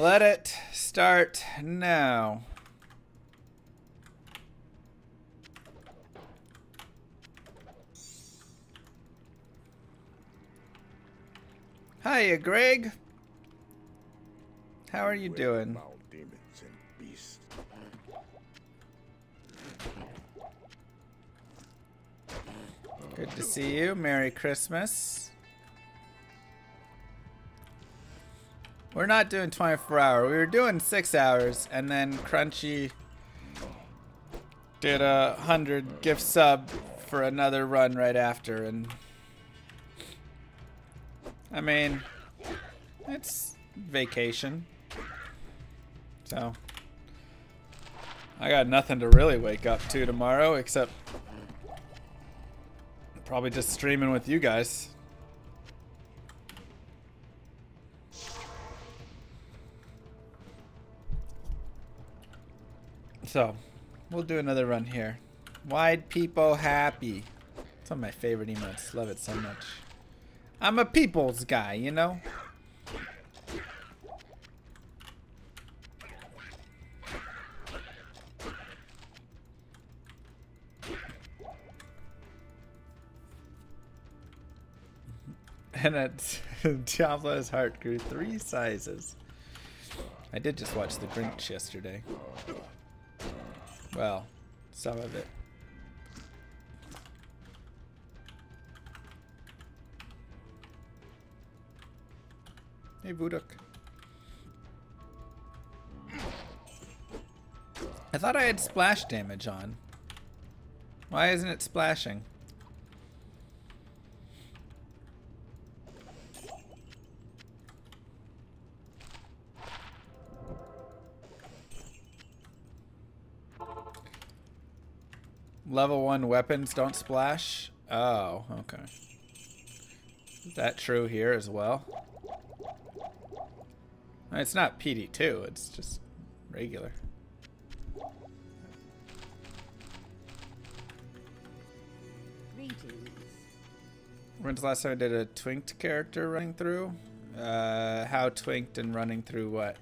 Let it start now. Hiya, Greg. How are you doing? Good to see you. Merry Christmas. We're not doing 24 hour. We were doing 6 hours and then Crunchy did a 100 gift sub for another run right after and I mean it's vacation. So I got nothing to really wake up to tomorrow except Probably just streaming with you guys. So, we'll do another run here. Wide people happy. It's one of my favorite emotes. Love it so much. I'm a people's guy, you know? and at Diablo's heart grew three sizes. I did just watch The Grinch yesterday. Well, some of it. Hey, Vuduk. I thought I had splash damage on. Why isn't it splashing? Level 1 weapons don't splash? Oh, okay. Is that true here as well? It's not PD2, it's just regular. When's the last time I did a twinked character running through? Uh, how twinked and running through what?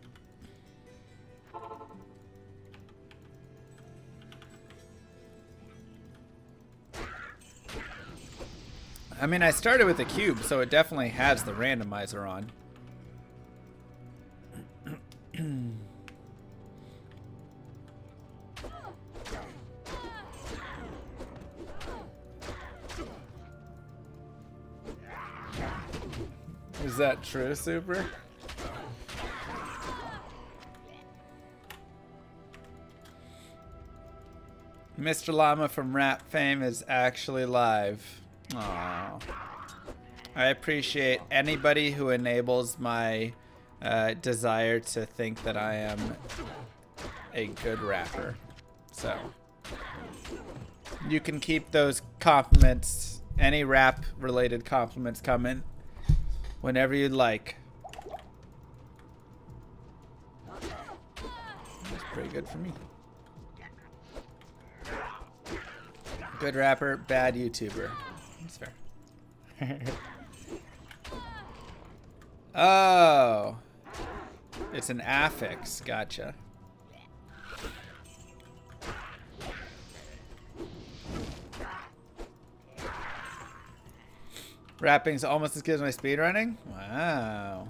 I mean, I started with a cube, so it definitely has the randomizer on. Is that true, Super? Mr. Llama from Rap Fame is actually live. Aww. I appreciate anybody who enables my uh, desire to think that I am a good rapper. So, you can keep those compliments, any rap related compliments coming whenever you'd like. That's pretty good for me. Good rapper, bad YouTuber. That's fair. oh. It's an affix. Gotcha. Rapping's almost as good as my speedrunning? Wow.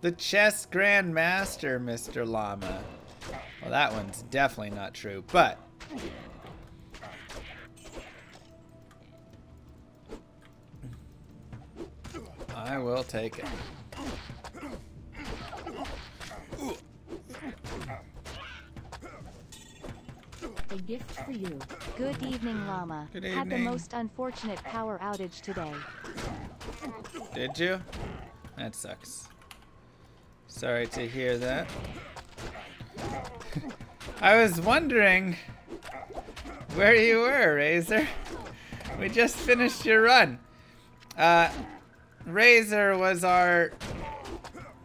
The chess grandmaster, Mr. Llama. Well, that one's definitely not true, but I will take it. A gift for you. Good evening, Llama. Good Had the most unfortunate power outage today. Did you? That sucks. Sorry to hear that. I was wondering where you were, Razor. We just finished your run. Uh, Razor was our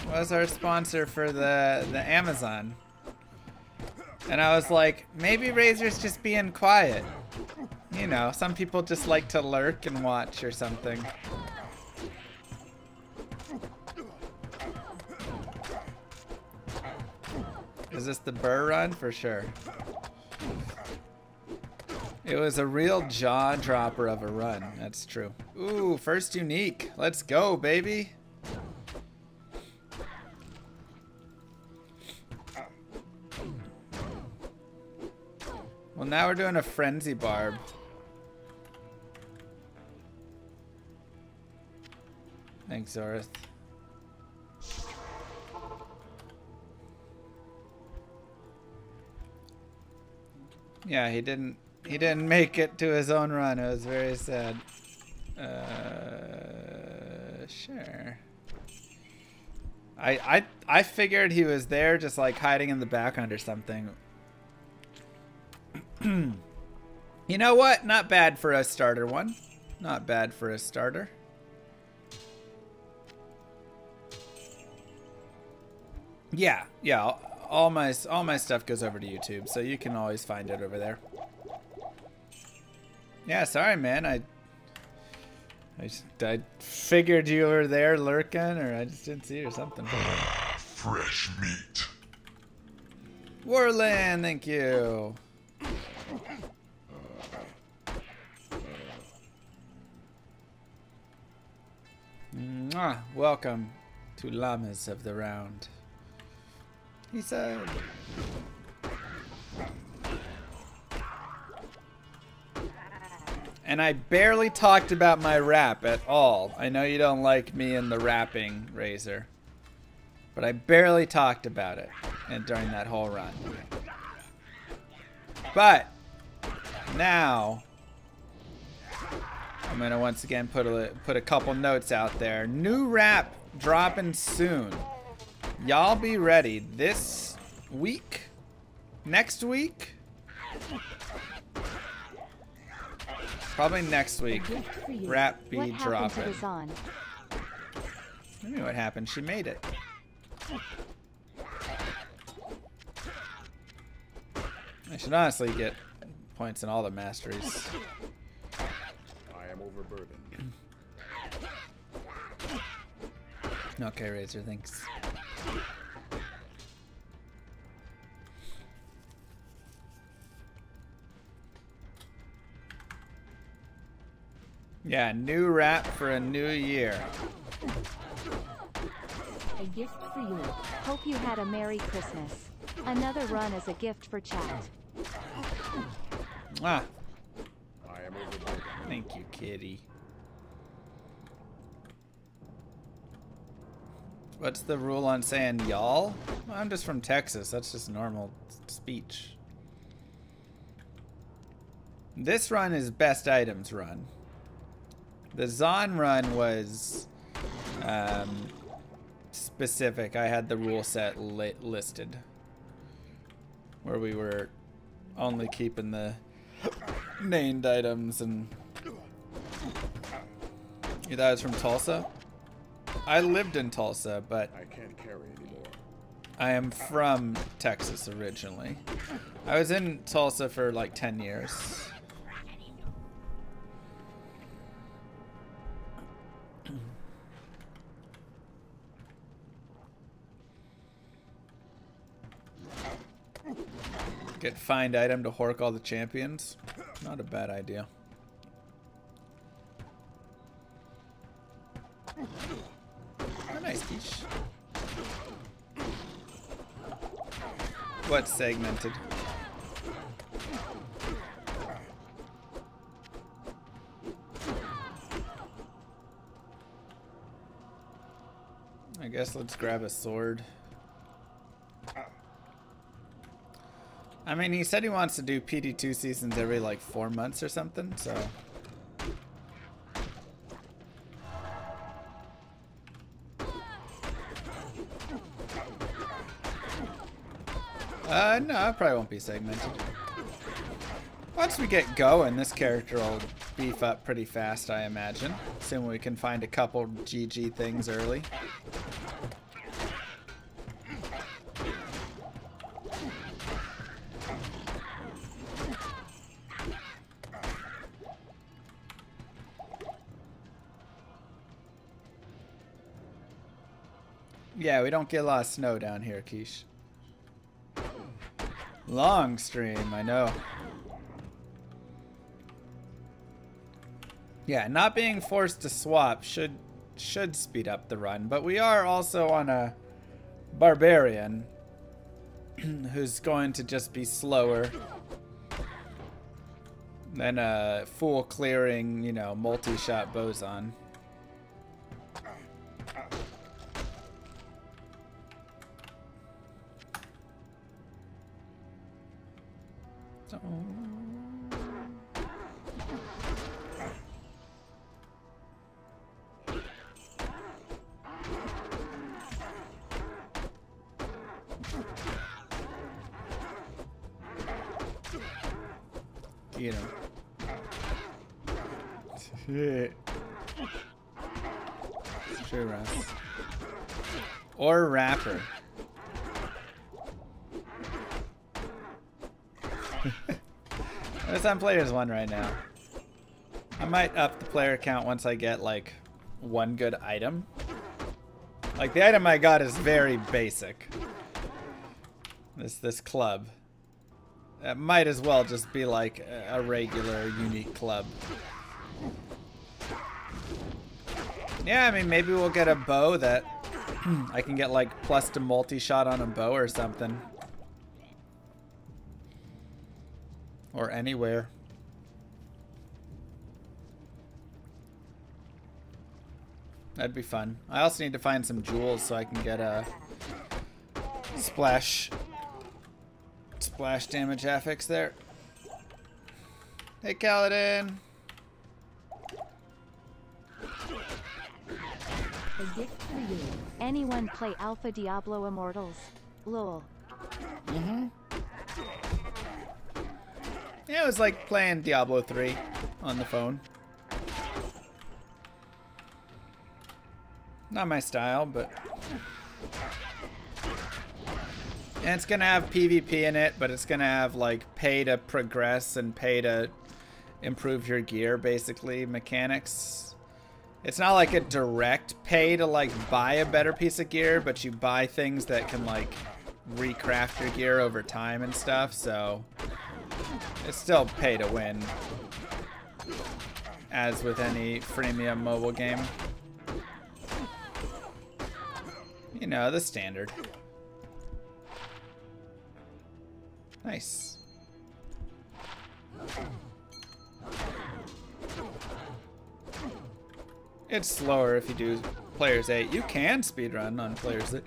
was our sponsor for the the Amazon. And I was like, maybe Razor's just being quiet. You know, some people just like to lurk and watch or something. Is this the Burr run? For sure. It was a real jaw dropper of a run. That's true. Ooh, first unique. Let's go, baby. Well, now we're doing a frenzy barb. Thanks, Zorith. Yeah, he didn't he didn't make it to his own run. It was very sad. Uh, sure. I I I figured he was there just like hiding in the background or something. you know what? Not bad for a starter one. Not bad for a starter. Yeah, yeah. All my all my stuff goes over to YouTube, so you can always find it over there. Yeah, sorry, man. I I, just, I figured you were there lurking, or I just didn't see you or something. Ah, fresh meat. Warland, thank you. Mwah. Welcome to Llamas of the Round. He said. And I barely talked about my rap at all. I know you don't like me in the rapping, Razor. But I barely talked about it and during that whole run. But now I'm gonna once again put a put a couple notes out there. New rap dropping soon. Y'all be ready this week, next week, probably next week. Rap be what happened to dropping. the Zon? Tell me what happened. She made it. I should honestly get points in all the masteries. I am overburdened. Okay, Razor, thanks. Yeah, new rap for a new year. A gift for you. Hope you had a Merry Christmas. Another run as a gift for chat. Ah, I am thank you, kitty. What's the rule on saying y'all? Well, I'm just from Texas. That's just normal speech. This run is best items run. The Zon run was um, specific. I had the rule set li listed where we were only keeping the named items and. You thought it was from Tulsa? I lived in Tulsa, but I can't carry anymore. I am from Texas originally. I was in Tulsa for like 10 years. Get find item to hork all the champions. Not a bad idea. Oh, nice quiche. What's segmented? I guess let's grab a sword. I mean, he said he wants to do PD2 seasons every like four months or something, so. Uh, no, it probably won't be segmented. Once we get going, this character will beef up pretty fast, I imagine. Assuming we can find a couple GG things early. Yeah, we don't get a lot of snow down here, Quiche. Long stream, I know. Yeah, not being forced to swap should should speed up the run, but we are also on a barbarian who's going to just be slower than a full clearing, you know, multi-shot bowazon. Players one right now. I might up the player count once I get like one good item. Like the item I got is very basic. This this club. It might as well just be like a a regular unique club. Yeah, I mean maybe we'll get a bow that I can get like plus to multi-shot on a bow or something. Or anywhere. That'd be fun. I also need to find some jewels so I can get a splash splash damage affix there. Hey Kaladin. A gift for you. Anyone play Alpha Diablo Immortals? Lol. Mm-hmm. Yeah, it was like playing Diablo 3 on the phone. Not my style, but... And it's gonna have PvP in it, but it's gonna have like pay to progress and pay to improve your gear, basically, mechanics. It's not like a direct pay to like buy a better piece of gear, but you buy things that can like recraft your gear over time and stuff, so... It's still pay to win. As with any freemium mobile game. You know, the standard. Nice. It's slower if you do Players 8. You can speedrun on Players 8,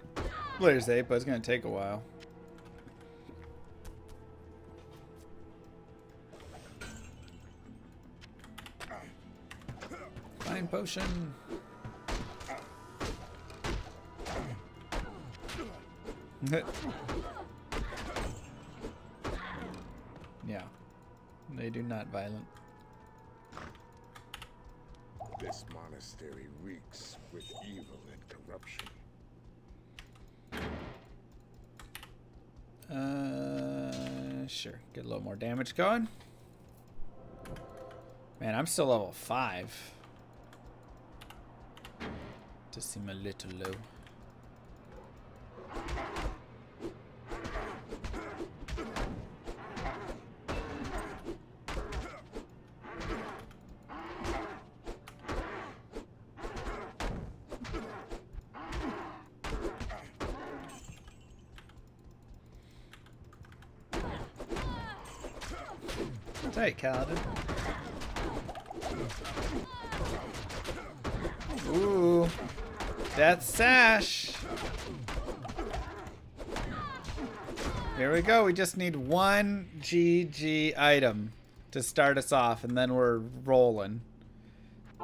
Players 8, but it's going to take a while. Fine potion. yeah. They do not violent. This monastery reeks with evil and corruption. Uh, sure. Get a little more damage going. Man, I'm still level 5. Does seem a little low. Tight, Kaladin. Ooh. Death Sash. Here we go. We just need one GG item to start us off, and then we're rolling.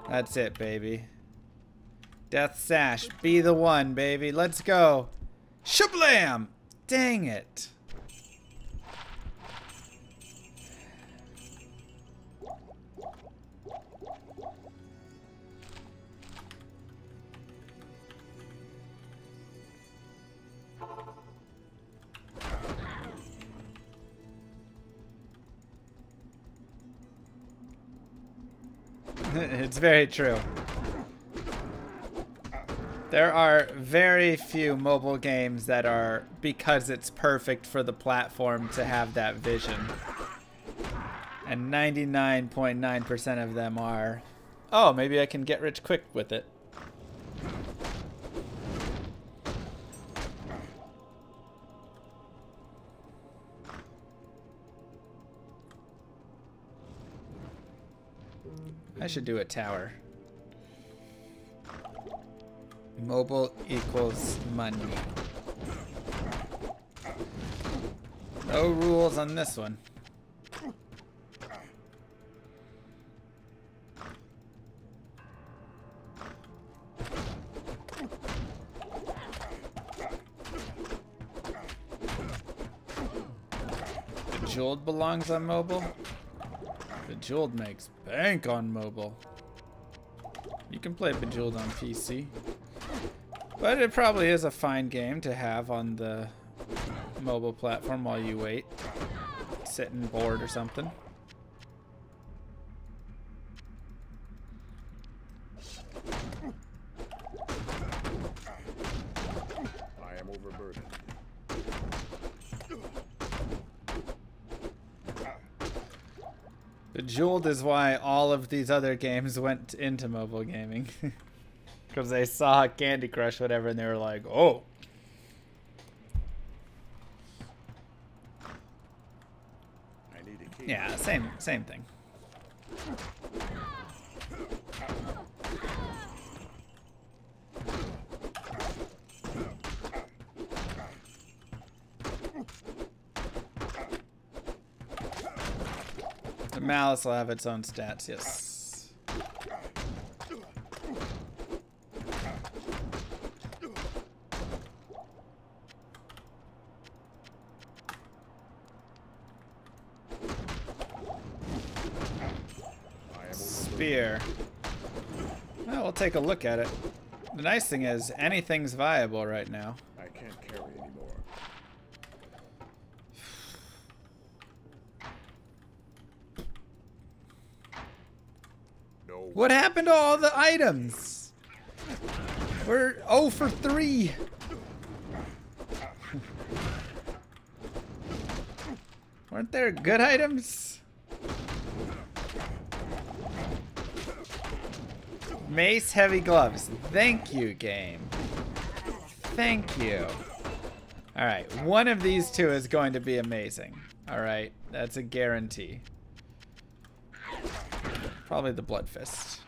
That's it, baby. Death Sash. Be the one, baby. Let's go. Shablam! Dang it. it's very true. There are very few mobile games that are because it's perfect for the platform to have that vision. And 99.9% of them are, oh, maybe I can get rich quick with it. Should do a tower. Mobile equals money. No rules on this one. Bejeweled belongs on mobile? Bejeweled makes bank on mobile. You can play Bejeweled on PC. But it probably is a fine game to have on the mobile platform while you wait. Sitting bored or something. I am overburdened. Bejeweled is why all of these other games went into mobile gaming. Because they saw Candy Crush, whatever, and they were like, oh. I need a key. Yeah, same same thing. Malice will have its own stats, yes. Spear. Well, we'll take a look at it. The nice thing is, anything's viable right now. I can't carry anymore. No. What happened to all the items? We're 0 for 3. Weren't there good items? Mace heavy gloves. Thank you, game. Thank you. Alright, one of these two is going to be amazing. Alright, that's a guarantee. Probably the Blood Fist.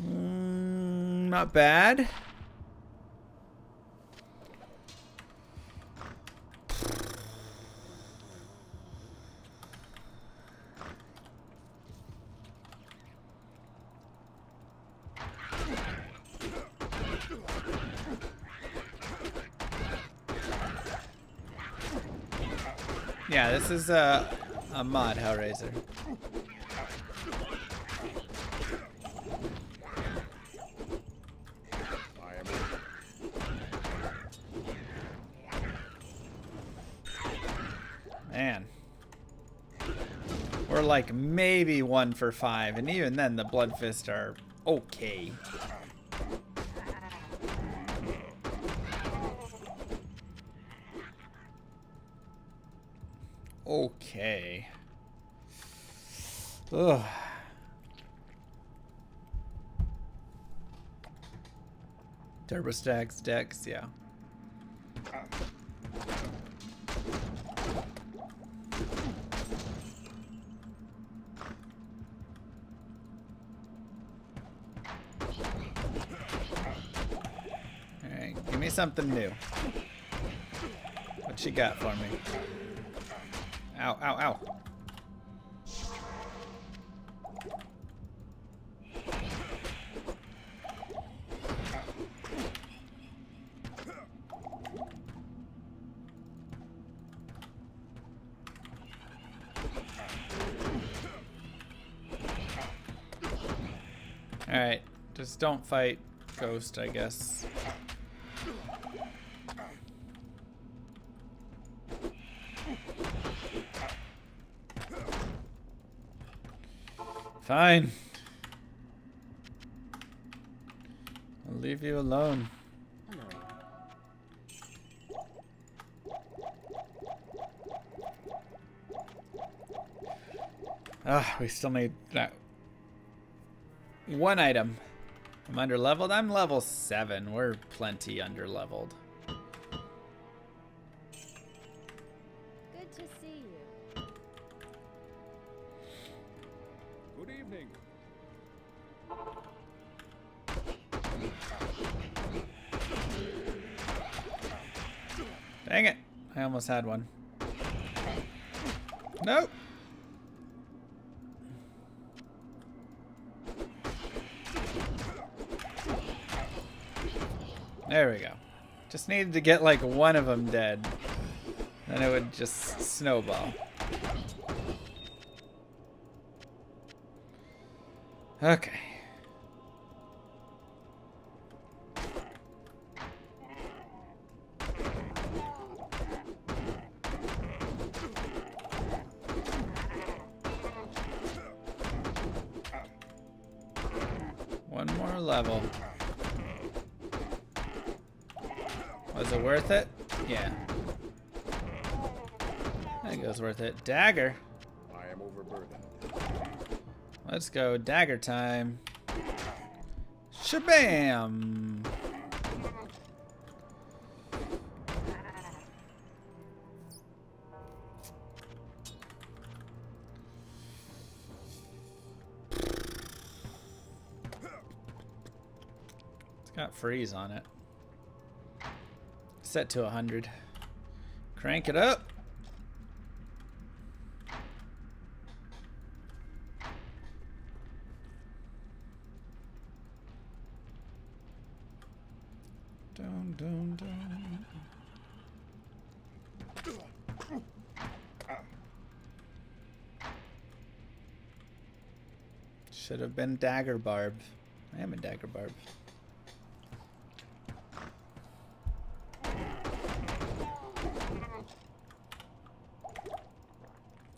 Mm, not bad. Yeah, this is a, a mod Hellraiser. Man. We're like maybe one for five, and even then the Blood Fist are okay. Okay. Ugh. Turbo stacks, decks, yeah. Alright, give me something new. What you got for me? Ow, ow, ow. Alright, just don't fight Ghost, I guess. Fine. I'll leave you alone. Ah, we still need that one item. I'm under leveled. I'm level seven. We're plenty under leveled. Almost had one. Nope. There we go. Just needed to get like one of them dead. Then it would just snowball. Okay. Dagger. I am overburdened. Let's go dagger time. Shabam! It's got freeze on it. Set to 100. Crank it up. Dun, dun, dun. Should have been dagger barb. I am a dagger barb.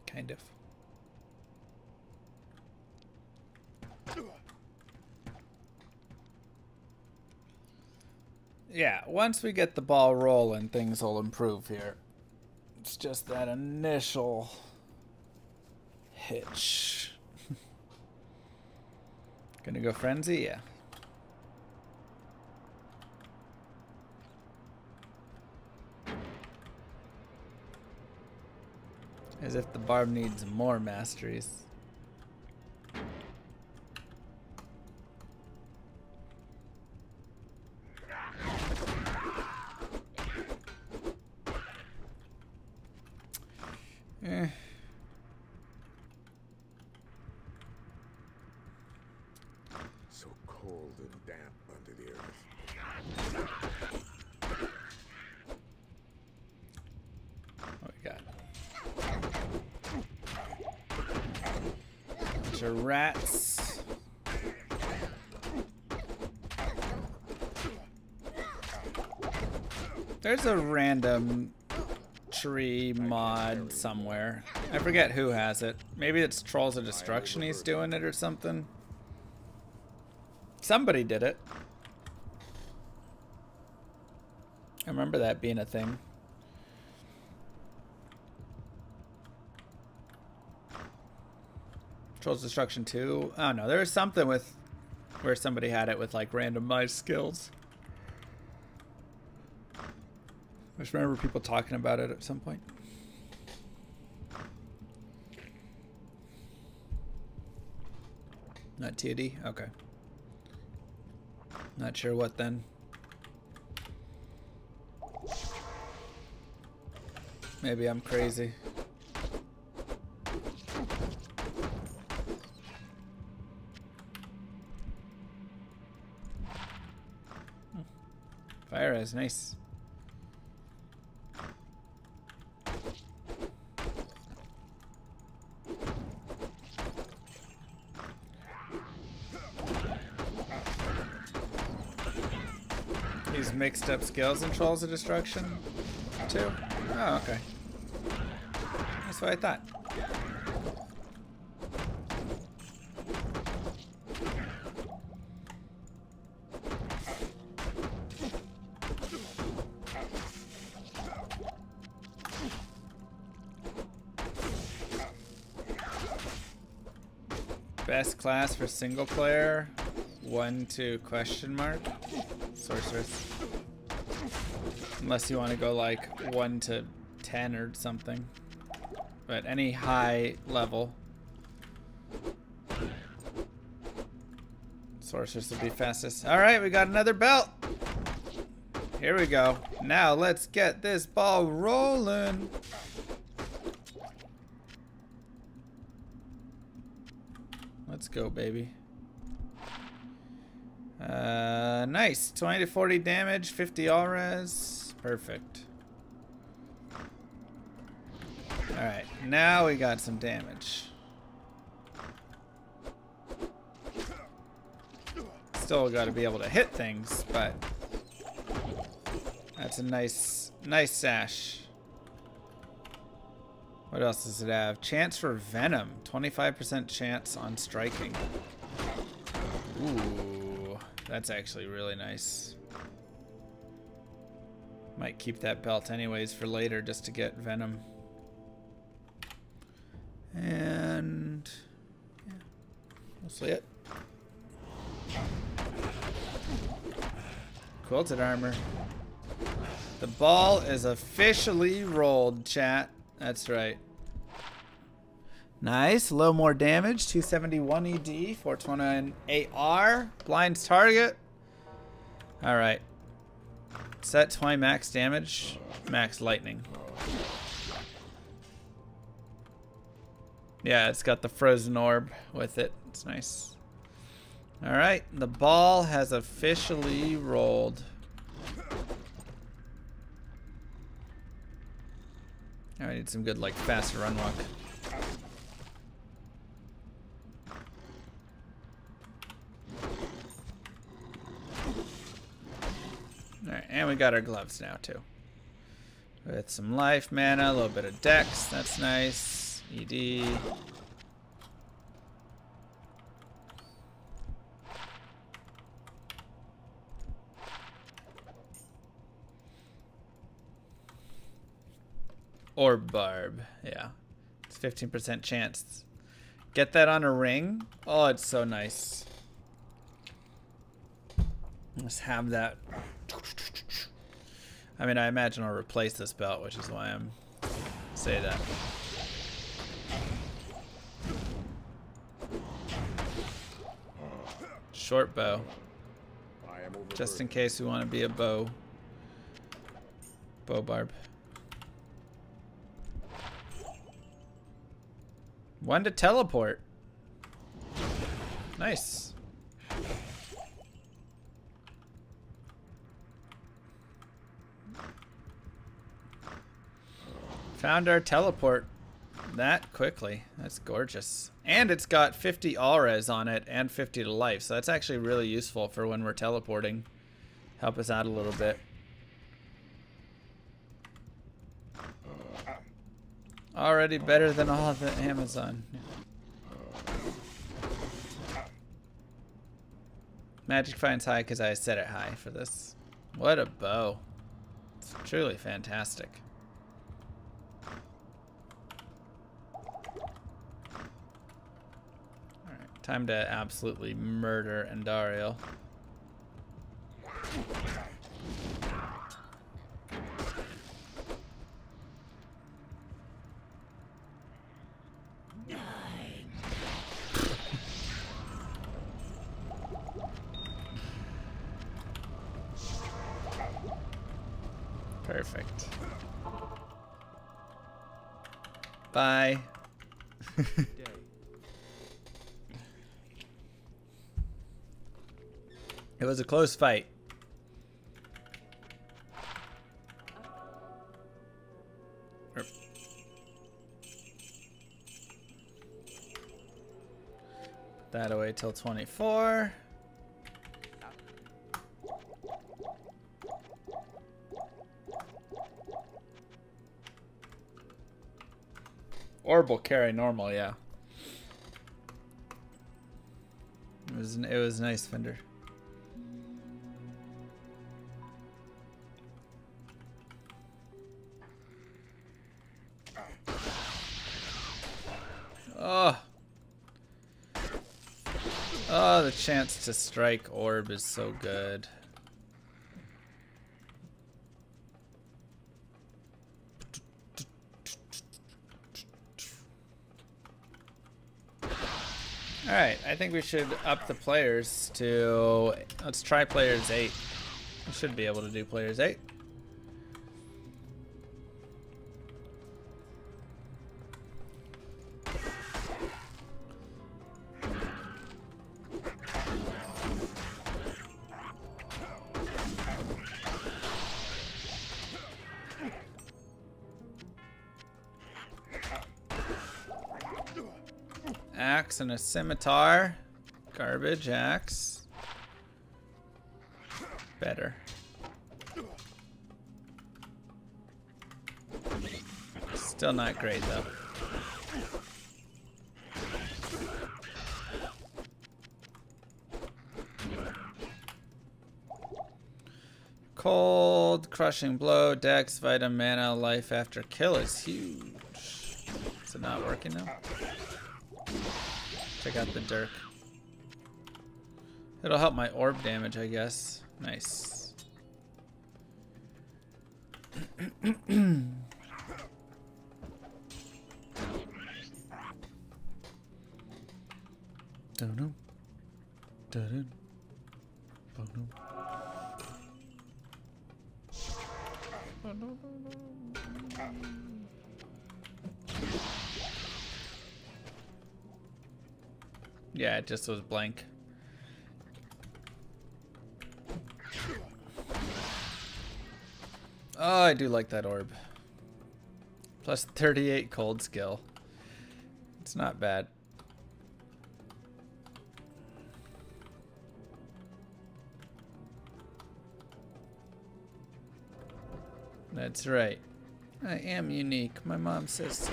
Kind of. Yeah, once we get the ball rolling, things will improve here. It's just that initial hitch. Gonna go frenzy? Yeah. As if the barb needs more masteries. Eh. So cold and damp under the earth. What we got? Bunch of rats. There's a random tree mod somewhere. I forget who has it. Maybe it's Trolls of Destruction he's doing it or something. Somebody did it. I remember that being a thing. Trolls of Destruction 2. I don't know. There was something with where somebody had it with like randomized skills. I just remember people talking about it at some point. Not TD? Okay. Not sure what then. Maybe I'm crazy. Fire is nice. skills and Trolls of Destruction too? Oh, okay. That's what I thought. Best class for single player? One, two, question mark? Sorceress. Unless you want to go like one to ten or something. But any high level. Sorceress will be fastest. Alright, we got another belt. Here we go. Now let's get this ball rolling. Let's go, baby. Uh, nice. 20 to 40 damage, 50 all res. Perfect. Alright, now we got some damage. Still got to be able to hit things, but that's a nice, nice sash. What else does it have? Chance for Venom. 25% chance on striking. Ooh, that's actually really nice. Might keep that belt anyways for later just to get Venom. And yeah, mostly it. Quilted armor. The ball is officially rolled, chat. That's right. Nice. A little more damage. 271 ED. 429 AR. Blinds target. Alright. Set 20 max damage. Max lightning. Yeah, it's got the frozen orb with it. It's nice. Alright. The ball has officially rolled. I need some good, like, fast run walk. Alright, and we got our gloves now, too. With some life, mana, a little bit of dex, that's nice. ED. Or barb, yeah. It's 15% chance. Get that on a ring. Oh, it's so nice. Just have that. I mean, I imagine I'll replace this belt, which is why I'm say that. Short bow. Just in case we want to be a bow. Bow barb. One to teleport. Nice. Found our teleport that quickly. That's gorgeous. And it's got 50 all res on it and 50 to life. So that's actually really useful for when we're teleporting. Help us out a little bit. Already better than all of the Amazon. Magic finds high because I set it high for this. What a bow. It's truly fantastic. Alright, time to absolutely murder Andariel. Perfect. Bye. it was a close fight. Put that away till 24. Orbital carry normal, yeah. It was it was nice, Fender. Chance to strike orb is so good. Alright, I think we should up the players to... Let's try players 8. We should be able to do players 8. Axe and a scimitar. Garbage axe. Better. Still not great though. Cold, crushing blow, dex, vitamin, mana, life after kill is huge. Is it not working now? Out the Dirk. It'll help my orb damage, I guess. Nice. just was blank. Oh, I do like that orb. Plus 38 cold skill. It's not bad. That's right. I am unique. My mom says so.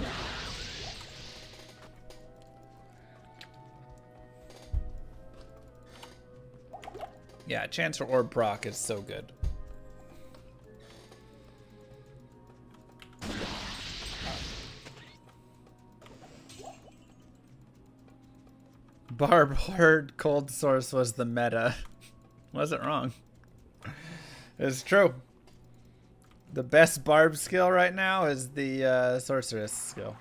Yeah, Chancellor Orb proc is so good. Barb Horde Cold Source was the meta. Wasn't wrong. It's true. The best Barb skill right now is the uh, Sorceress skill.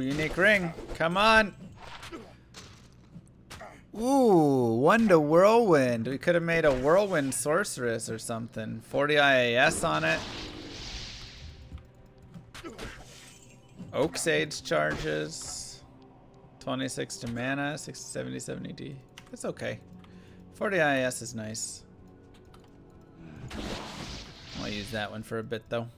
Unique ring. Come on. Ooh, one to whirlwind. We could have made a whirlwind sorceress or something. 40 IAS on it. Oak Sage charges. 26 to mana, 60, 70, 70 D. It's okay. 40 IAS is nice. I'll use that one for a bit though.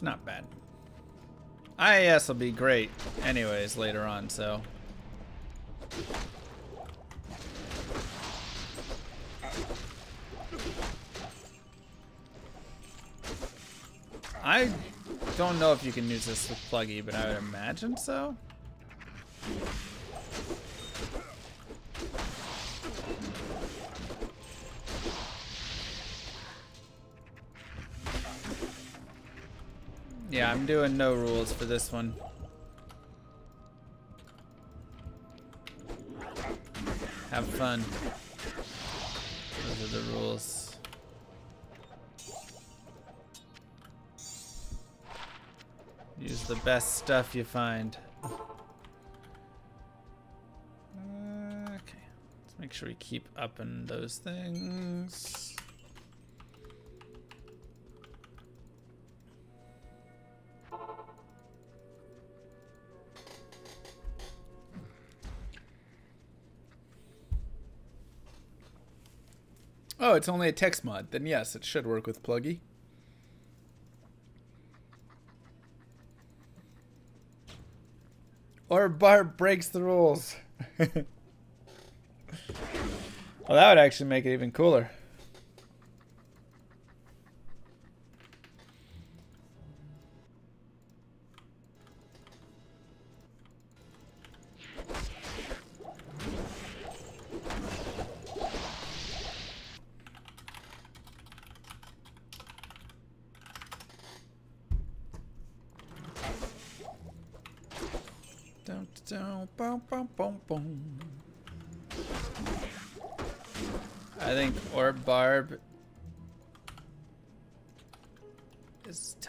It's not bad. IAS will be great anyways later on, so. I don't know if you can use this with Pluggy, but I would imagine so. Yeah, I'm doing no rules for this one. Have fun. Those are the rules. Use the best stuff you find. Okay, let's make sure we keep upping those things. Oh, it's only a text mod. Then yes, it should work with Pluggy. Or Barb breaks the rules. well, that would actually make it even cooler.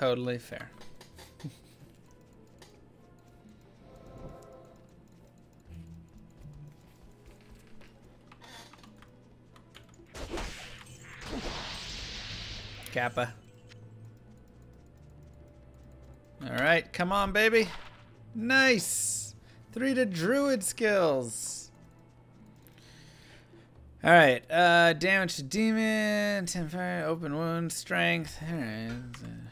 Totally fair. Kappa. All right, come on, baby. Nice. Three to druid skills. All right, uh, damage to demon, 10 fire, open wound, strength. All right.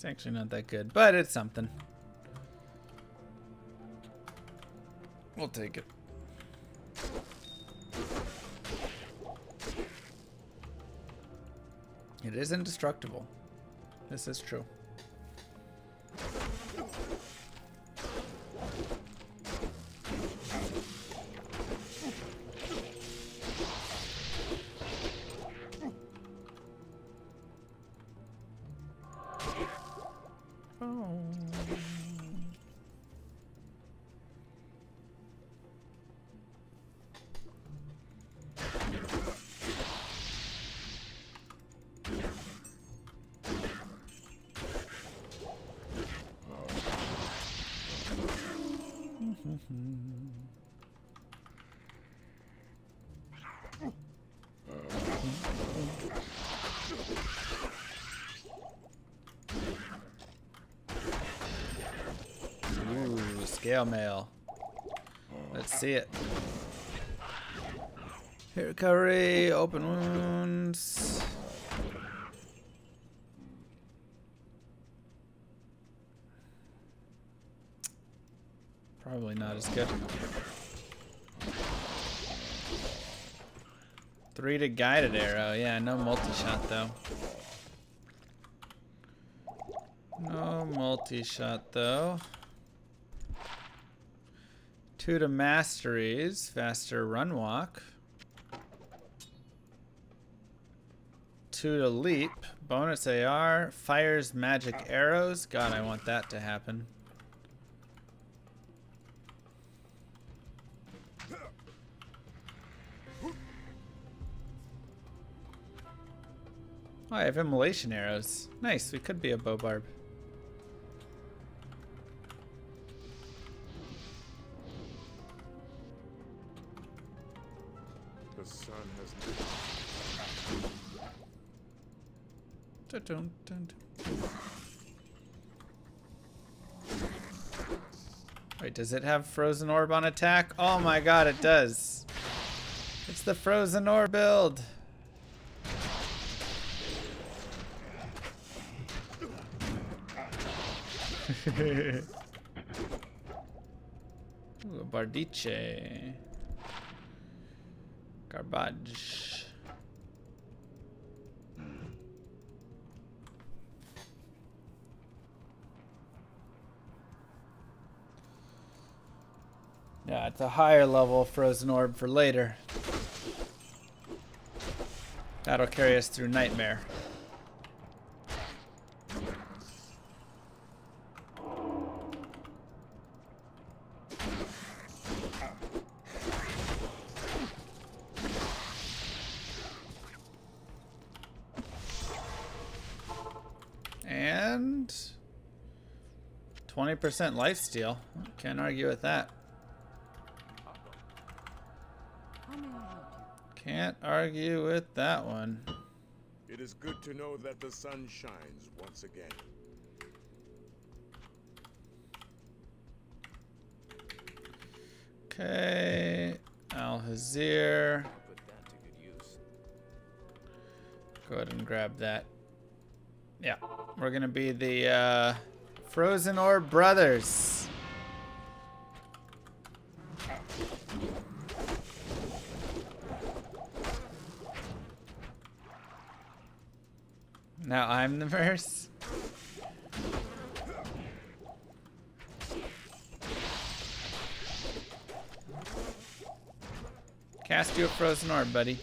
It's actually not that good, but it's something. We'll take it. It is indestructible. This is true. Ooh, scale mail. Let's see it. Hit recovery, open wounds. Probably not as good. Three to guided arrow. Yeah, no multi-shot though. No multi-shot though. Two to masteries, faster run walk. Two to leap, bonus AR, fires magic arrows. God, I want that to happen. Oh, I have immolation arrows. Nice, we could be a bow barb. Dun, dun, dun, dun. Wait, does it have frozen orb on attack? Oh my god, it does. It's the frozen orb build. Ooh, Bardiche. Garbage. Yeah, it's a higher level frozen orb for later. That'll carry us through Nightmare. And 20% lifesteal. Can't argue with that. How may I help you? Can't argue with that one. It is good to know that the sun shines once again. Okay. Al Hazir. Put that to good use. Go ahead and grab that. Yeah. We're going to be the uh, Frozen Orb Brothers. Now I'm the verse. Cast you a frozen orb, buddy.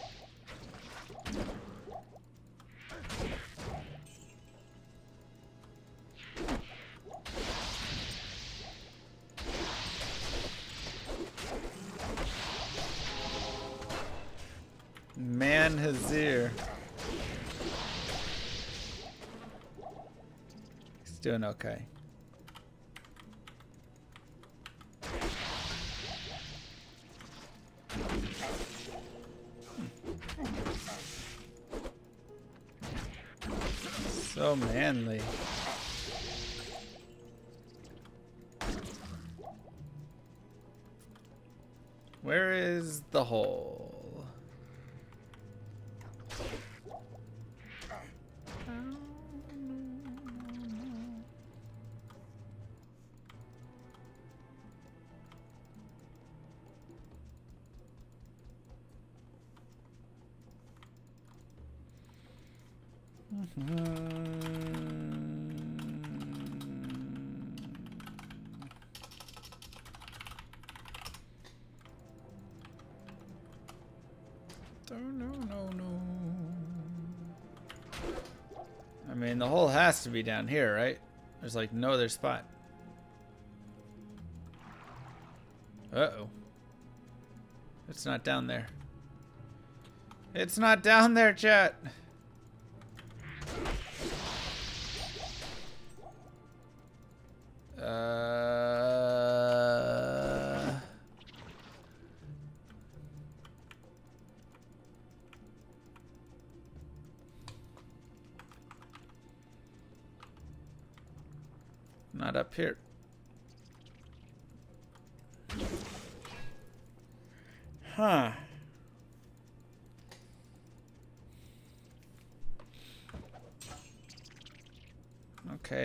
Okay. Be down here, right? There's like no other spot. Uh-oh. It's not down there. It's not down there, chat.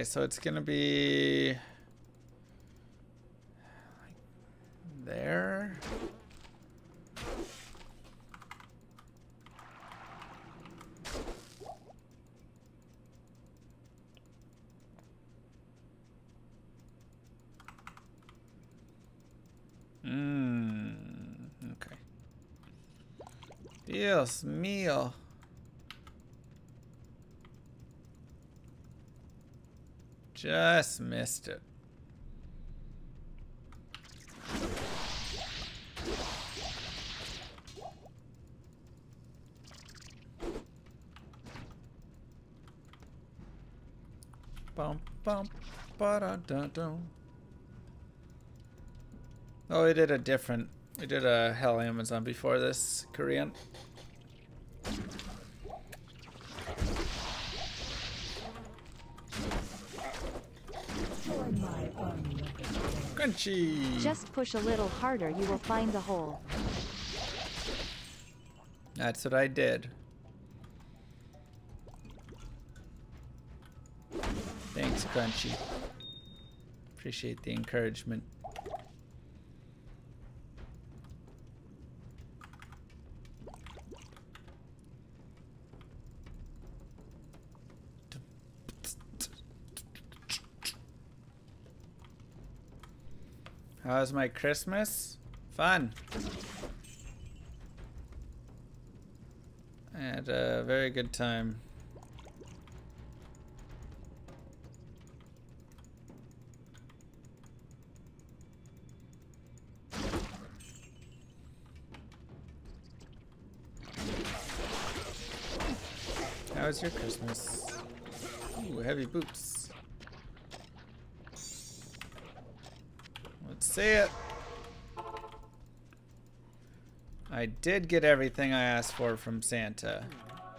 So it's gonna be there. Mmm. Okay. Dios mío. Just missed it. Bum bum ba da da dum. Oh, we did a different. We did a Hell Amazon before this Korean. Crunchy. Just push a little harder, you will find the hole. That's what I did. Thanks, Crunchy. Appreciate the encouragement. Was my Christmas? Fun. I had a very good time. How was your Christmas? Ooh, heavy boots. See it. I did get everything I asked for from Santa.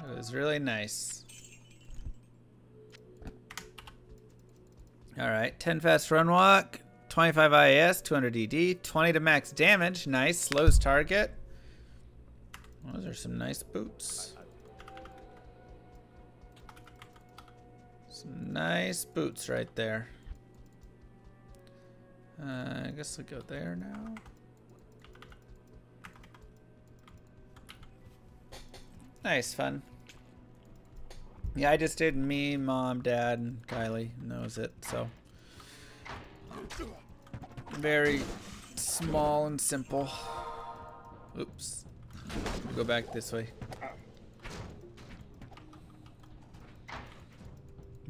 It was really nice. Alright, 10 fast run walk, 25 IAS, 200 ED, 20 to max damage. Nice, slows target. Those are some nice boots. Some nice boots right there. Uh, I guess we'll go there now. Nice, fun. Yeah, I just did me, mom, dad, and Kylie and that was it, so. Very small and simple. Oops. Go back this way.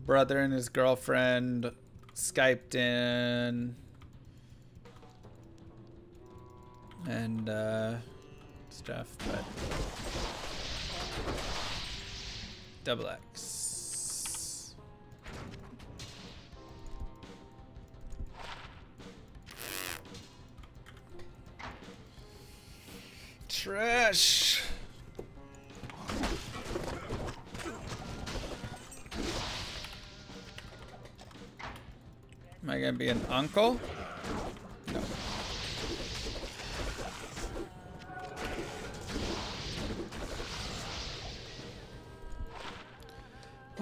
Brother and his girlfriend Skyped in. And, uh, stuff, but double X. Trash. Am I gonna be an uncle?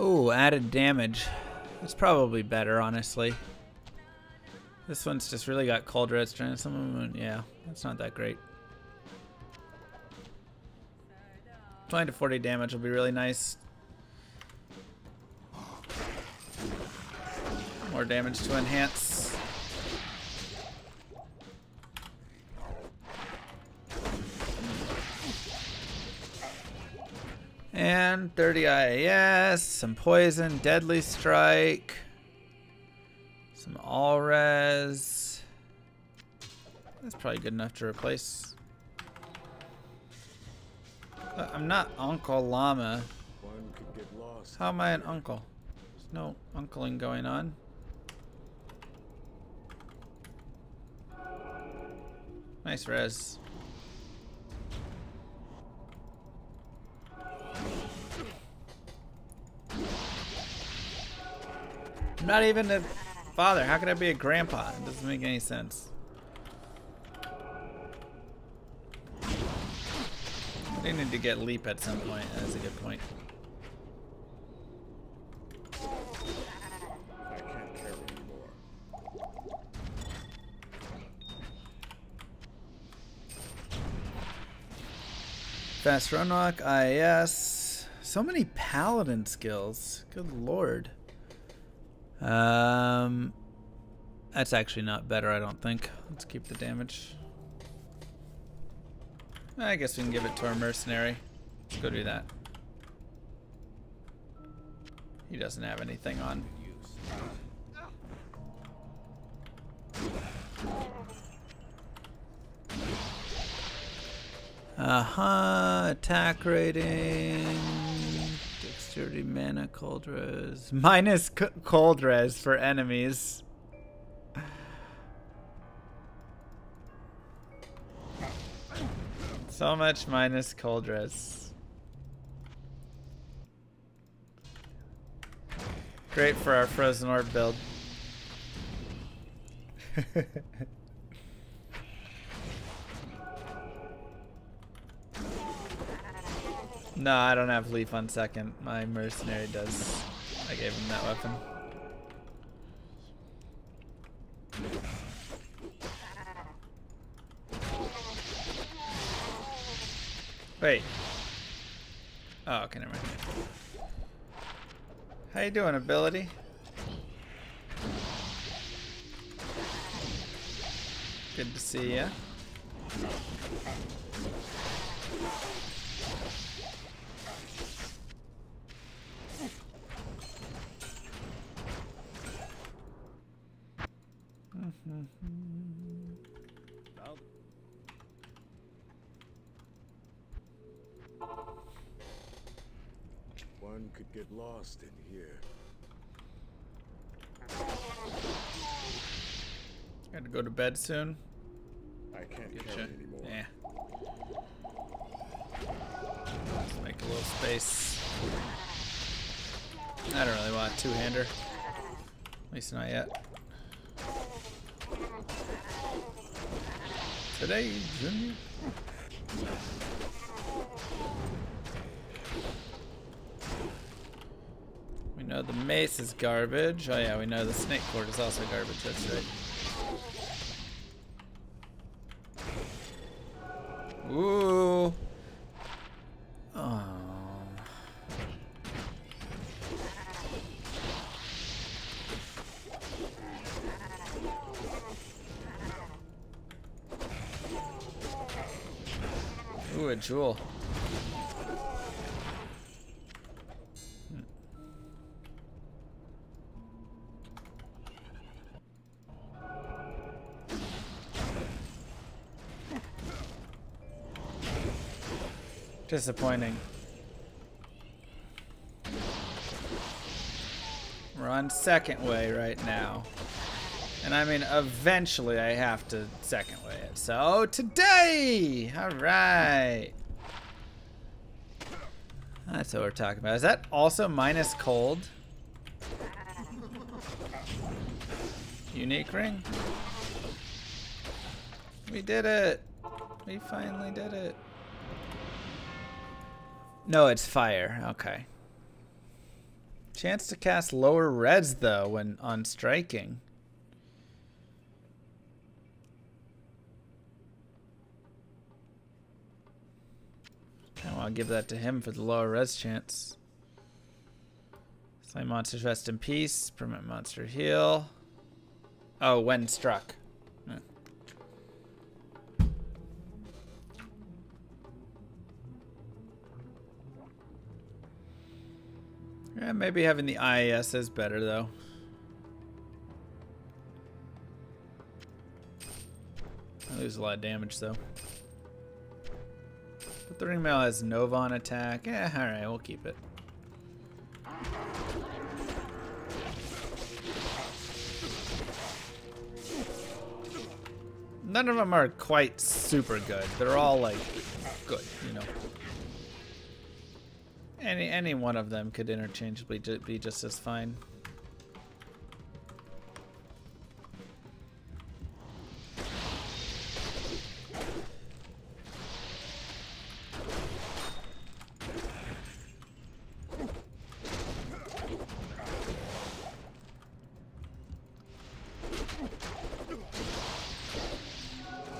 Oh, added damage. It's probably better, honestly. This one's just really got cold red. Some of them, yeah, that's not that great. 20 to 40 damage will be really nice. More damage to enhance. And 30 IAS, some poison, deadly strike, some all res. That's probably good enough to replace. But I'm not Uncle Llama. How am I an uncle? There's no uncling going on. Nice res. I'm not even a father. How could I be a grandpa? It doesn't make any sense. They need to get leap at some point. That's a good point. Fast run rock, IAS. So many paladin skills. Good lord. Um, that's actually not better, I don't think. Let's keep the damage. I guess we can give it to our mercenary. Let's go do that. He doesn't have anything on. Uh-huh, attack rating, dexterity, mana, cold res. Minus cold res for enemies. So much minus cold res. Great for our frozen orb build. no, I don't have leaf on second. My mercenary does. I gave him that weapon. Wait. Oh, okay, never mind. How you doing, ability? Good to see ya. Mm-hmm. One could get lost in here. Got to go to bed soon. I can't Get carry you. anymore. Yeah. Let's make a little space. I don't really want a two-hander. At least not yet. Today, Junior. We know the mace is garbage. Oh yeah, we know the snake cord is also garbage. That's right. Ooh. Disappointing. We're on second way right now. And I mean, eventually I have to second way it. So today! Alright. That's what we're talking about. Is that also minus cold? Unique ring? We did it! We finally did it. No, it's fire. Okay. Chance to cast lower reds though when on striking. I want to give that to him for the lower res chance. Slime monsters rest in peace. Permit monster heal. Oh, when struck. Maybe having the IAS is better though. I lose a lot of damage though. But the ring mail has Nova on attack. Yeah, alright, we'll keep it. None of them are quite super good. They're all like good, you know. Any any one of them could interchangeably be just as fine.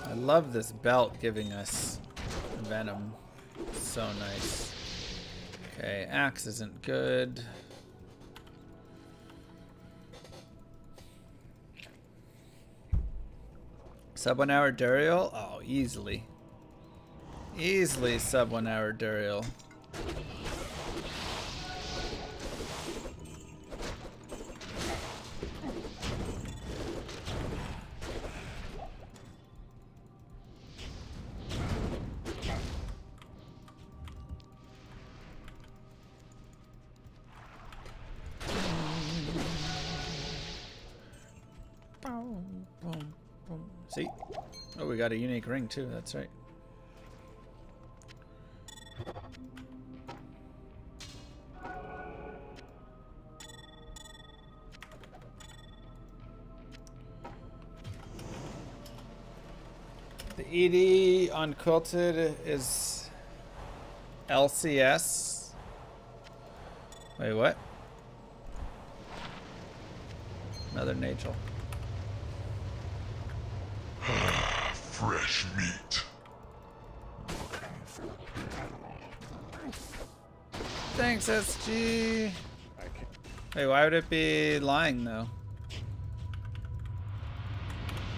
I love this belt giving us venom. So nice. Okay, axe isn't good. Sub one hour Duriel? Oh, easily. Easily sub one hour Duriel. Got a unique ring too, that's right. The ED on Quilted is LCS. Wait, what? Another Nagel. Fresh meat. Thanks, SG. Wait, why would it be lying though?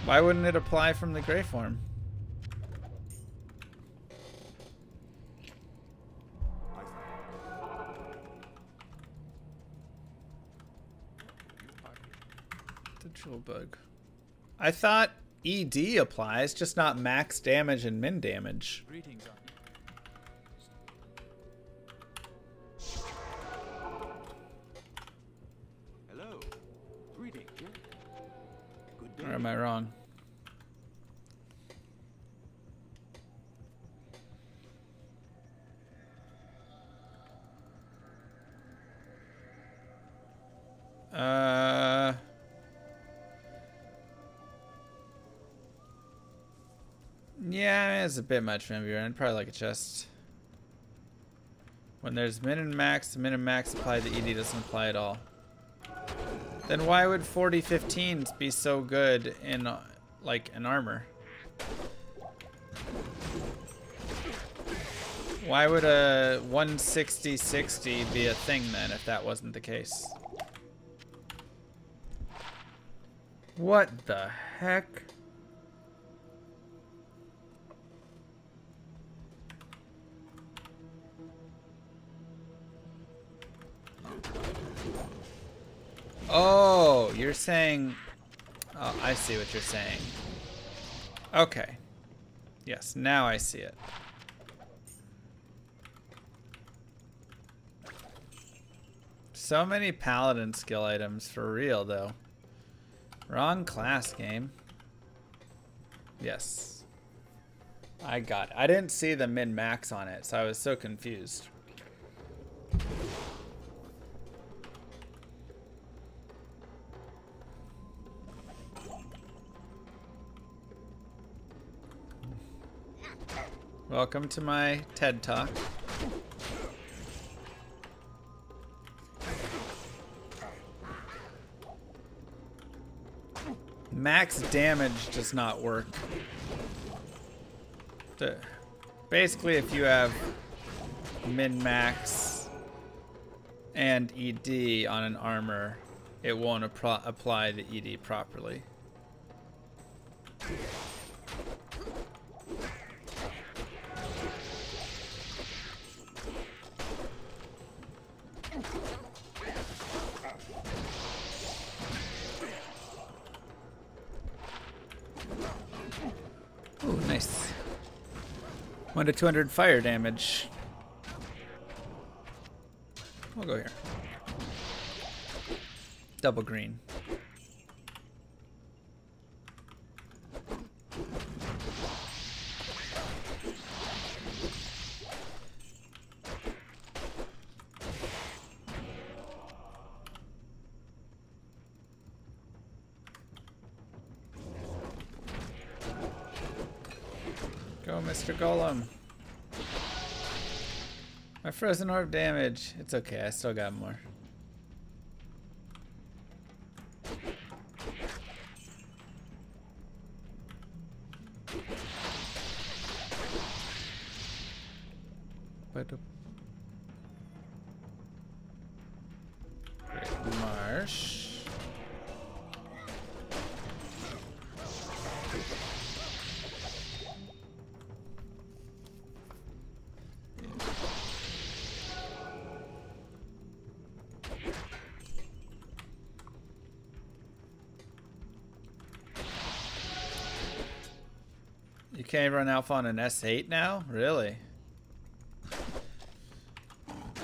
Why wouldn't it apply from the gray form? Jewel bug. I thought ED applies, just not max damage and min damage. Hello. Greetings. Good day. Or am I wrong? Uh. It's a bit much for I'd probably like a chest. When there's min and max, min and max apply, the ED doesn't apply at all. Then why would 4015s be so good in, uh, like, an armor? Why would a 160-60 be a thing then if that wasn't the case? What the heck? Oh, you're saying... Oh, I see what you're saying. Okay. Yes, now I see it. So many paladin skill items for real though. Wrong class game. Yes. I got it. I didn't see the min max on it, so I was so confused. Welcome to my TED Talk. Max damage does not work. Basically, if you have min-max and ED on an armor, it won't apply the ED properly. 1 to 200 fire damage. We'll go here. Double green. Frozen orb damage. It's okay, I still got more. Can't even run Alpha on an S8 now? Really?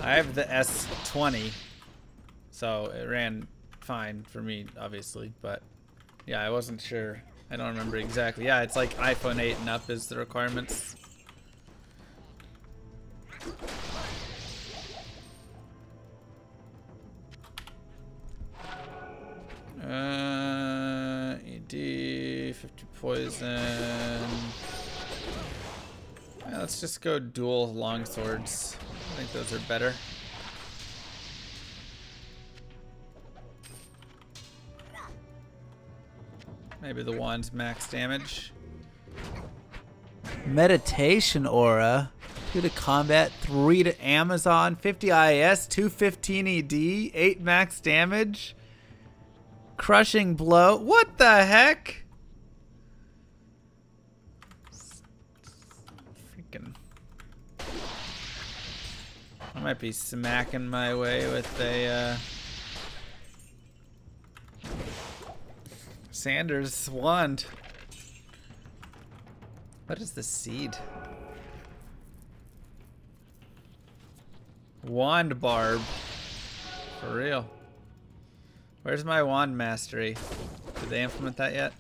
I have the S20, so it ran fine for me, obviously, but yeah, I wasn't sure. I don't remember exactly. Yeah, it's like iPhone 8 and up is the requirements. Uh, ED, 50 poison. Let's just go dual long swords. I think those are better. Maybe the wand's max damage. Meditation aura. 2 to combat, 3 to Amazon, 50 IAS, 215 ED, 8 max damage. Crushing blow. What the heck? Freaking. I might be smacking my way with a uh, Sanders wand. What is the seed? Wand barb. For real. Where's my wand mastery? Did they implement that yet?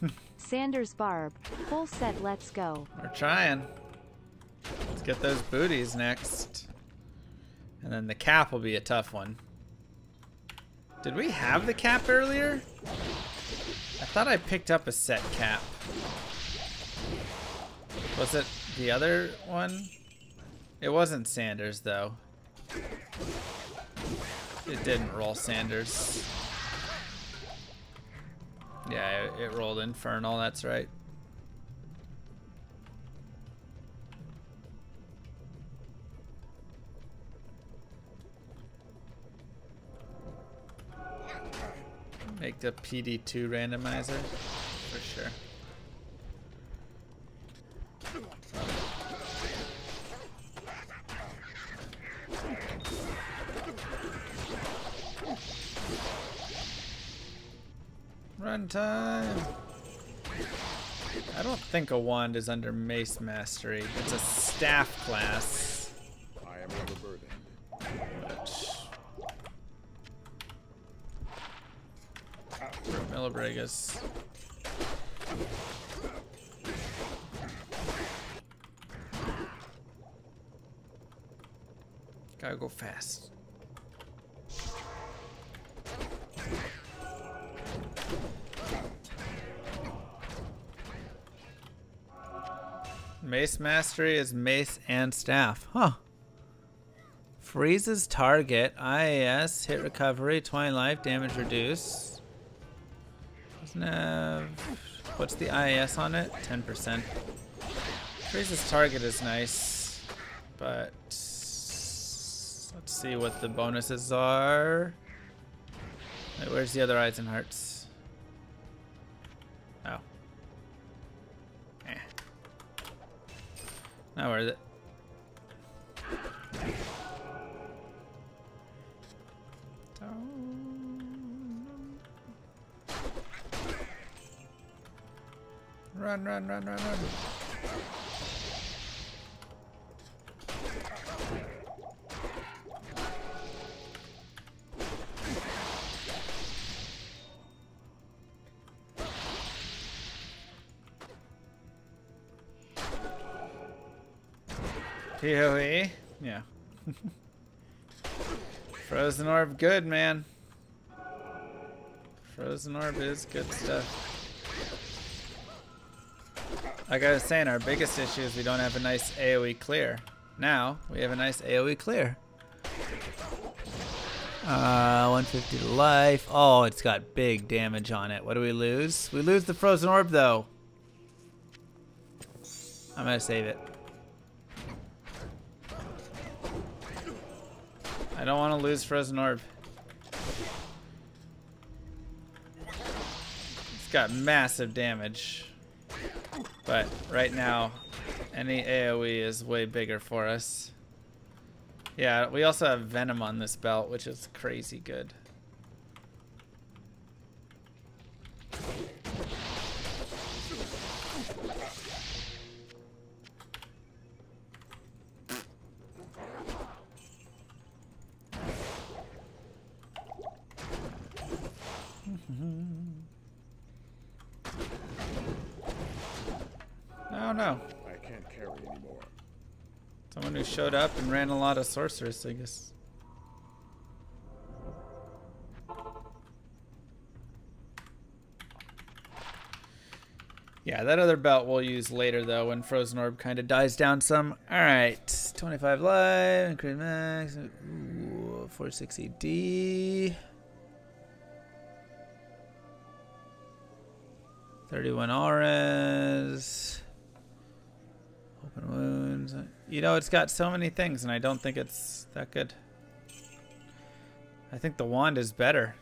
Sanders Barb, full set let's go. We're trying. Let's get those booties next. And then the cap will be a tough one. Did we have the cap earlier? I thought I picked up a set cap. Was it the other one? It wasn't Sanders though. It didn't roll Sanders. Yeah, it, it rolled Infernal, that's right. Make the PD2 randomizer for sure. Run time. I don't think a wand is under mace mastery. It's a staff class. I am. Millibrigus. Gotta go fast. Mace mastery is mace and staff. Huh. Freezes target. IAS. Hit recovery. 20 life. Damage reduce. Doesn't have. What's the IAS on it? 10%. Freezes target is nice. But. Let's see what the bonuses are. Where's the other eyes and hearts? Not worth it. Run, run, run, run, run. PoE? Yeah. Frozen Orb, good, man. Frozen Orb is good stuff. Like I was saying, our biggest issue is we don't have a nice AoE clear. Now, we have a nice AoE clear. Uh, 150 to life. Oh, it's got big damage on it. What do we lose? We lose the Frozen Orb, though. I'm gonna save it. I don't want to lose Frozen Orb. It's got massive damage. But right now, any AoE is way bigger for us. Yeah, we also have Venom on this belt, which is crazy good. No, no. I can't carry anymore. Someone who showed up and ran a lot of sorceress, I guess. Yeah, that other belt we'll use later though when Frozen Orb kind of dies down some. Alright, 25 life, increase max, 460D. 31 auras. Open wounds. You know, it's got so many things, and I don't think it's that good. I think the wand is better.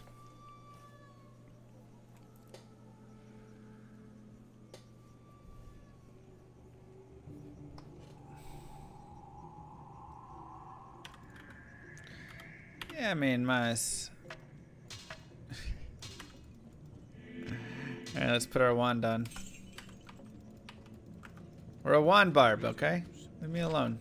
Yeah, I mean, mas. Alright, let's put our wand on. We're a wand barb, okay? Leave me alone.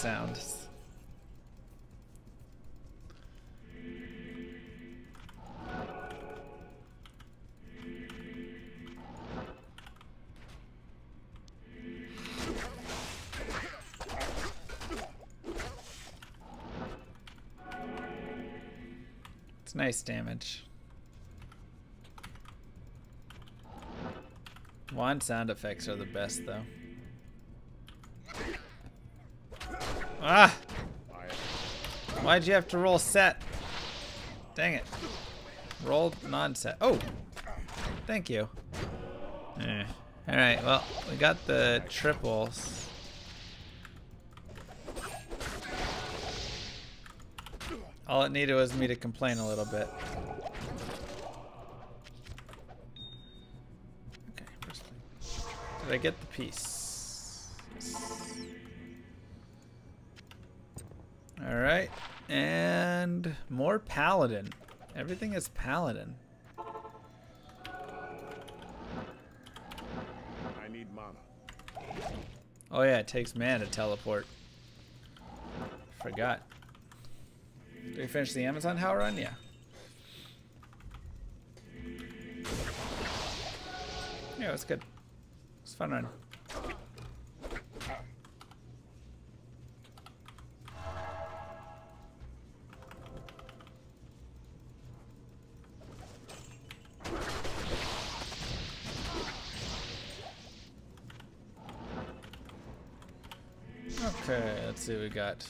Sounds. It's nice damage. Wand sound effects are the best though. Ah! Why'd you have to roll set? Dang it. Roll non-set. Oh! Thank you. Eh. Alright, well, we got the triples. All it needed was me to complain a little bit. Okay. Did I get the piece? Alright, and more paladin. Everything is paladin. I need mana. Oh yeah, it takes mana to teleport. Forgot. Did we finish the Amazon How run? Yeah. Yeah, it was good. It was fun run. See what we got.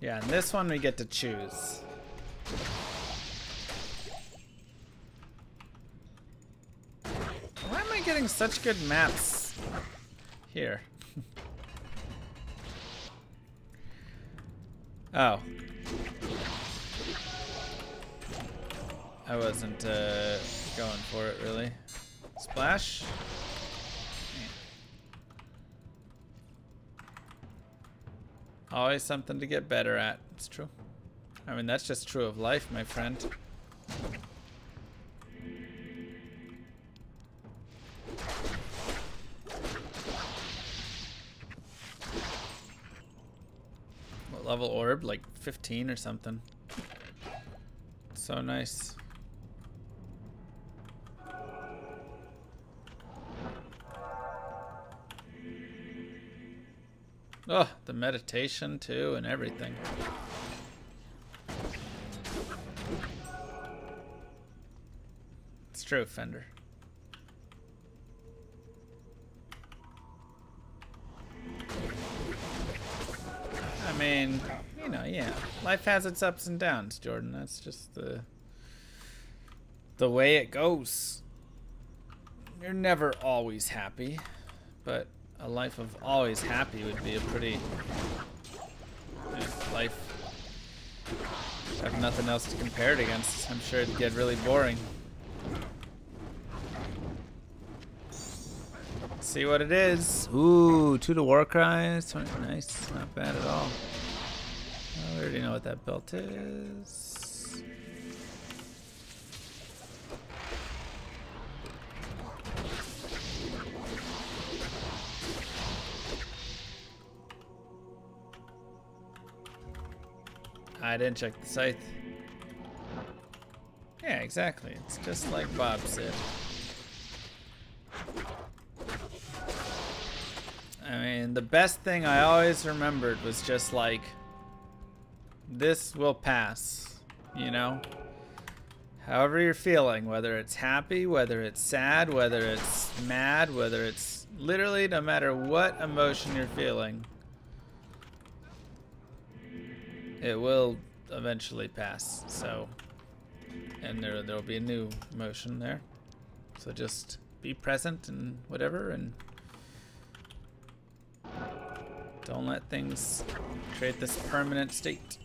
Yeah, and this one we get to choose. Why am I getting such good maps here? oh. I wasn't uh, going for it really. Splash? Always something to get better at. It's true. I mean, that's just true of life, my friend. What level orb? Like 15 or something. So nice. Oh, the meditation too and everything. It's true, Fender. I mean, you know, yeah. Life has its ups and downs, Jordan. That's just the the way it goes. You're never always happy, but a life of always happy would be a pretty life. I have nothing else to compare it against. I'm sure it'd get really boring. See what it is. Ooh, two to war cries. Nice, not bad at all. I already know what that belt is. I didn't check the scythe. Yeah, exactly. It's just like Bob said. I mean, the best thing I always remembered was just like, this will pass, you know? However you're feeling, whether it's happy, whether it's sad, whether it's mad, whether it's literally no matter what emotion you're feeling, it will eventually pass. So, and there there'll be a new motion there. So just be present and whatever, and don't let things create this permanent state.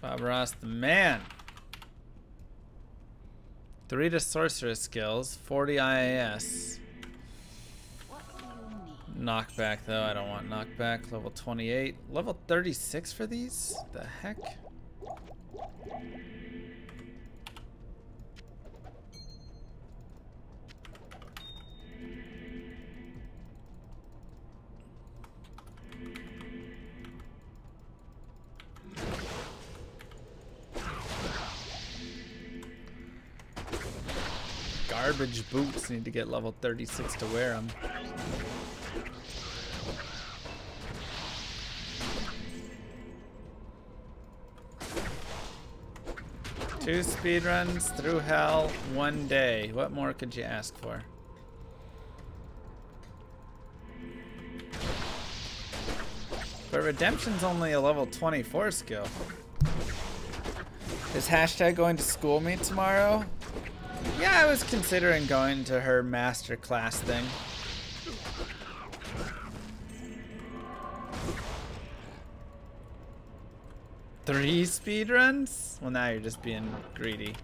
Bob Ross, the man. Three to sorceress skills, 40 IAS. Knockback though, I don't want knockback. Level 28. Level 36 for these? The heck? Garbage boots. Need to get level 36 to wear them. Two speedruns through hell, one day. What more could you ask for? But Redemption's only a level 24 skill. Is hashtag going to school me tomorrow? Yeah, I was considering going to her master class thing. Three speedruns? Well, now you're just being greedy.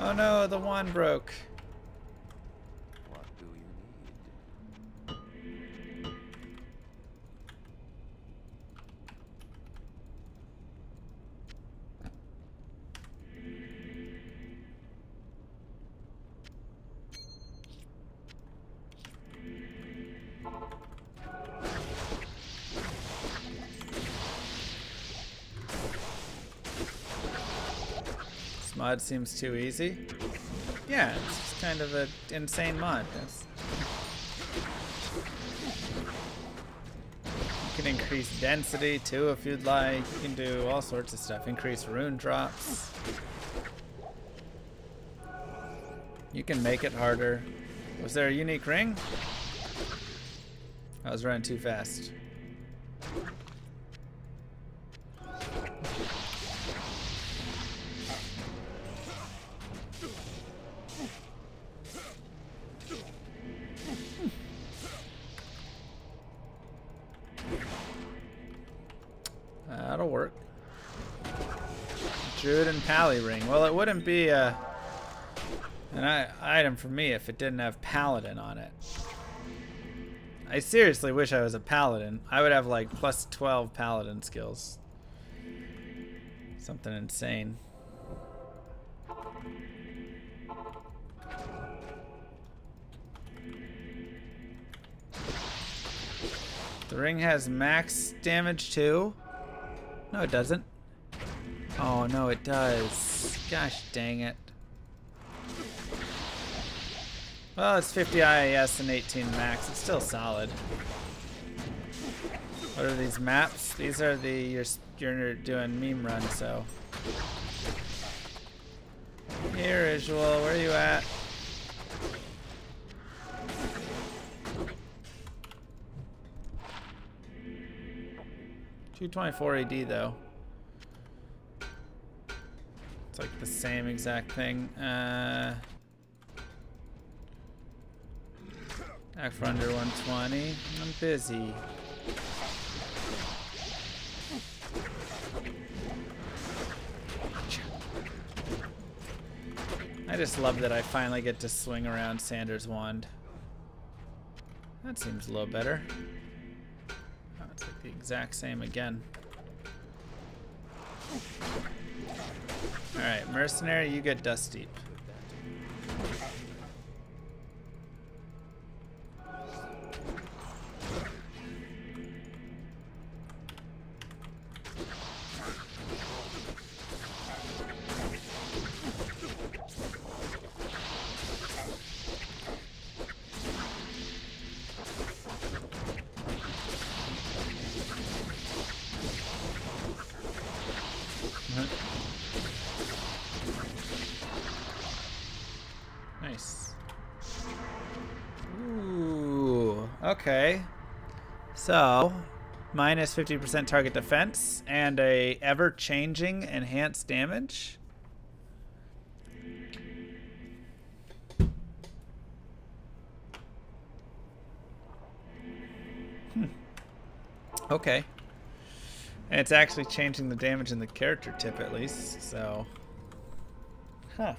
Oh no, the wand broke. Mod seems too easy. Yeah, it's just kind of an insane mod. That's- You can increase density too if you'd like. You can do all sorts of stuff. Increase rune drops. You can make it harder. Was there a unique ring? I was running too fast. Ring. Well, it wouldn't be a, an item for me if it didn't have Paladin on it. I seriously wish I was a Paladin. I would have like plus 12 Paladin skills. Something insane. The ring has max damage too? No, it doesn't. Oh, no, it does. Gosh dang it. Well, it's 50 IAS and 18 max. It's still solid. What are these maps? These are the you're you're doing meme run, so. Here, Visual, where are you at? Two twenty four AD though. Like the same exact thing. Uh, act for under 120. I'm busy. I just love that I finally get to swing around Sander's wand. That seems a little better. Oh, it's like the exact same again. Alright, Mercenary, you get Dust minus 50% target defense and a ever-changing enhanced damage. Hmm. Okay. And it's actually changing the damage in the character tip at least, so... Huh.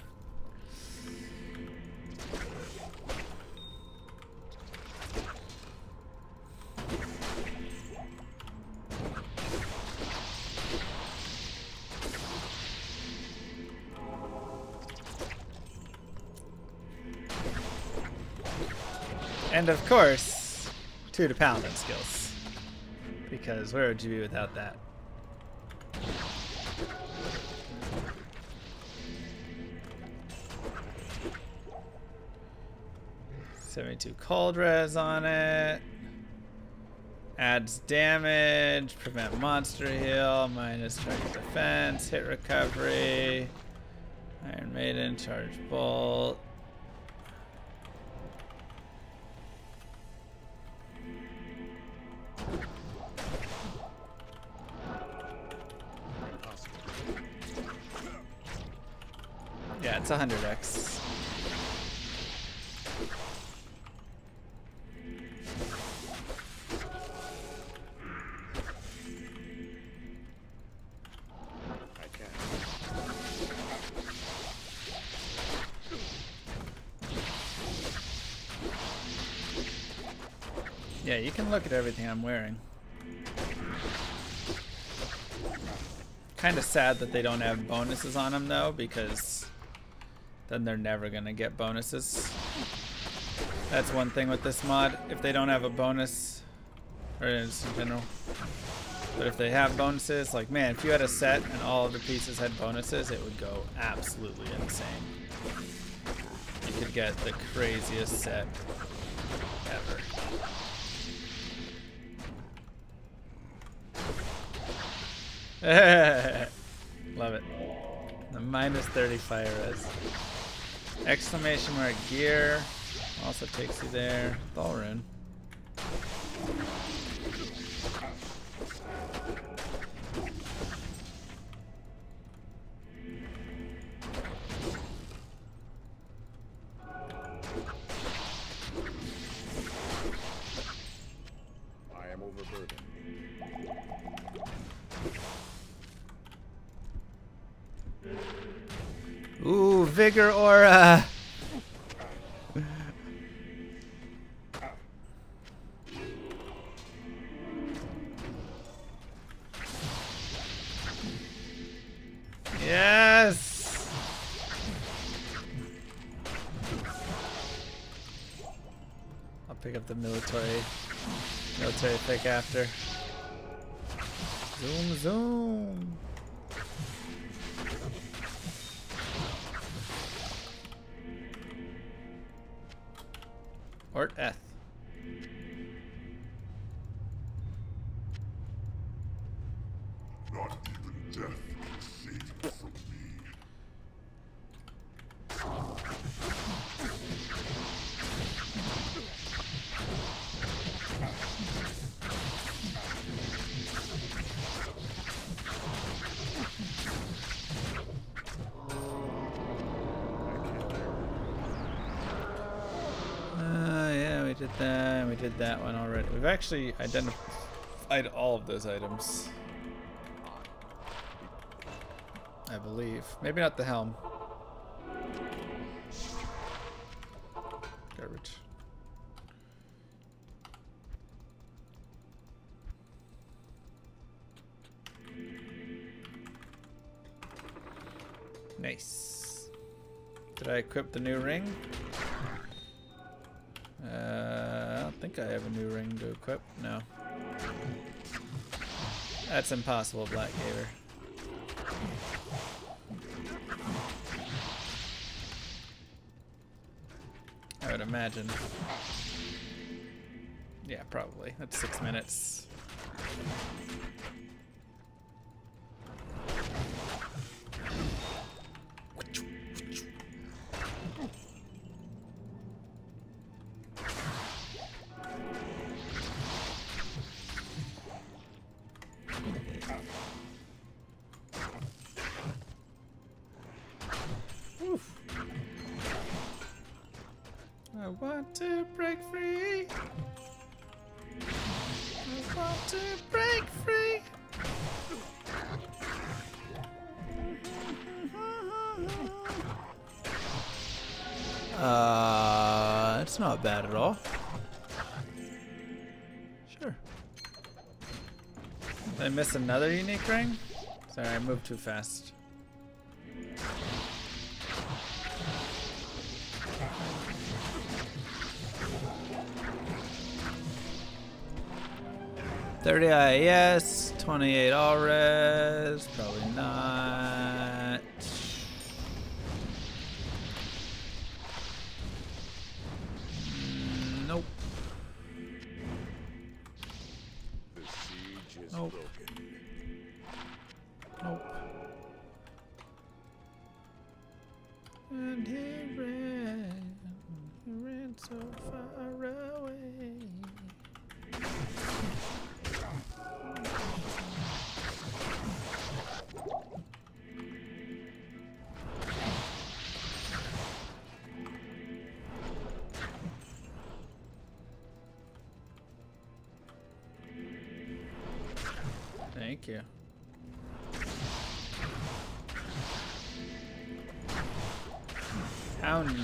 And of course, two to paladin skills. Because where would you be without that? Seventy-two cold res on it. Adds damage, prevent monster heal, minus target defense, hit recovery. Iron Maiden, Charge Bolt. Look at everything I'm wearing. Kind of sad that they don't have bonuses on them though, because then they're never gonna get bonuses. That's one thing with this mod. If they don't have a bonus, or in general, but if they have bonuses, like man, if you had a set and all of the pieces had bonuses, it would go absolutely insane. You could get the craziest set Love it. The minus 30 fire res. Exclamation mark gear also takes you there. Thalrun. I after. We've actually identified all of those items. I believe. Maybe not the helm. Garbage. Nice. Did I equip the new ring? Uh, I don't think I have a new ring to equip. No. That's impossible, Black Gator. I would imagine. Yeah, probably. That's six minutes. Did another unique ring? Sorry, I moved too fast. Thirty IAS, twenty-eight all res, probably not. Nope. Nope. You. Pounding.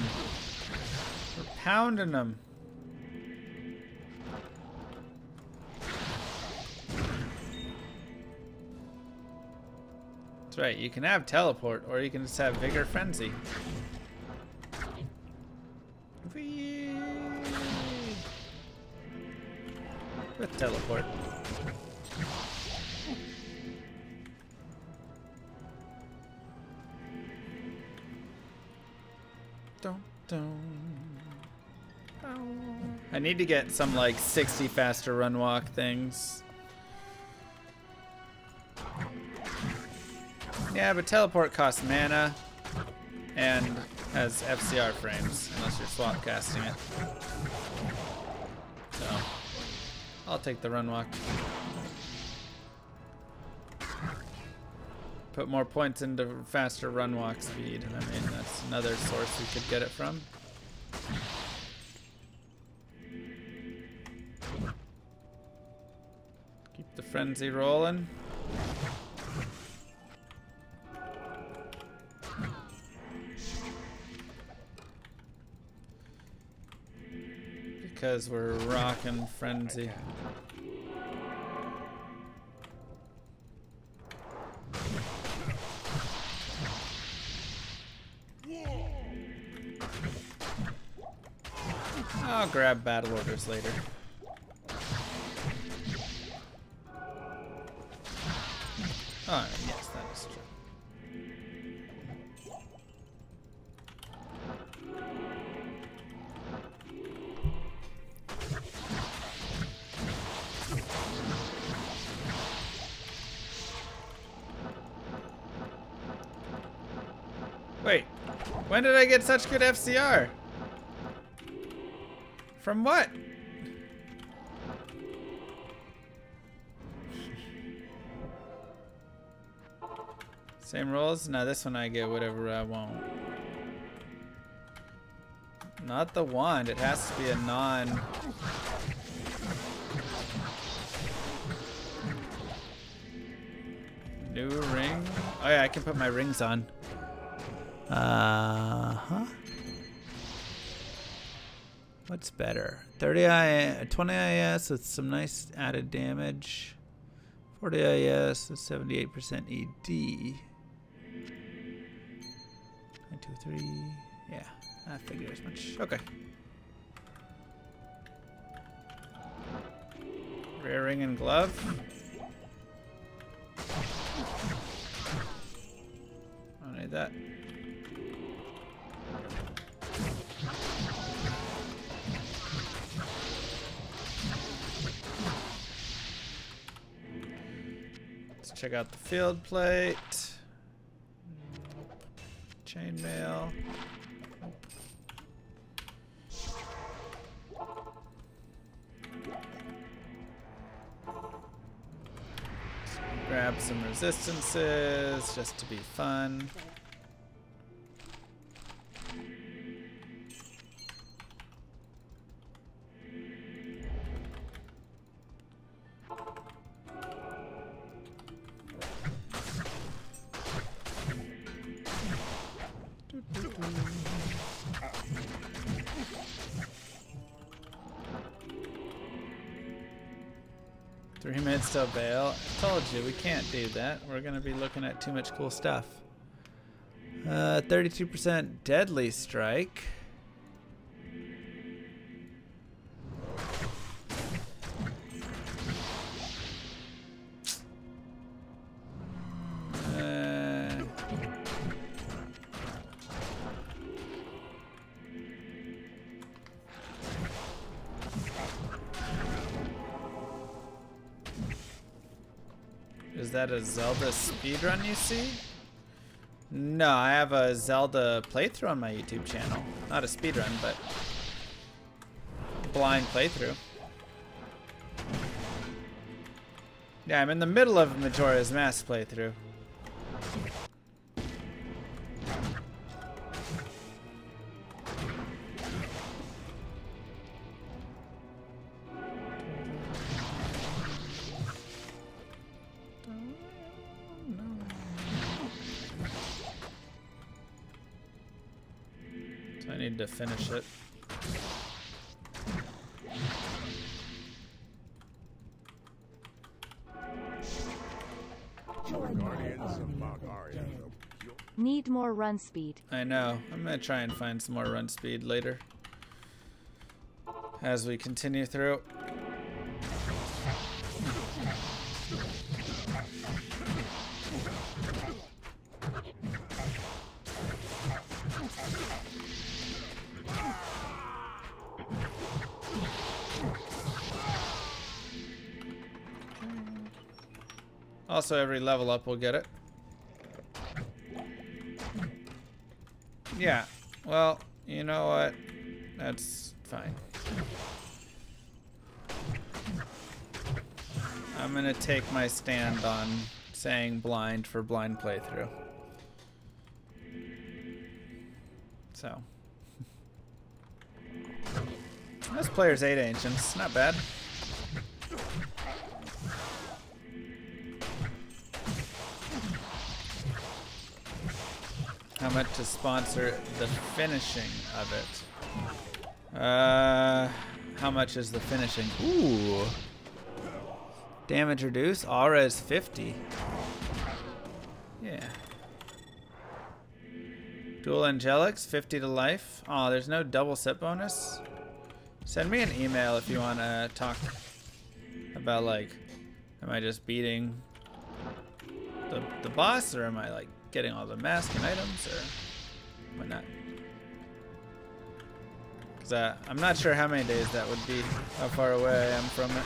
We're pounding them. That's right, you can have teleport, or you can just have vigor frenzy. Whee! With teleport. Need to get some like 60 faster run walk things. Yeah, but teleport costs mana and has FCR frames unless you're swap casting it. So I'll take the run walk. Put more points into faster run walk speed. I mean, that's another source we could get it from. Frenzy rolling. Because we're rocking frenzy. I'll grab battle orders later. Did I get such good FCR? From what? Same rules? Now this one I get whatever I want. Not the wand, it has to be a non... New ring? Oh yeah, I can put my rings on. Uh-huh. What's better? 30 I 20 IS with some nice added damage. 40 IS with 78% ED. 923. Yeah, I figured as much. Okay. Rear ring and glove. I need that. Check out the field plate. Chainmail. Grab some resistances just to be fun. To bail. I told you, we can't do that. We're going to be looking at too much cool stuff. Uh, 32% deadly strike. A Zelda speedrun you see? No, I have a Zelda playthrough on my YouTube channel. Not a speedrun, but blind playthrough. Yeah, I'm in the middle of Majora's Mask playthrough. Arya. dead. Need more run speed. I know. I'm gonna try and find some more run speed later. As we continue through. Also, every level up will get it. Yeah. Well, you know what? That's fine. I'm gonna take my stand on saying blind for blind playthrough. So. This player's 8 ancients, not bad. Much to sponsor the finishing of it? Uh, how much is the finishing? Ooh. Damage reduce. Aura is 50. Yeah. Dual Angelics, 50 to life. Oh, there's no double set bonus. Send me an email if you want to talk about, like, am I just beating the, the boss or am I, like, getting all the mask and items or whatnot? Because uh, I'm not sure how many days that would be, how far away I am from it.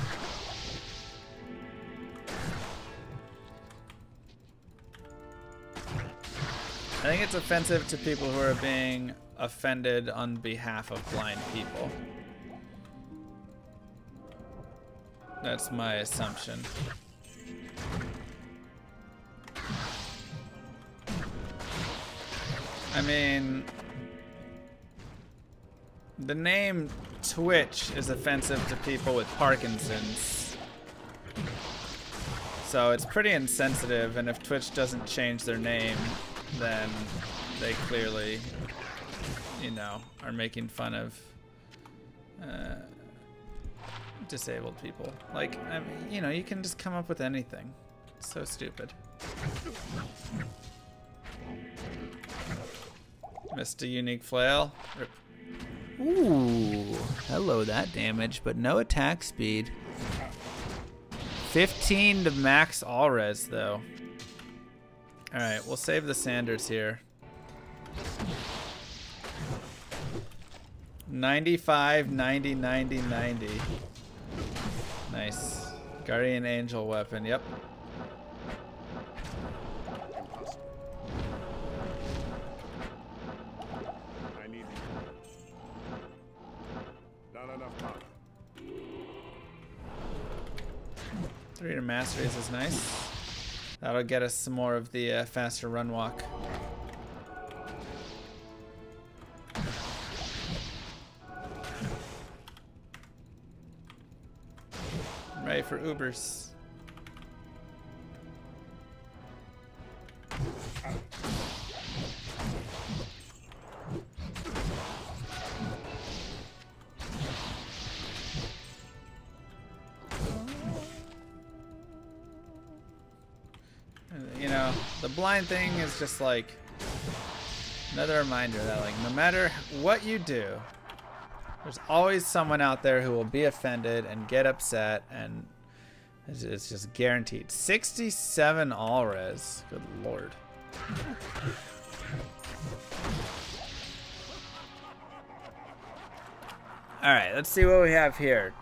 I think it's offensive to people who are being offended on behalf of blind people. That's my assumption. I mean, the name Twitch is offensive to people with Parkinson's. So it's pretty insensitive, and if Twitch doesn't change their name, then they clearly, you know, are making fun of uh, disabled people. Like, I mean, you know, you can just come up with anything. So stupid. Missed a unique flail. Rip. Ooh, hello that damage, but no attack speed. 15 to max all res though. Alright, we'll save the Sanders here. 95, 90, 90, 90. Nice. Guardian Angel weapon, yep. Three to masteries is nice. That'll get us some more of the uh, faster run walk. Ready for Ubers. The blind thing is just like another reminder that like no matter what you do, there's always someone out there who will be offended and get upset and it's, just guaranteed. 67 all res. Good lord. All right, let's see what we have here.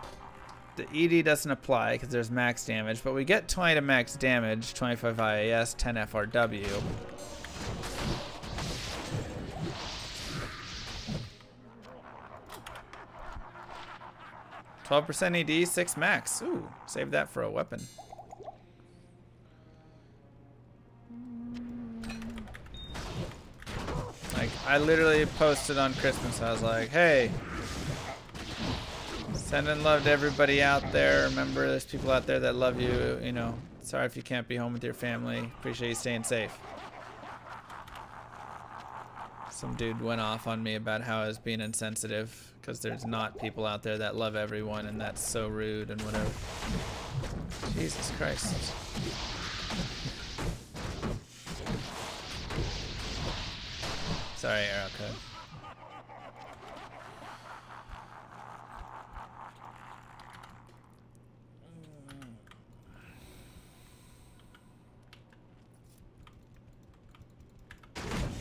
The ED doesn't apply because there's max damage, but we get 20 to max damage, 25 IAS, 10 FRW. Twelve percent ED, six max. Ooh, save that for a weapon. Like I literally posted on Christmas. I was like, "Hey, Sending love to everybody out there. Remember, there's people out there that love you. You know, sorry if you can't be home with your family. Appreciate you staying safe. Some dude went off on me about how I was being insensitive because there's not people out there that love everyone and that's so rude and whatever. Jesus Christ. Sorry, arrow code.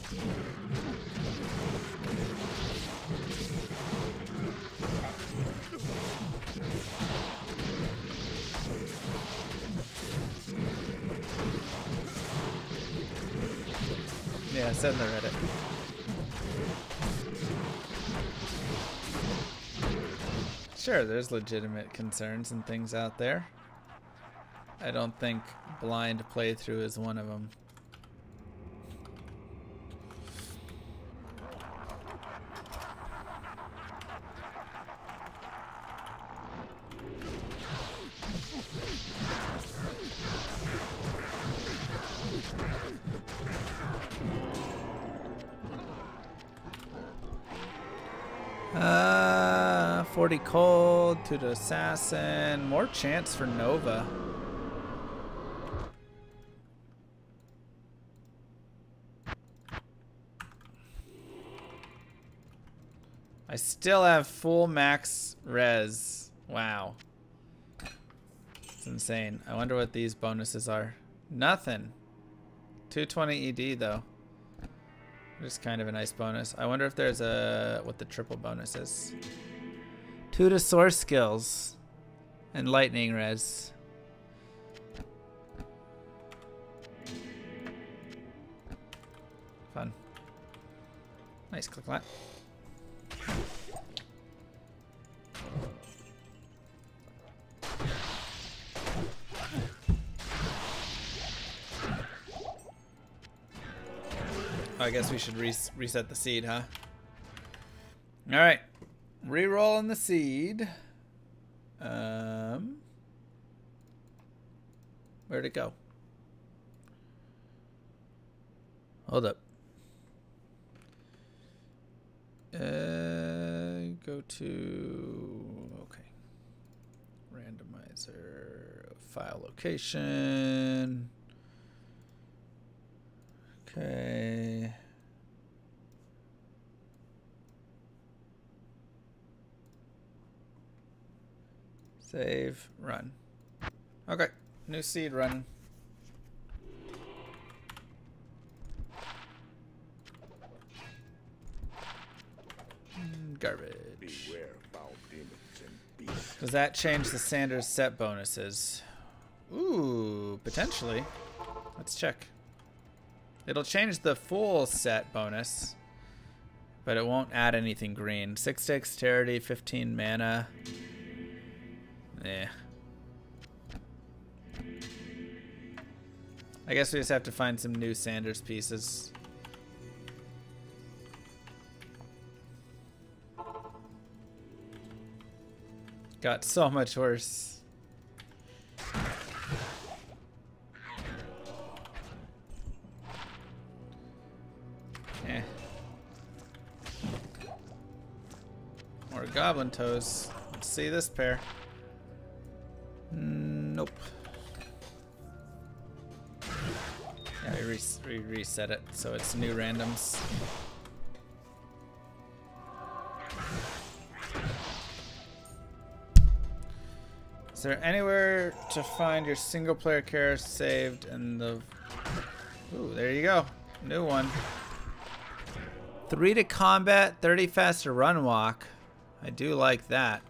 Yeah, send the Reddit. Sure, there's legitimate concerns and things out there. I don't think blind playthrough is one of them. 40 cold to the assassin. More chance for Nova. I still have full max res. Wow. It's insane. I wonder what these bonuses are. Nothing. 220 ED though. Just kind of a nice bonus. I wonder if there's a what the triple bonus is. Two to sorc skills and lightning res. Fun. Nice click that. I guess we should res reset the seed, huh? All right, re-rolling the seed. Um, where'd it go? Hold up. Uh, go to okay. Randomizer file location. Okay. Save, run. Okay, new seed running. Mm, Garbage. Beware foul demons and beasts. Does that change the Sander's set bonuses? Ooh, potentially. Let's check. It'll change the full set bonus, but it won't add anything green. 6 dexterity, 15 mana. Yeah. I guess we just have to find some new Sander's pieces. Got so much worse. Eh. More goblin toes. Let's see this pair. Nope. Yeah, we, we reset it so it's new randoms. Is there anywhere to find your single player character saved in the... Ooh, there you go. New one. 3 to combat, 30 faster run walk. I do like that.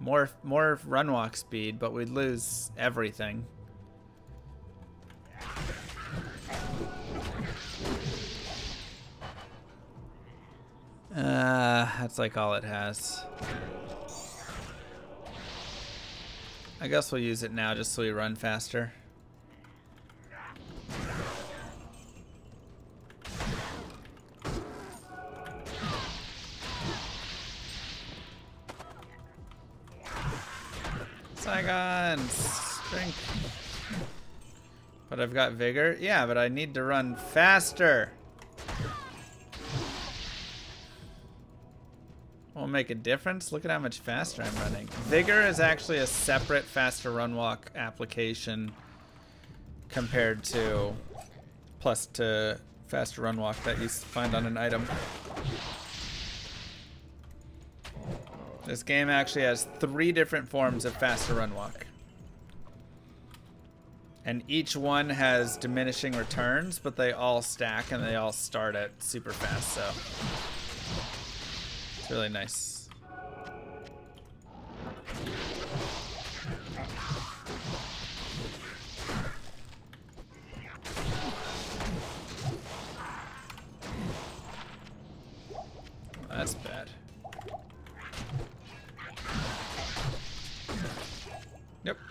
More more run walk speed, but we'd lose everything. Uh, that's like all it has. I guess we'll use it now just so we run faster. But I've got vigor? Yeah, but I need to run faster. Won't make a difference? Look at how much faster I'm running. Vigor is actually a separate faster run walk application compared to plus to faster run walk that you find on an item. This game actually has three different forms of faster run walk. And each one has diminishing returns, but they all stack and they all start at super fast, so it's really nice.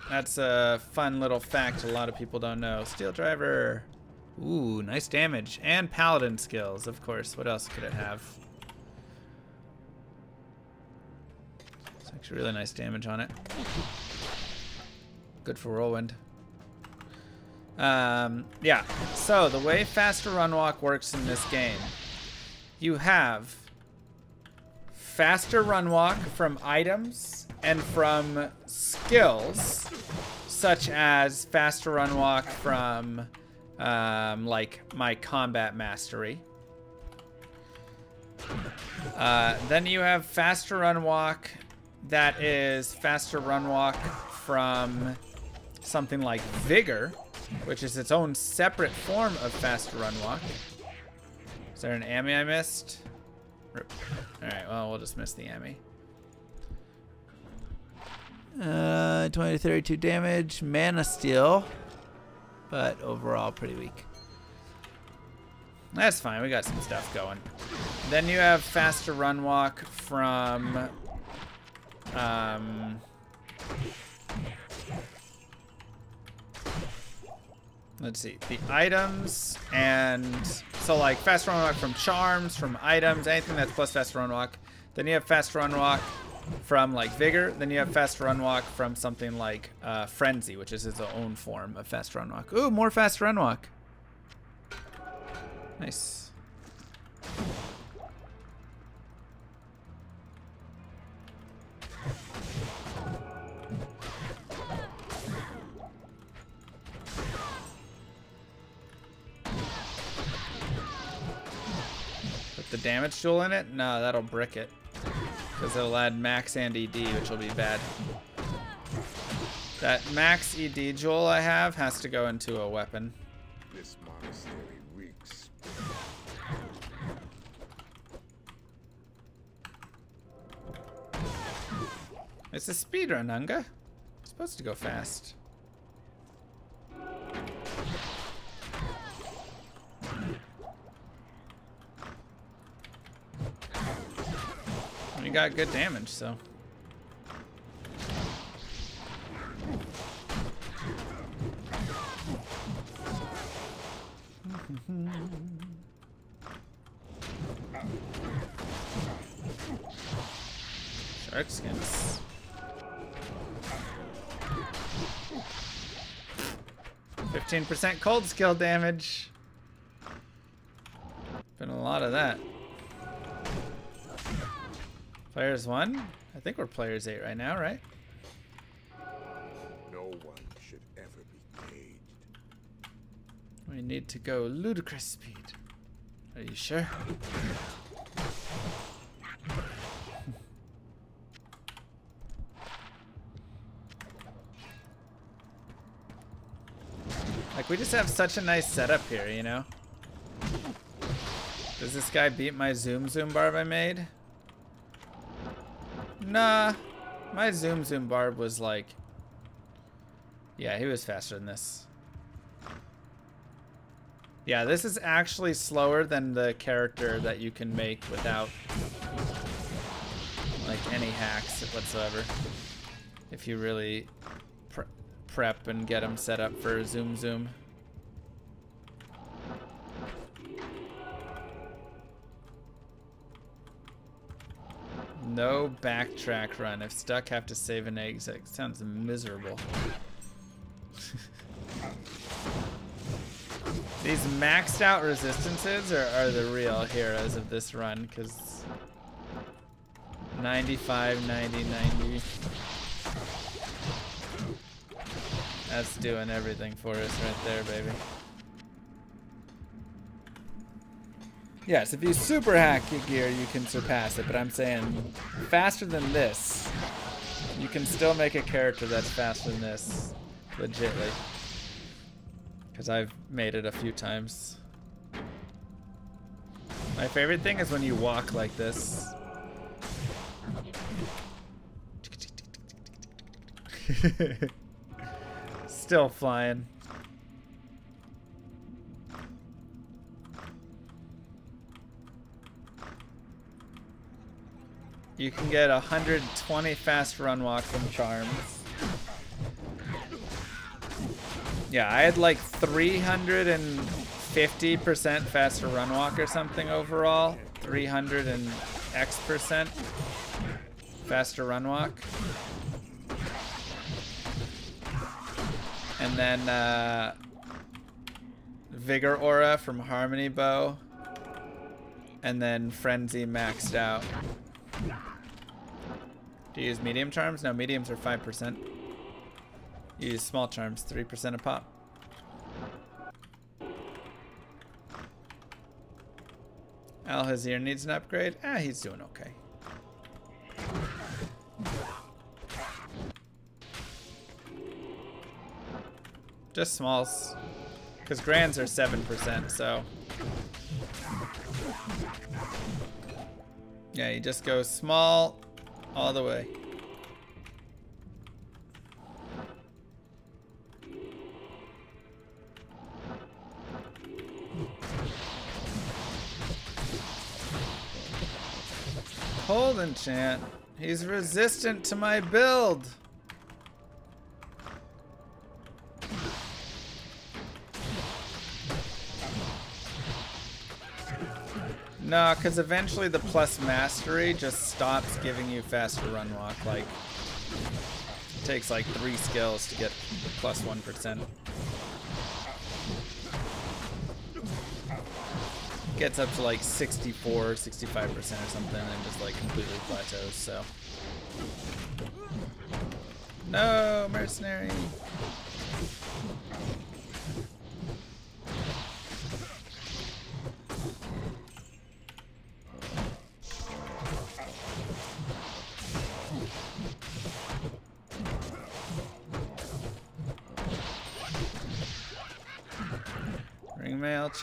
That's a fun little fact a lot of people don't know. Steel Driver. Ooh, nice damage. And Paladin skills, of course. What else could it have? It's actually really nice damage on it. Good for Whirlwind. Um, yeah, so the way Faster Run Walk works in this game, you have faster run walk from items and from skills, such as faster run walk from um, like my combat mastery. Uh, then you have faster run walk that is faster run walk from something like vigor, which is its own separate form of faster run walk. Is there an Ami I missed? Alright, well, we'll just miss the Ami. Uh, 20 to 32 damage, mana steal, but overall pretty weak. That's fine, we got some stuff going. Then you have faster run walk from, um, let's see, the items and so like fast run walk from charms, from items, anything that's plus fast run walk. Then you have fast run walk from like vigor. Then you have fast run walk from something like uh, frenzy, which is its own form of fast run walk. Ooh, more fast run walk. Nice. The damage tool in it? No, that'll brick it. Because it'll add max and ED, which will be bad. That max ED jewel I have has to go into a weapon. This monastery reeks. It's a speedrun, Unga. It's supposed to go fast. You got good damage, so. Shark skins. Fifteen percent cold skill damage. Been a lot of that. Players one? I think we're players eight right now, right? No one should ever be caged. We need to go ludicrous speed. Are you sure? like we just have such a nice setup here, you know? Does this guy beat my zoom zoom barb I made? Nah. My zoom zoom barb was like Yeah, he was faster than this. Yeah, this is actually slower than the character that you can make without like any hacks whatsoever. If you really pre prep and get him set up for zoom zoom. No backtrack run. If stuck, have to save an exit. Sounds miserable. These maxed out resistances are, are the real heroes of this run, because 95, 90, 90. That's doing everything for us right there, baby. Yes, if you super hack your gear, you can surpass it, but I'm saying faster than this, you can still make a character that's faster than this, legitly. Because I've made it a few times. My favorite thing is when you walk like this. Still flying. You can get 120 fast run walk from Charms. Yeah, I had like 350% faster run walk or something overall. 300 and X percent faster run walk. And then uh, Vigor Aura from Harmony Bow. And then Frenzy maxed out. Do you use medium charms? No, mediums are 5%. You use small charms, 3% a pop. Al Hazir needs an upgrade. Ah, he's doing okay. Just smalls. Because grands are 7%, so. Yeah, you just go small all the way. Cold enchant. He's resistant to my build. No, because eventually the plus mastery just stops giving you faster run walk. Like, it takes like three skills to get plus 1. Gets up to like 64, 65% or something and just like completely plateaus, so. No, mercenary.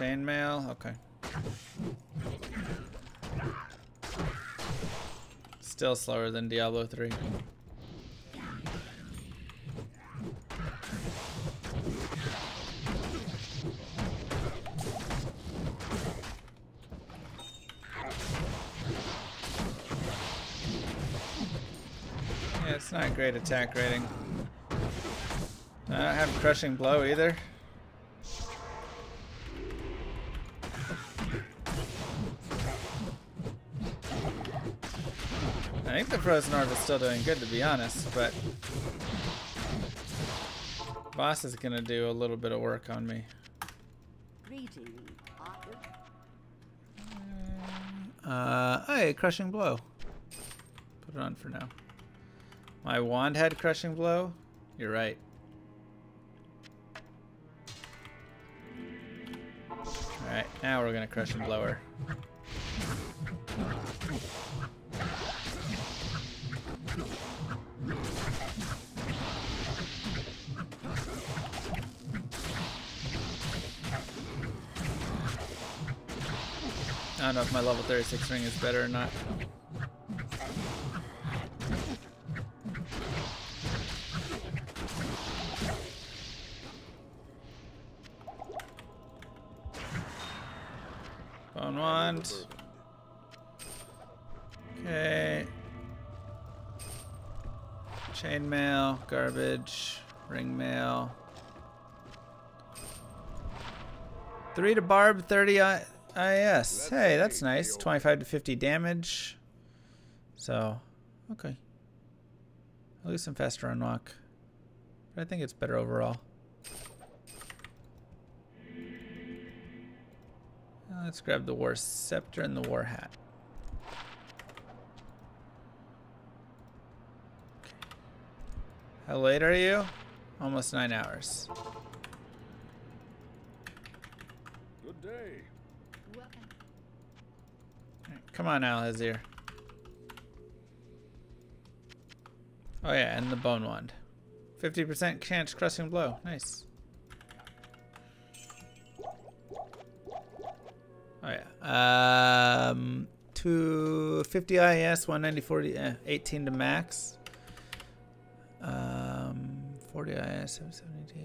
Ring mail, okay. Still slower than Diablo 3. Yeah, it's not a great attack rating. I don't have crushing blow either. I think Frozen Orb is still doing good to be honest, but boss is gonna do a little bit of work on me. Uh, hey, crushing blow. Put it on for now. My wand had crushing blow. You're right. All right, now we're gonna crushing blow I don't know if my level 36 ring is better or not. Bone wand. Okay. Chainmail, garbage, ring mail. Three to barb, 30 uh, Ah, yes. Hey, that's nice. 25 to 50 damage. So, okay. I'll do some faster unlock. But I think it's better overall. Let's grab the War Scepter and the War Hat. How late are you? Almost nine hours. Good day. Come on, Alhazir. Oh yeah, and the bone wand. 50% chance crushing blow. Nice. Oh yeah. Um, 250 IS, 190, eh, 18 to max. Um, 40 IS, 770.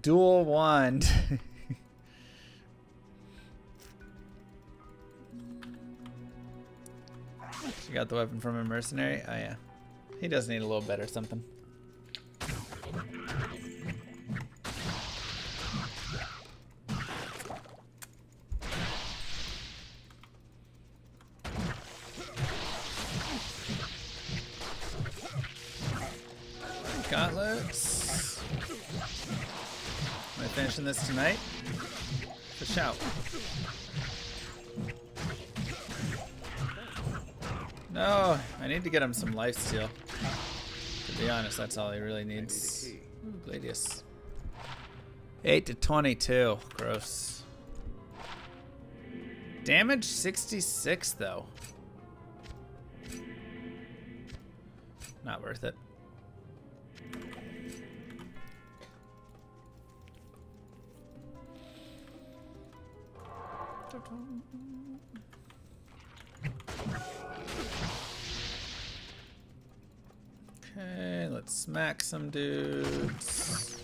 Dual wand. she got the weapon from a mercenary? Oh yeah. He does need a little bit or something. Tonight? The shout. No, I need to get him some life steal. To be honest, that's all he really needs. Gladius. 8 to 22. Gross. Damage 66 though. Not worth it. Okay, let's smack some dudes.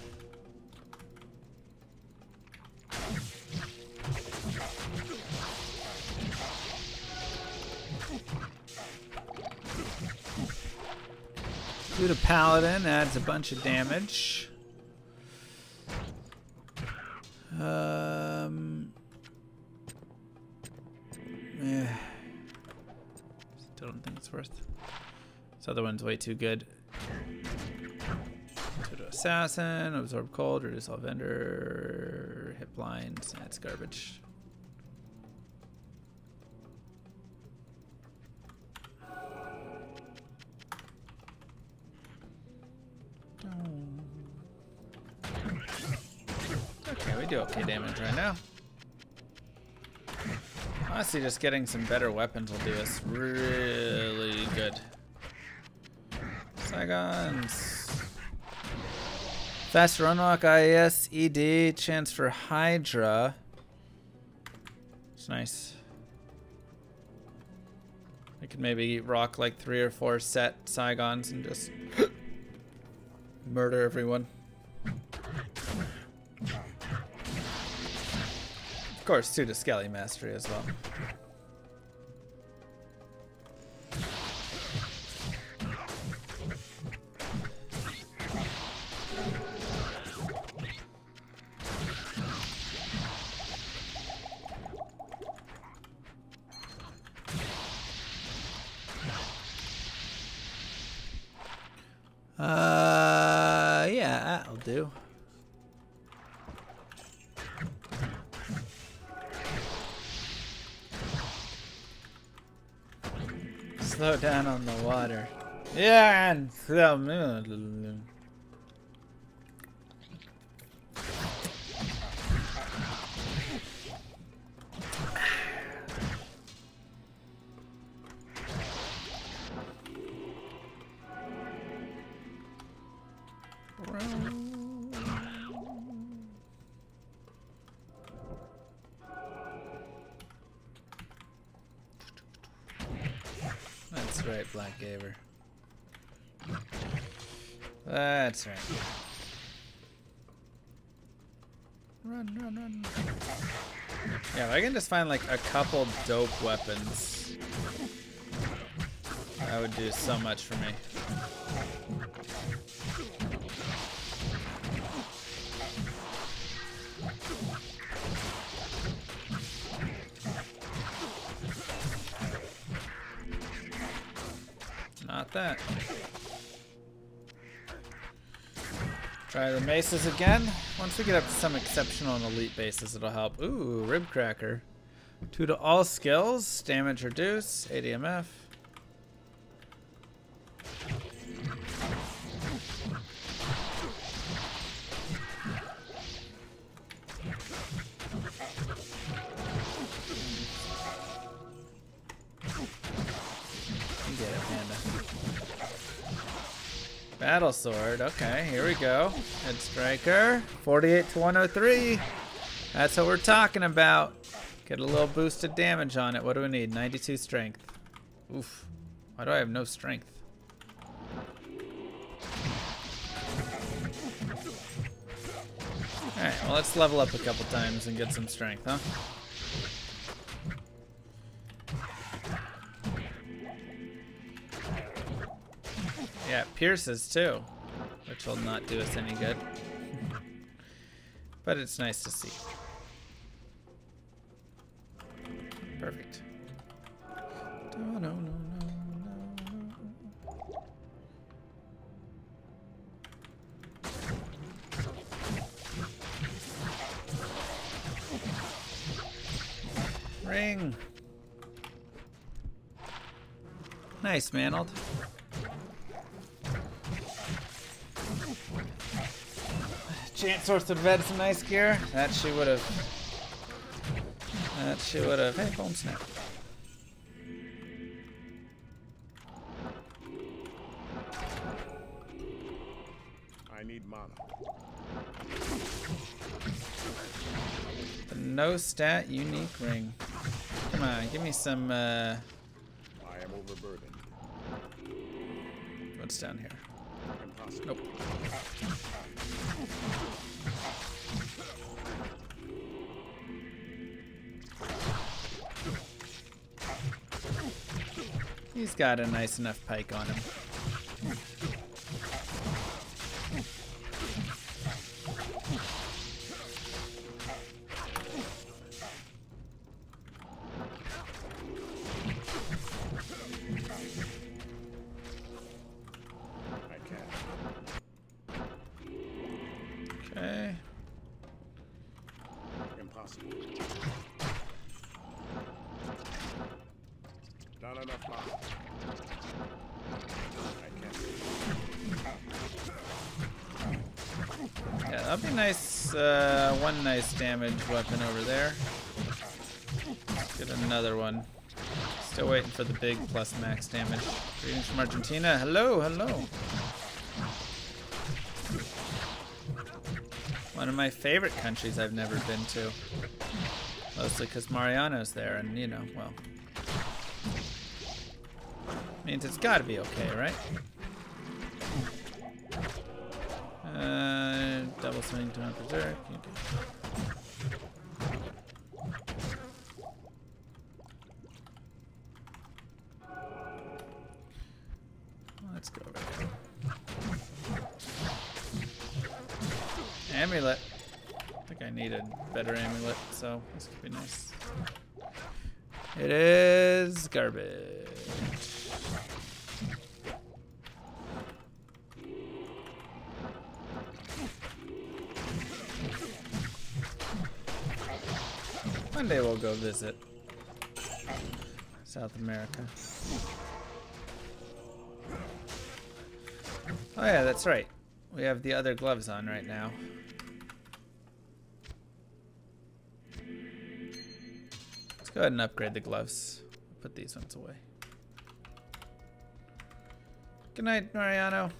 Do the paladin adds a bunch of damage. Um. Yeah. Still don't think it's worth. This other one's way too good. Pseudo assassin, absorb cold, reduce all vendor, hit blinds. That's garbage. Okay, we do okay damage right now. Honestly, just getting some better weapons will do us really good. Sigon's. Faster unlock IS, ED, chance for Hydra. It's nice. I could maybe rock like three or four set Sigon's and just murder everyone. Course, two to Skelly Mastery as well. Uh, yeah, that'll do. Slow down on the water. Yeah, and slow. Just find like a couple dope weapons, that would do so much for me. Not that. Try the maces again. Once we get up to some exceptional and elite bases, it'll help. Ooh, rib cracker. Two to all skills. Damage reduce. ADMF. Okay, here we go. Head striker. 48 to 103. That's what we're talking about. Get a little boosted damage on it. What do we need? 92 strength. Oof. Why do I have no strength? Alright, well let's level up a couple times and get some strength, huh? Yeah, pierces too, which will not do us any good. but it's nice to see. Perfect. No, no, no. Ring. Nice, Manald. Chance Source have had some nice gear. That she would have. That she would have. Hey, bone snap. I need mana. The no stat unique ring. Come on, give me some. Uh, I am overburdened. what's down here? Nope. He's got a nice enough pike on him. Plus max damage. Greetings from Argentina. Hello, hello. One of my favorite countries I've never been to. Mostly because Mariano's there, and you know, well. Means it's gotta be okay, right? Uh, double swing to berserk. Okay. Let's go over there. Amulet. I think I need a better amulet, so this could be nice. It is garbage. One day we'll go visit South America. Oh yeah, that's right. We have the other gloves on right now. Go ahead and upgrade the gloves. Put these ones away. Good night, Mariano.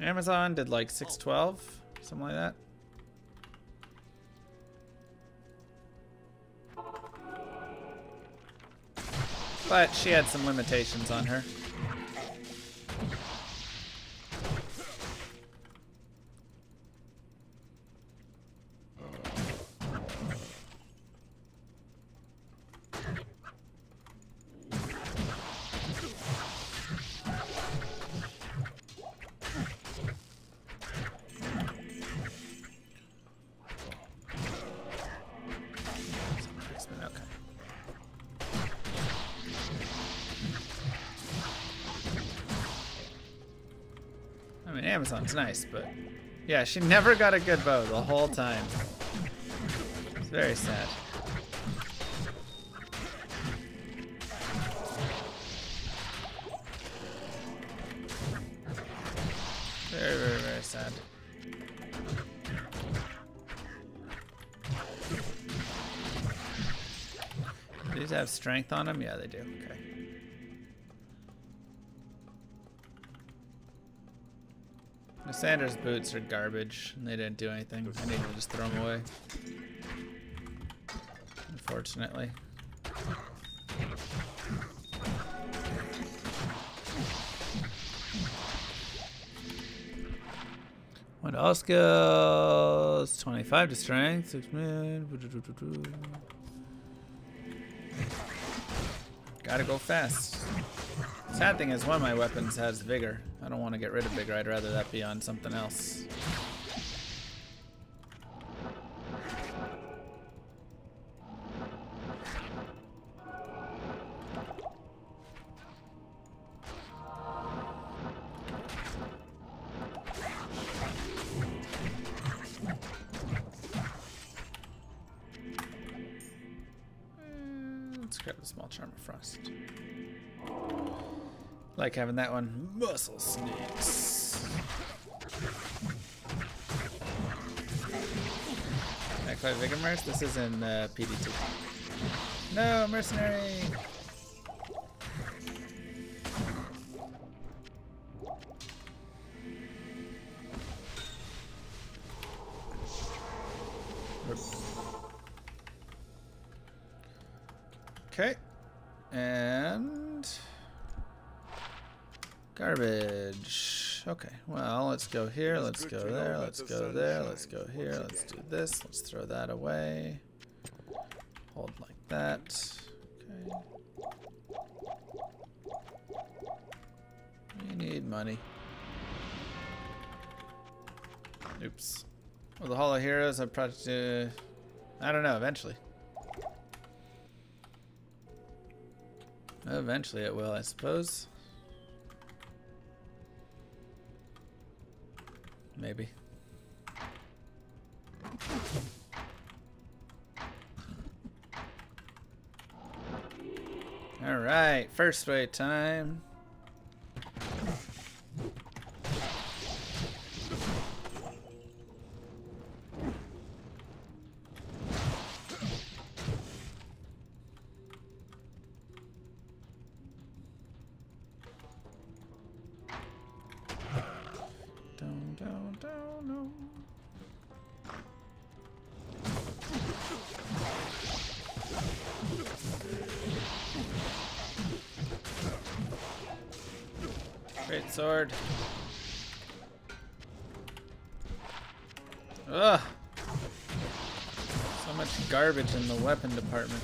Amazon did like 612, something like that. But she had some limitations on her. Amazon's nice, but yeah, she never got a good bow the whole time. It's very sad. Very, very, very sad. Do these have strength on them? Yeah, they do. Okay. Sanders' boots are garbage. and They didn't do anything. I need to just throw them away. Unfortunately. One skills, 25 to strength, 6 min. Gotta go fast. Sad thing is one of my weapons has vigor. I don't want to get rid of vigor, I'd rather that be on something else. Like having that one. Muscle snakes. Not quite Vigor. This is in uh, PD2. No, mercenary. Go here. Let's go there. Let's go there. Let's go here. Let's do this. Let's throw that away. Hold like that. Okay. We need money. Oops. Well, the Hall of Heroes, I probably. Uh, I don't know. Eventually. Eventually it will, I suppose. Maybe. All right, first way time. In the weapon department.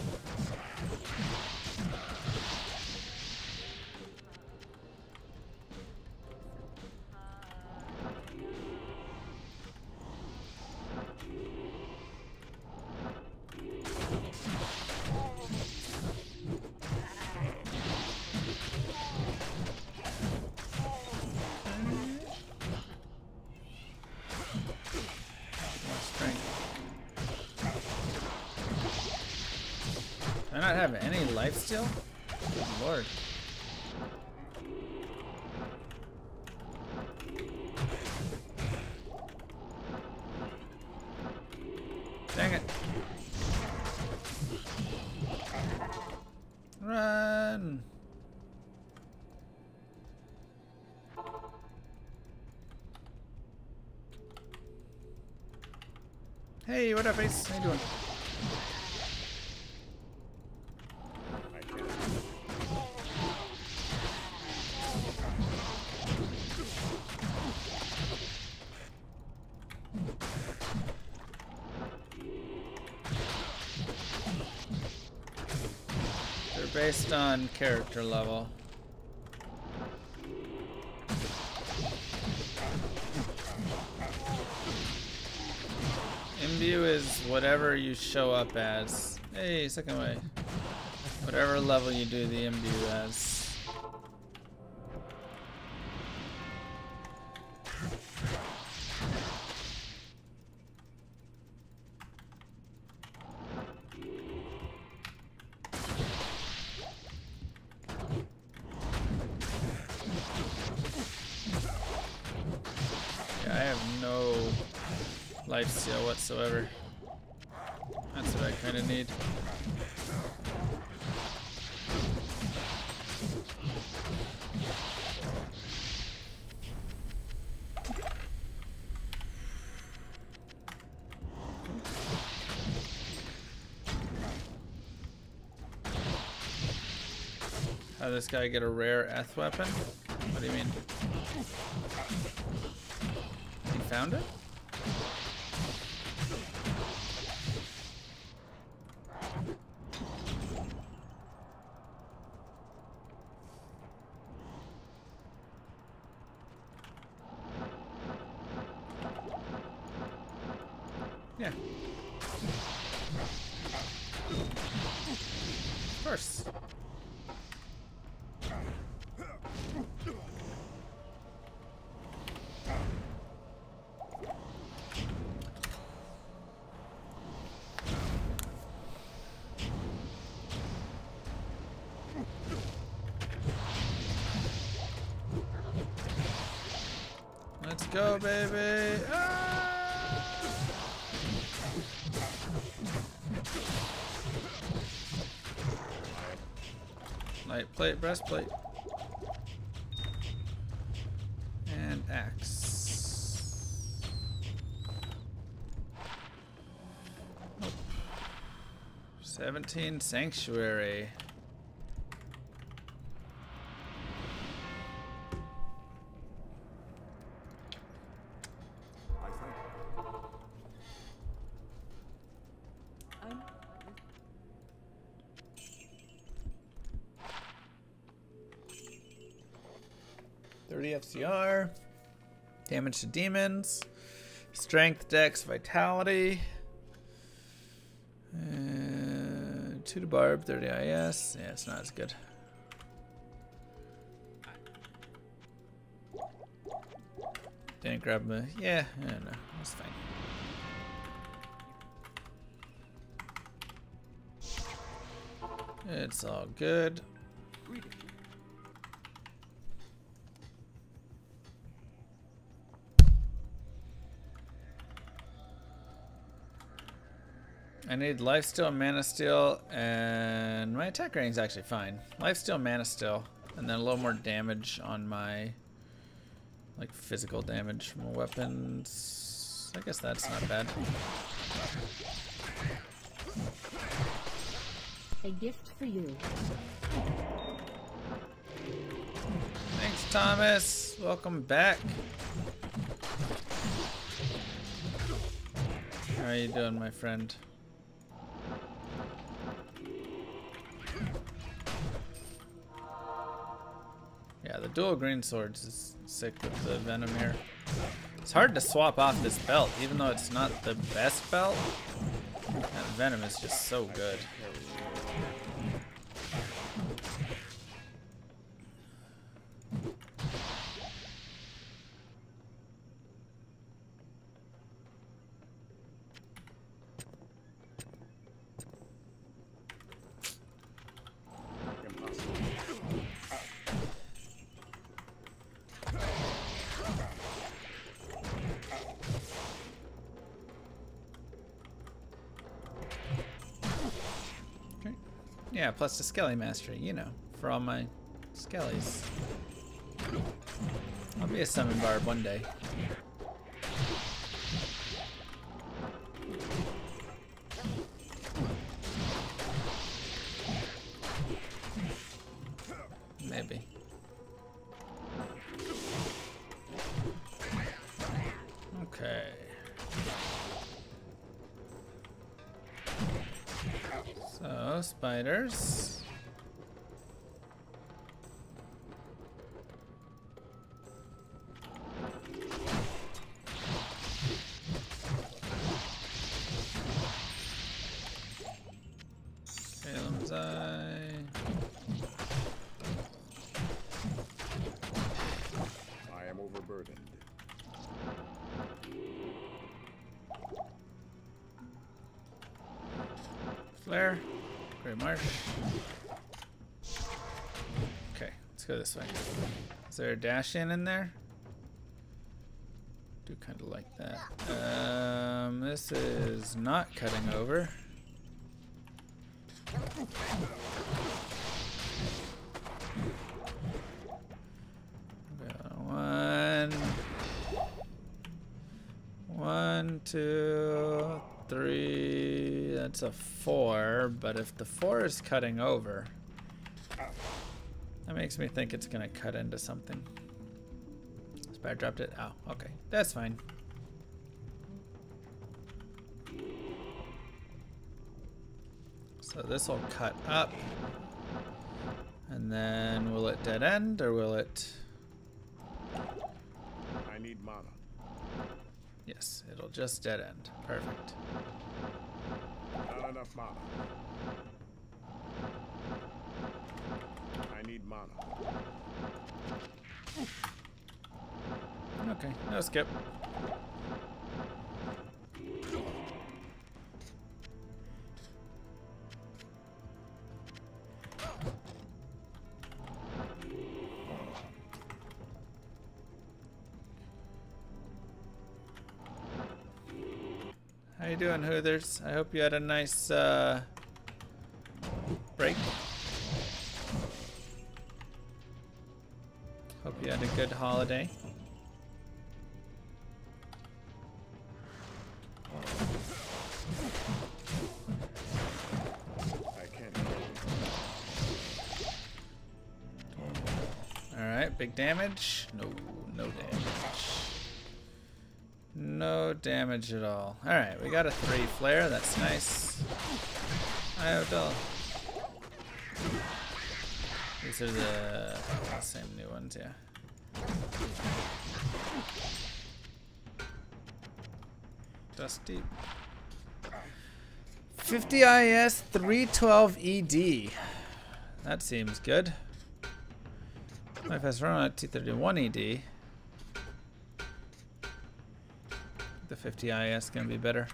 Steal? Good lord. Dang it. Run! Hey, what up, Ace? How you doing? They're based on character level. Imbue is whatever you show up as. Hey, second way. Whatever level you do the imbue as. How this guy get a rare Eth weapon? What do you mean? He found it? Light plate, breastplate. And axe. Nope. 17 sanctuary. Damage to demons. Strength, dex, vitality. Uh, 2 to barb, 30 IAS. Yeah, it's not as good. Didn't grab the. Yeah, no, that's fine. It's all good. Need lifesteal, and mana Steal, and my attack rating is actually fine. Lifesteal, mana Steal, and then a little more damage on my like physical damage from weapons. I guess that's not bad. A gift for you. Thanks, Thomas. Welcome back. How are you doing, my friend? The dual green swords is sick with the venom here. It's hard to swap off this belt, even though it's not the best belt. That venom is just so good. Plus the Skelly Mastery, you know, for all my Skellies. I'll be a summon barb one day. So, Is there a dash in in there? do kind of like that. Um, this is not cutting over. One, one, two, three. That's a four, but if the four is cutting over, makes me think it's gonna cut into something. Spire dropped it. Oh, okay. That's fine. So this will cut up. And then will it dead end or will it... I need mana. Yes, it'll just dead end. Perfect. Not enough mana. I need mana. Okay, no skip. How you doing, Hoothers? I hope you had a nice uh, break. You had a good holiday. Alright, big damage. No, no damage. No damage at all. Alright, we got a three flare. That's nice. Hi, Odell. These are the same new ones, yeah. Dusty. 50 IAS 312 ED. E That seems good. My fast run at 231 ED. The 50 IAS gonna be better.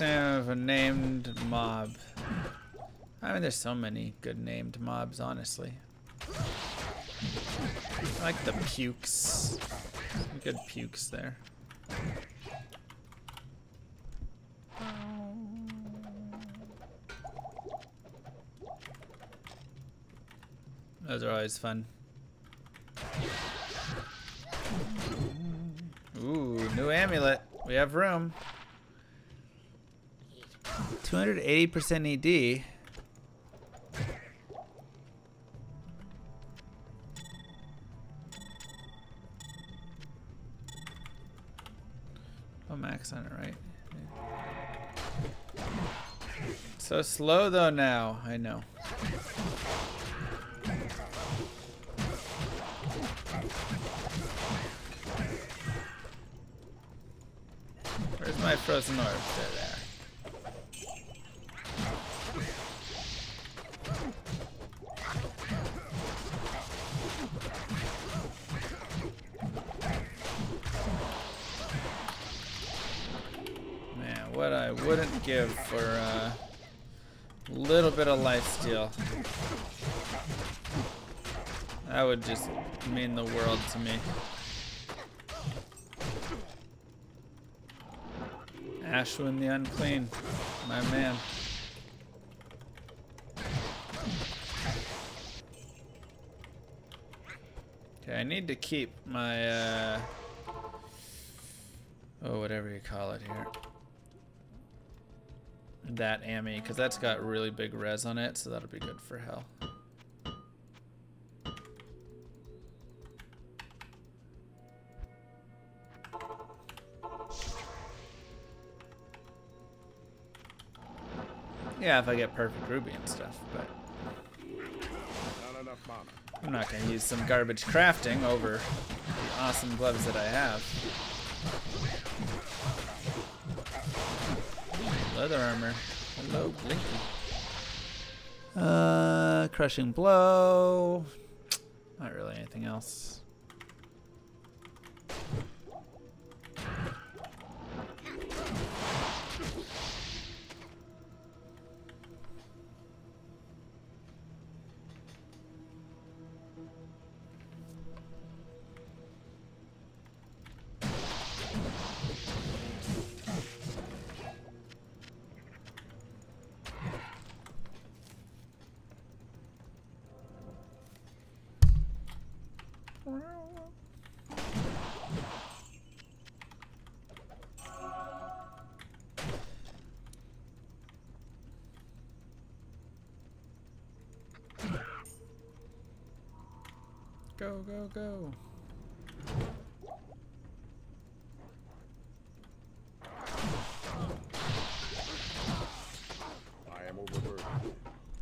Of a named mob. I mean, there's so many good named mobs, honestly. I like the pukes. Good pukes there. Those are always fun. Ooh, new amulet. We have room. 280% ED. Max on it, right? So slow though now, I know. Where's my frozen orb? For a little bit of life steal. That would just mean the world to me. Ashwin the Unclean, my man. Okay, I need to keep my, uh, oh, whatever you call it here. That Ami, because that's got really big res on it, so that'll be good for hell. Yeah, if I get perfect ruby and stuff, but Not enough mana. I'm not gonna use some garbage crafting over the awesome gloves that I have. Leather armor. Hello, Blinky. Uh, crushing blow. Not really anything else. Go, go, go. I am overburdened.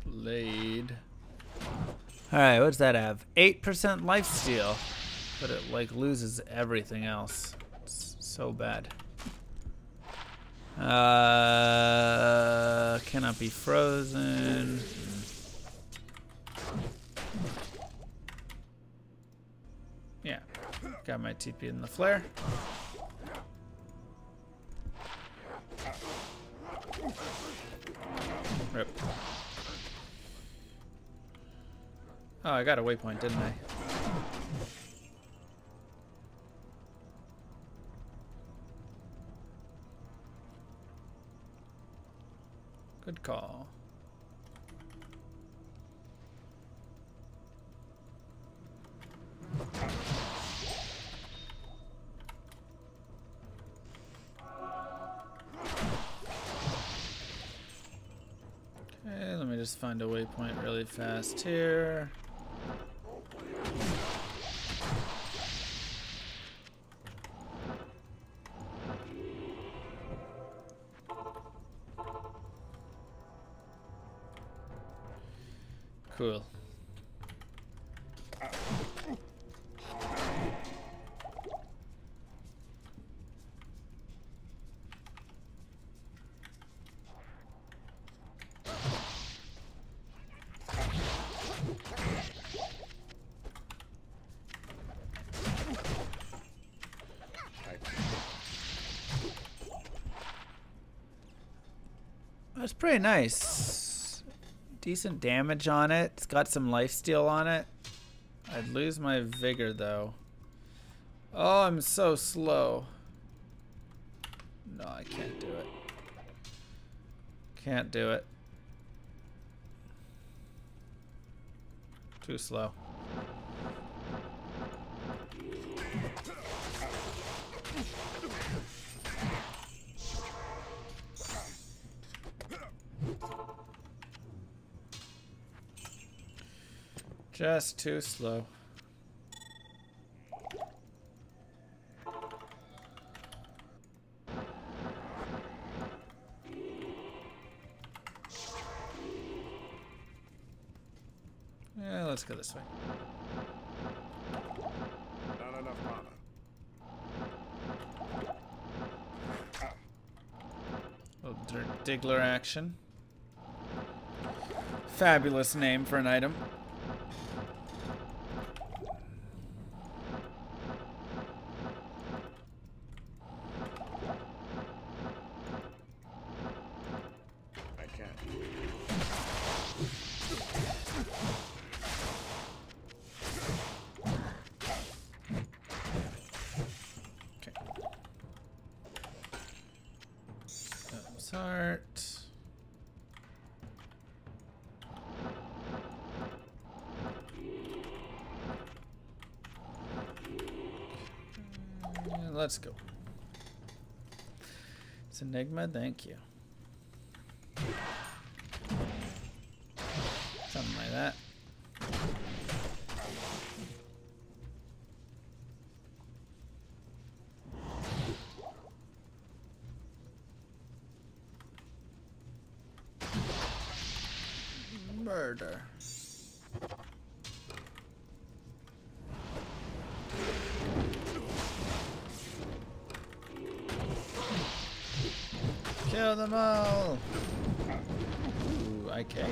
Laid. Alright, what does that have? 8% lifesteal. But it like loses everything else. It's so bad. Uh cannot be frozen. Yeah. Got my TP in the flare. I got a waypoint, didn't I? Good call. Okay, let me just find a waypoint really fast here. Pretty nice. Decent damage on it. It's got some life steal on it. I'd lose my vigor though. Oh, I'm so slow. No, I can't do it. Can't do it. Too slow. Just too slow. Yeah, let's go this way. Not enough mana. Little Diggler action. Fabulous name for an item. Enigma, thank you. Them all! Ooh, okay.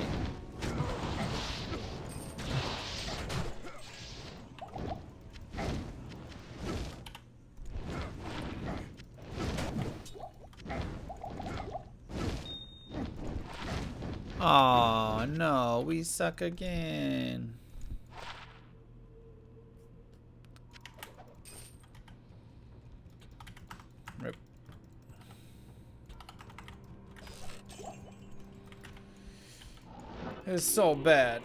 Oh no, we suck again. Rip. It's so bad.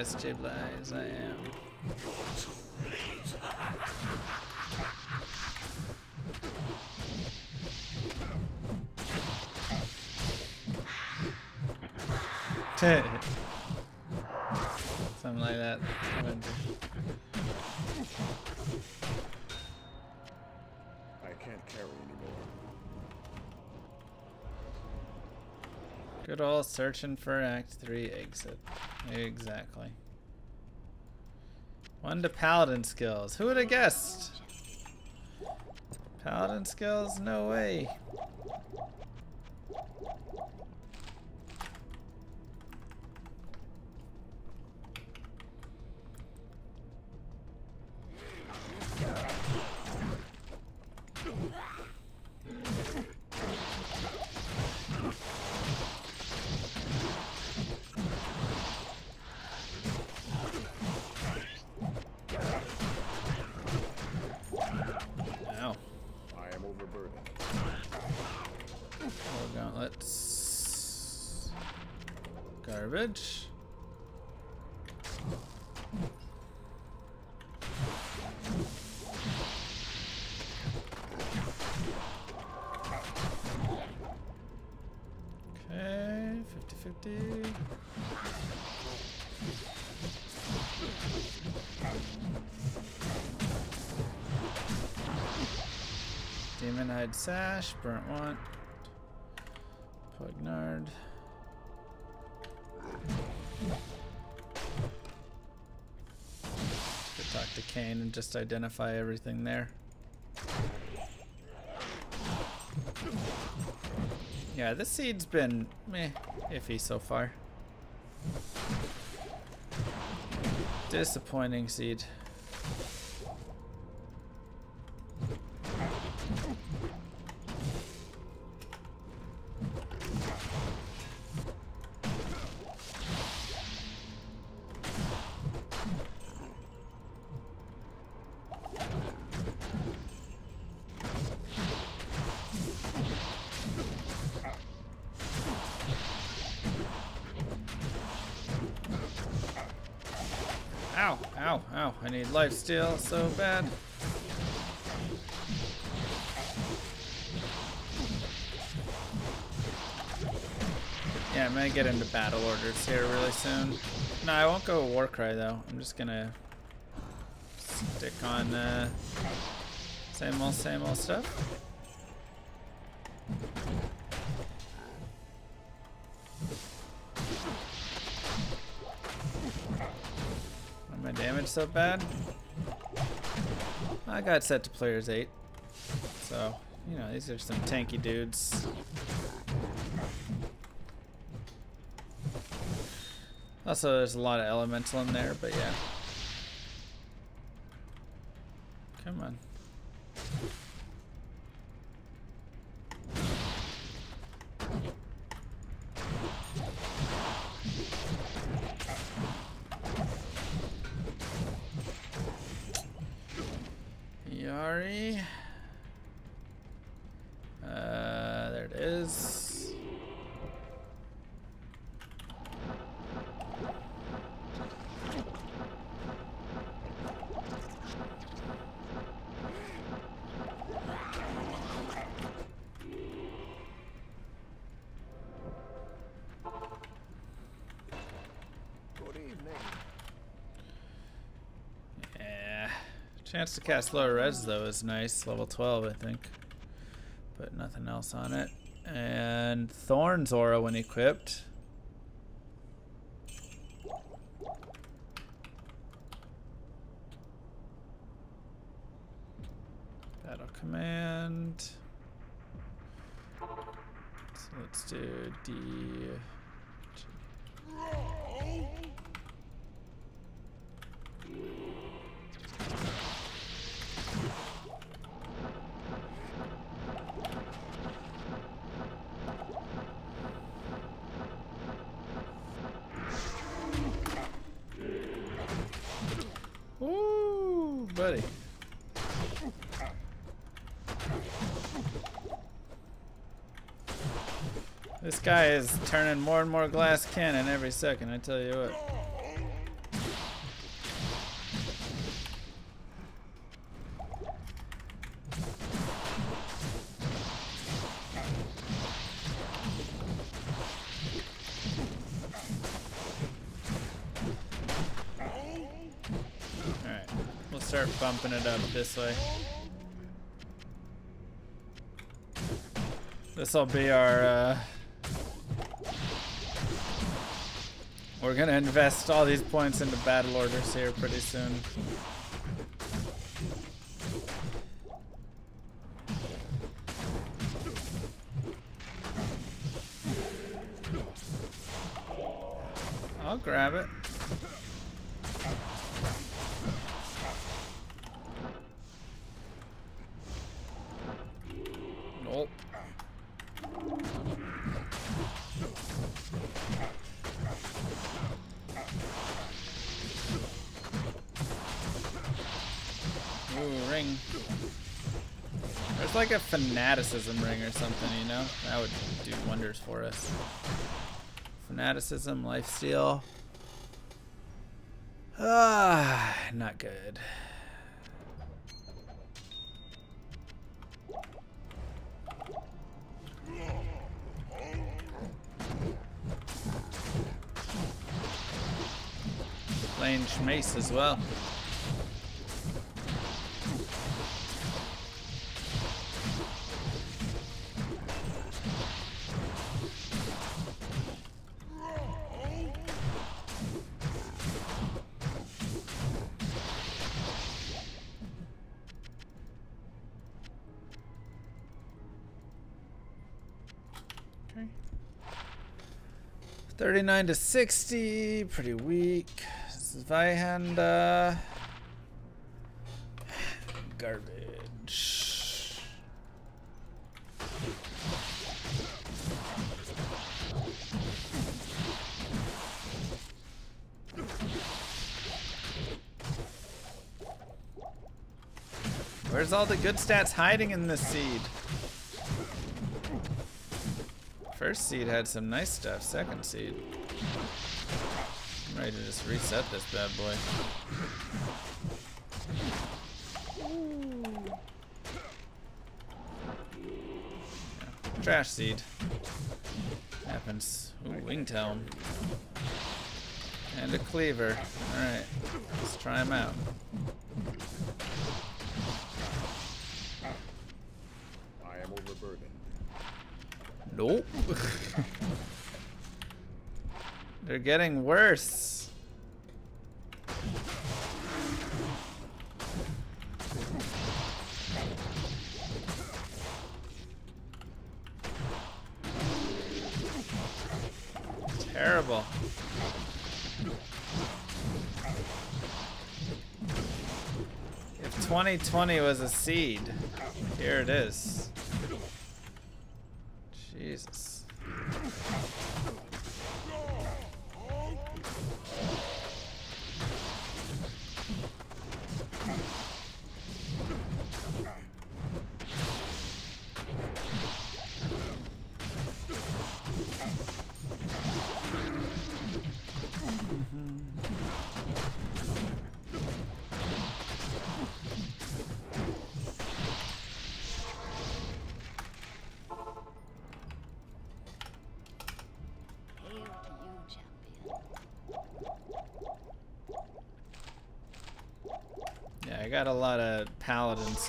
Yes, Jiblies, I am. Something like that. I can't carry anymore. Good old searching for Act 3 exit. Exactly. One to Paladin skills. Who would have guessed? Paladin skills? No way. Sash, Burnt Wand, Poignard. Could talk to Cain and just identify everything there. Yeah, this seed's been meh, iffy so far. Disappointing seed. Steal so bad. Yeah, I'm gonna get into battle orders here really soon. No, I won't go Warcry though. I'm just gonna stick on uh, same old, same old stuff. My damage so bad? I got set to players 8. So, you know, these are some tanky dudes. Also, there's a lot of elemental in there, but yeah. Chance to cast lower res though is nice. Level 12, I think. But nothing else on it. And Thorn's aura when equipped. guy is turning more and more glass cannon every second, I tell you what. Alright, we'll start bumping it up this way. This'll be our, uh, we're gonna invest all these points into battle orders here pretty soon. Fanaticism ring or something, you know? That would do wonders for us. Fanaticism, lifesteal. Ah, not good. Playing Mace as well. 39 to 60, pretty weak. Zweihander. Garbage. Where's all the good stats hiding in this seed? First seed had some nice stuff. Second seed. I'm ready to just reset this bad boy. Yeah. Trash seed. Happens. Ooh, wingtail. And a cleaver. Alright. Let's try him out. I am overburdened. Nope. They're getting worse. Terrible. If 2020 was a seed, here it is.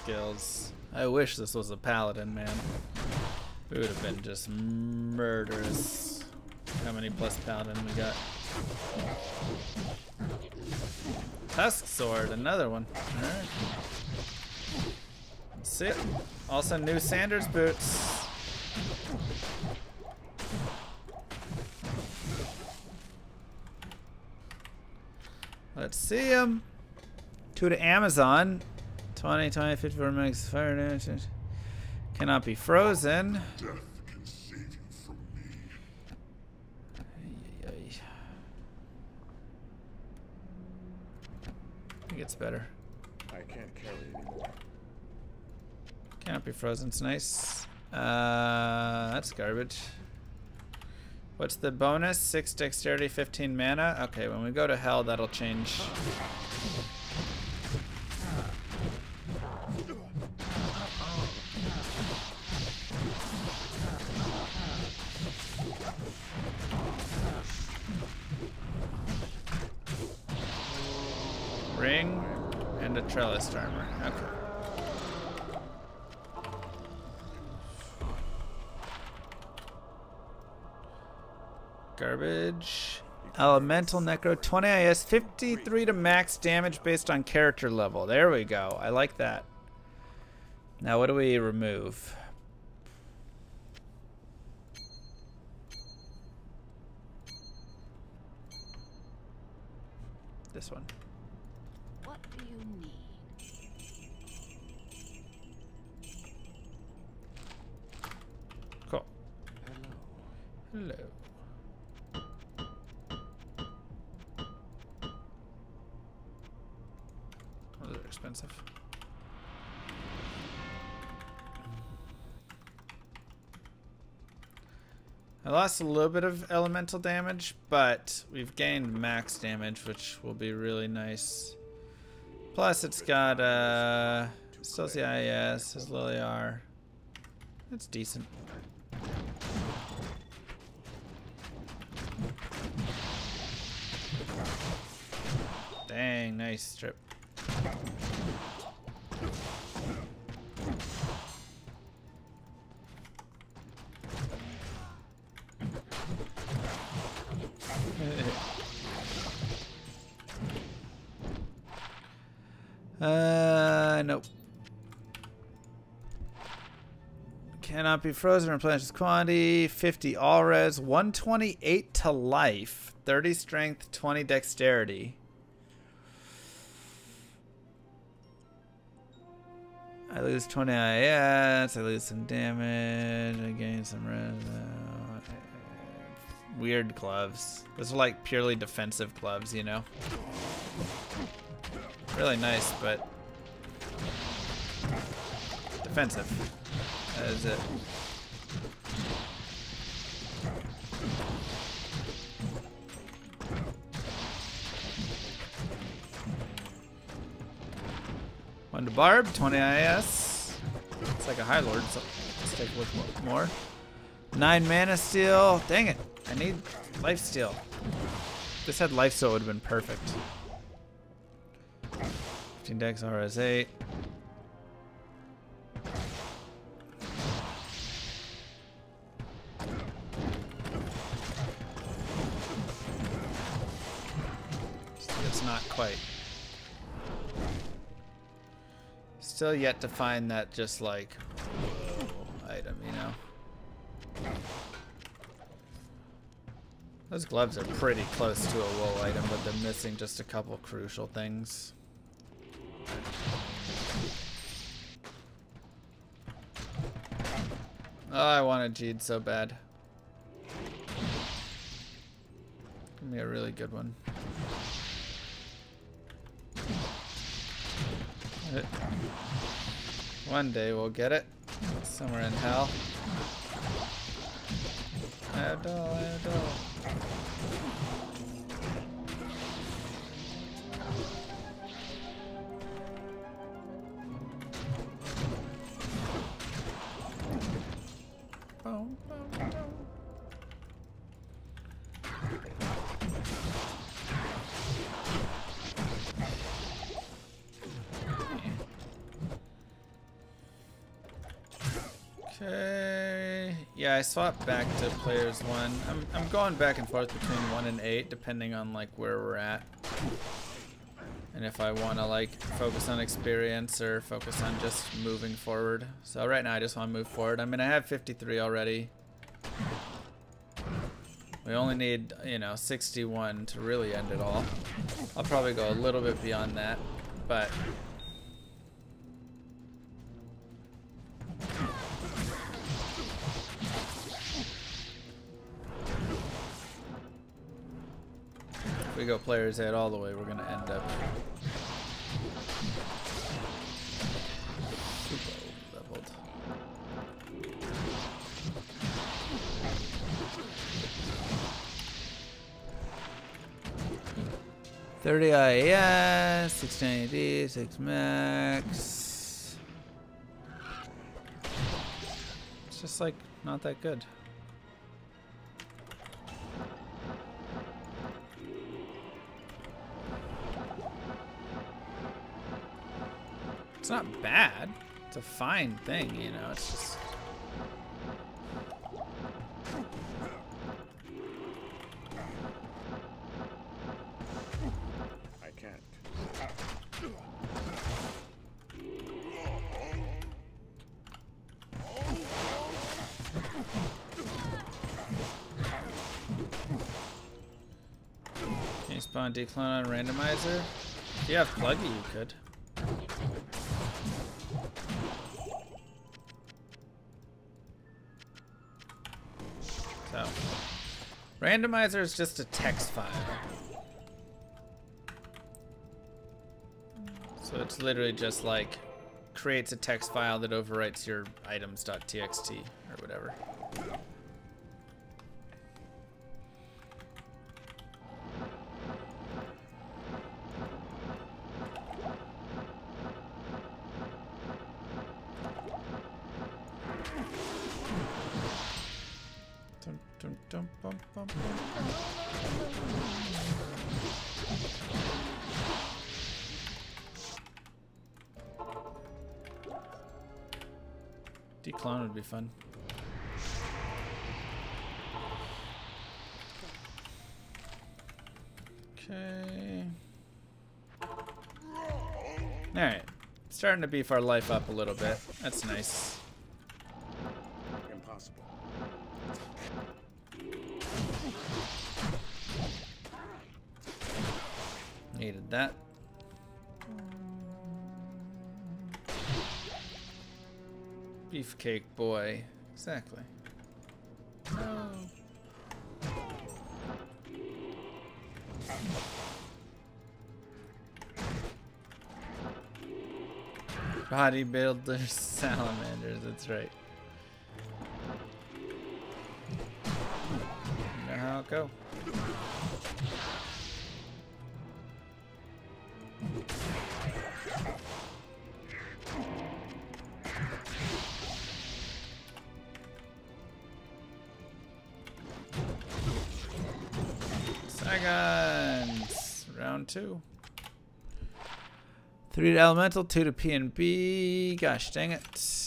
Skills. I wish this was a paladin, man. It would have been just murderous. How many plus paladin we got? Tusk sword, another one. Alright. See it. Also new Sander's boots. Let's see him. Two to Amazon. 20, 20, 54 megs fire damage. Cannot be frozen. Death can save you from me. It gets better. I can't carry anymore. Cannot be frozen. It's nice. Uh, that's garbage. What's the bonus? 6 dexterity, 15 mana? Okay, when we go to hell, that'll change. Trellis armor. Okay. Garbage. Elemental Necro 20 IAS 53 to max damage based on character level. There we go. I like that. Now what do we remove? This one. What do you need? Cool. Hello. Those are expensive. I lost a little bit of elemental damage, but we've gained max damage, which will be really nice. Plus, it's got, uh, still CIS, has Liliar. It's decent. Dang, nice trip. uh, nope. Cannot be frozen. Replenishes quantity. 50 all res. 128 to life. 30 strength. 20 dexterity. I lose 20 IAS. I lose some damage. I gain some res. uh, Weird gloves. Those are like purely defensive gloves, you know? Really nice, but defensive. That is it. One to Barb, 20 IAS. It's like a High Lord, so let's take a look more. Nine mana steal. Dang it. I need life steal. If this had life steal, would have been perfect. 15 dex RS8. It's not quite. Still yet to find that just like item, you know? Those gloves are pretty close to a wool item, but they're missing just a couple crucial things. Oh, I wanted Jeed so bad. Give me a really good one. Uh, One day we'll get it. Somewhere in hell. Abdul, Abdul. I swapped back to players one. I'm I'm going back and forth between one and eight, depending on like where we're at, and if I want to like focus on experience or focus on just moving forward. So right now I just want to move forward. I mean I have 53 already. We only need you know 61 to really end it all. I'll probably go a little bit beyond that, but we go players head all the way, we're gonna end up. Thirty IAS, sixteen AD, six max. It's just like not that good. Not bad. It's a fine thing, you know. It's just I can't. Can you spawn Dclone on randomizer? If you have PlugY, you could. Randomizer is just a text file. So it's literally just like creates a text file that overwrites your items.txt or whatever. Dclone would be fun. Okay. Alright. Starting to beef our life up a little bit. That's nice. Beefcake boy. Exactly. No. Bodybuilders, salamanders, that's right. Elemental, two to P and B. Gosh dang it.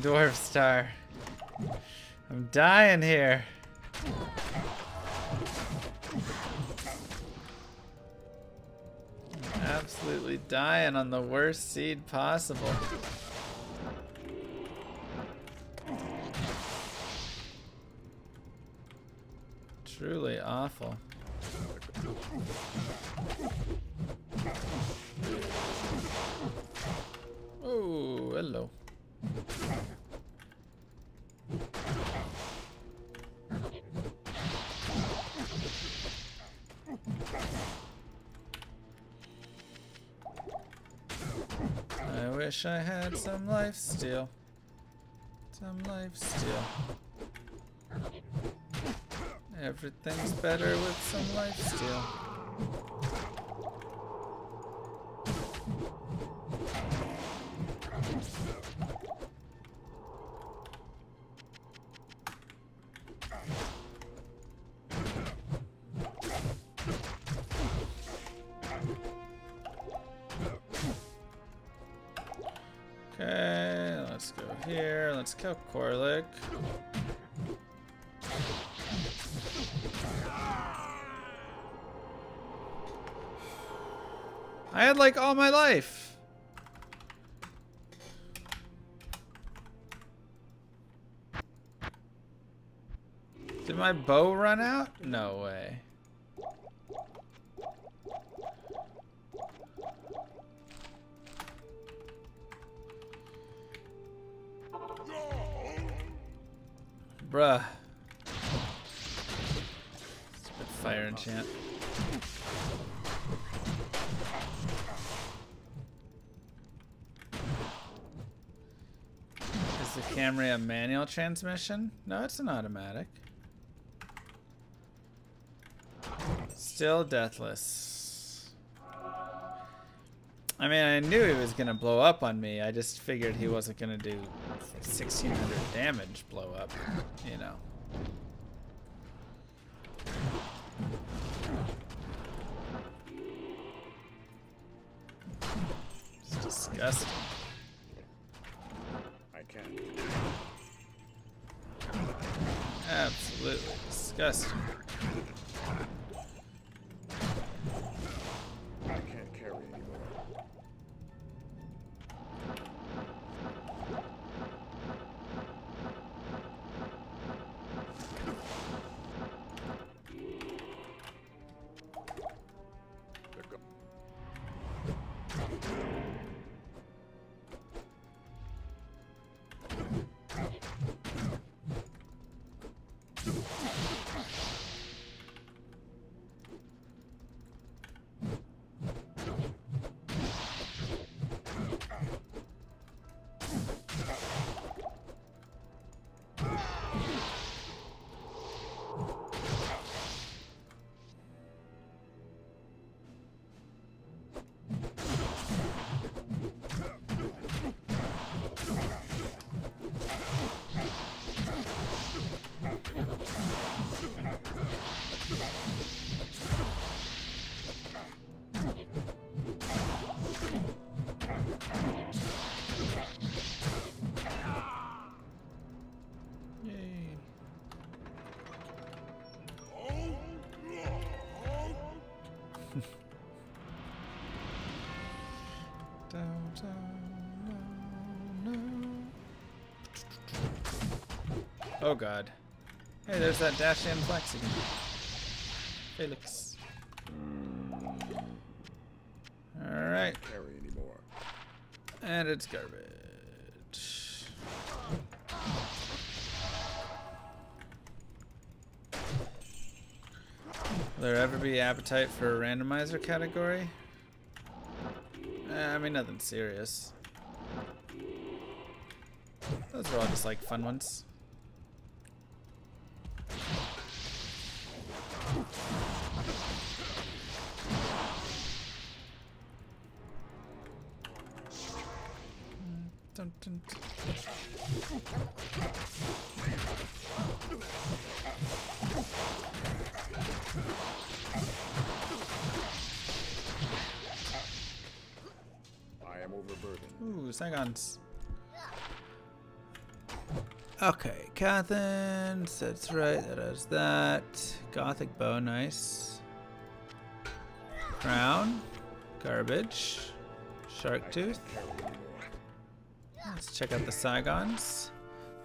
Dwarf star. I'm dying here. Absolutely dying on the worst seed possible. Some life steal. Some life steal. Everything's better had like all my life. Did my bow run out? No way. Transmission? No, it's an automatic. Still deathless. I mean, I knew he was gonna blow up on me. I just figured he wasn't gonna do 1600 damage blow up, you know. God. Hey, there's that Dash and Flex again. Felix. Alright, carry anymore. and it's garbage. Will there ever be appetite for a randomizer category? Eh, I mean, nothing serious. Those are all just like fun ones. Sigon's. Okay, Cathan's, that's right, that is that. Gothic bow, nice. Crown, garbage. Shark tooth. Let's check out the Sigon's.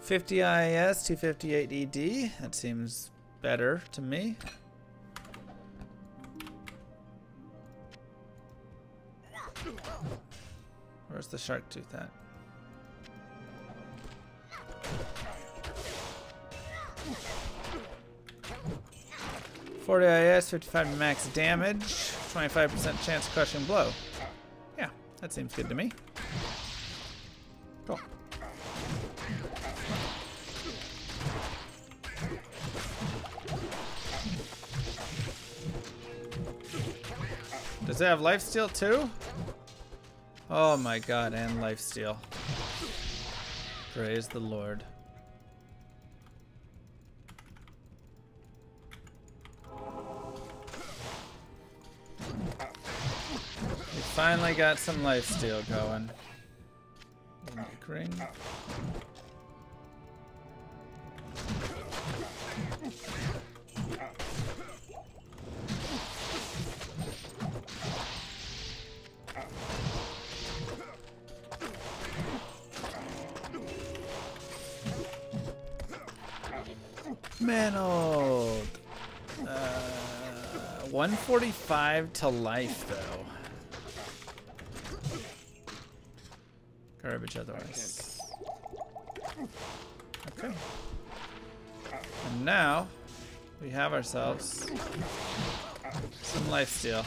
50 IAS, 258 ED. That seems better to me. Where's the shark tooth at? Forty IS, fifty-five max damage, twenty-five percent chance crushing blow. Yeah, that seems good to me. Cool. Does it have lifesteal too? Oh my god, and lifesteal. Praise the Lord. We finally got some lifesteal going. Ring. Manald. Uh, 145 to life, though. Garbage otherwise. Okay. And now we have ourselves some life steal.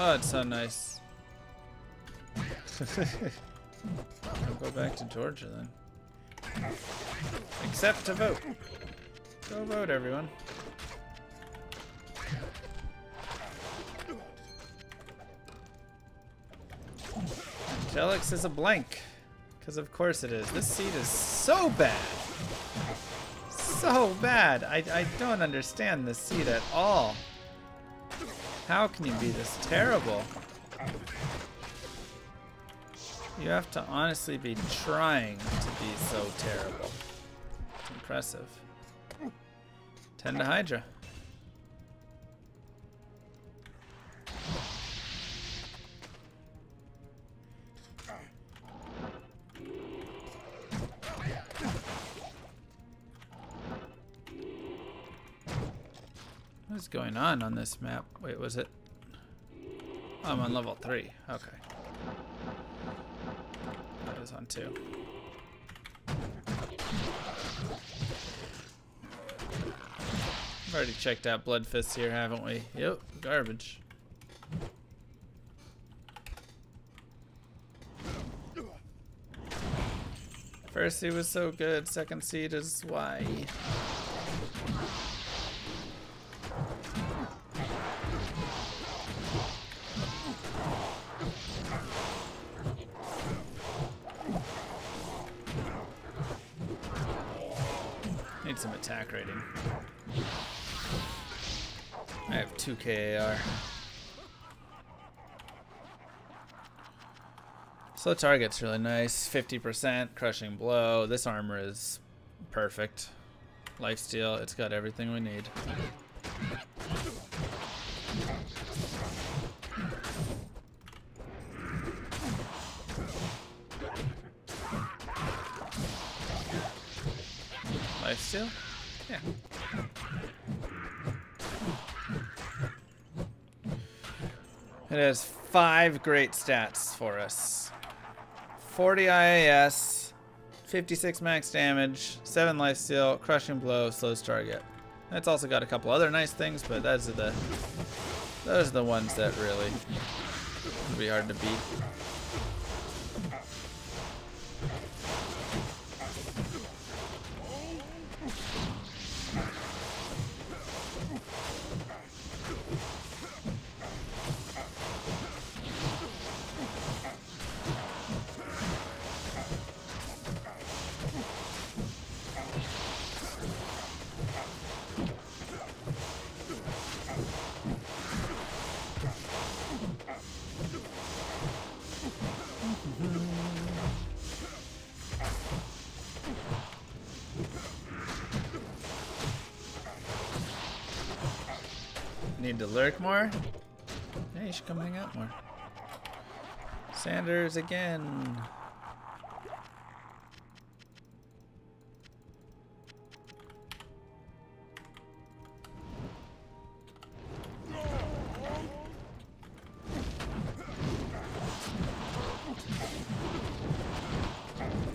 Oh, it's so nice. I'll go back to Georgia then. Except to vote. Go vote, everyone. Angelix is a blank. Because of course it is. This seat is so bad. So bad. I, I don't understand this seat at all. How can you be this terrible? You have to honestly be trying to be so terrible. Impressive. 10 to Hydra. Going on on this map? Wait, was it? Oh, I'm on level 3. Okay. I was on 2. We've already checked out Blood Fists here, haven't we? Yep, garbage. First seed was so good, second seed is why. Attack rating. I have 2 KAR. Slow target's really nice. 50% crushing blow. This armor is perfect. Lifesteal, it's got everything we need. Lifesteal? Yeah. It has five great stats for us. 40 IAS, 56 max damage, 7 lifesteal, crushing blow, slows target. It's also got a couple other nice things, but those are the those are the ones that really would be hard to beat. Lurk more? Yeah, you should come hang out more. Sander's again.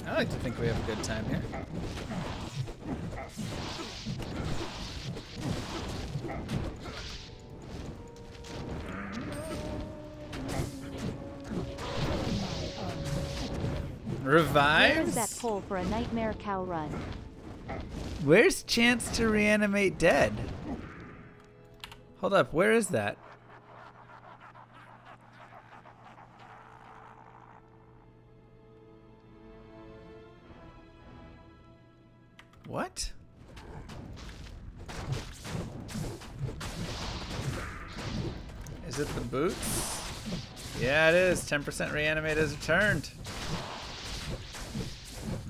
I like to think we have a good time here. Where is that poll for a nightmare cow run? Where's chance to reanimate dead? Hold up, where is that? What? Is it the boots? Yeah, it is. 10% reanimate is returned.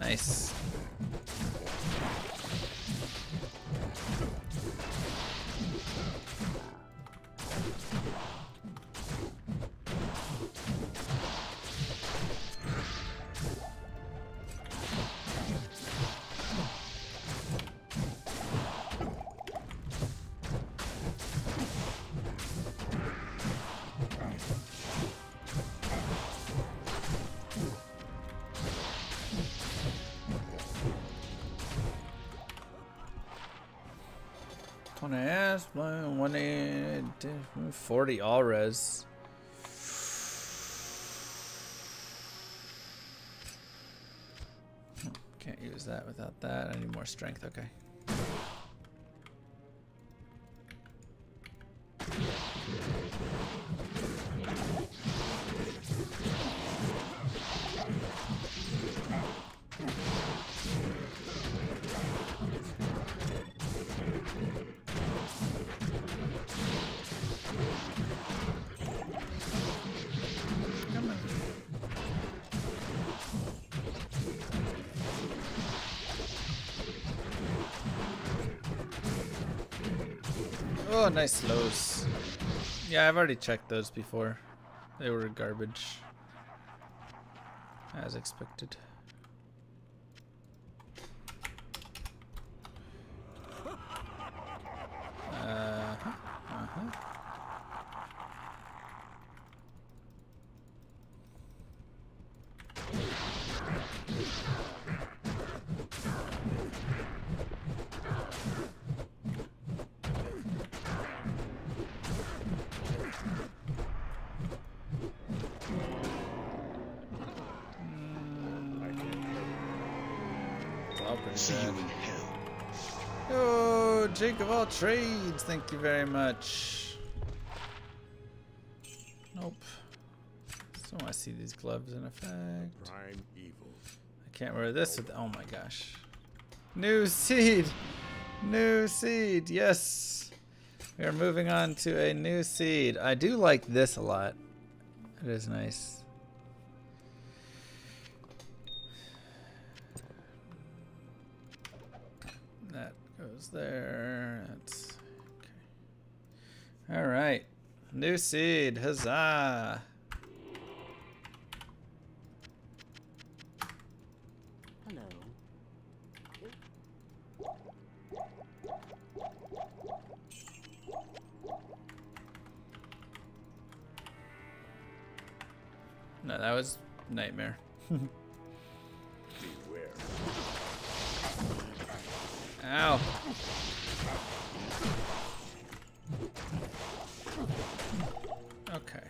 Nice. S, 180, 40 all res. Can't use that without that. I need more strength. Okay. Oh, nice slows. Yeah, I've already checked those before. They were garbage. As expected. Trades, thank you very much. Nope. So I see these gloves in effect. Prime evil. I can't wear this with. Oh my gosh. New seed! New seed, yes! We are moving on to a new seed. I do like this a lot. It is nice. There. That's okay. All right, new seed. Huzzah! Hello. No, that was nightmare. Ow. Okay.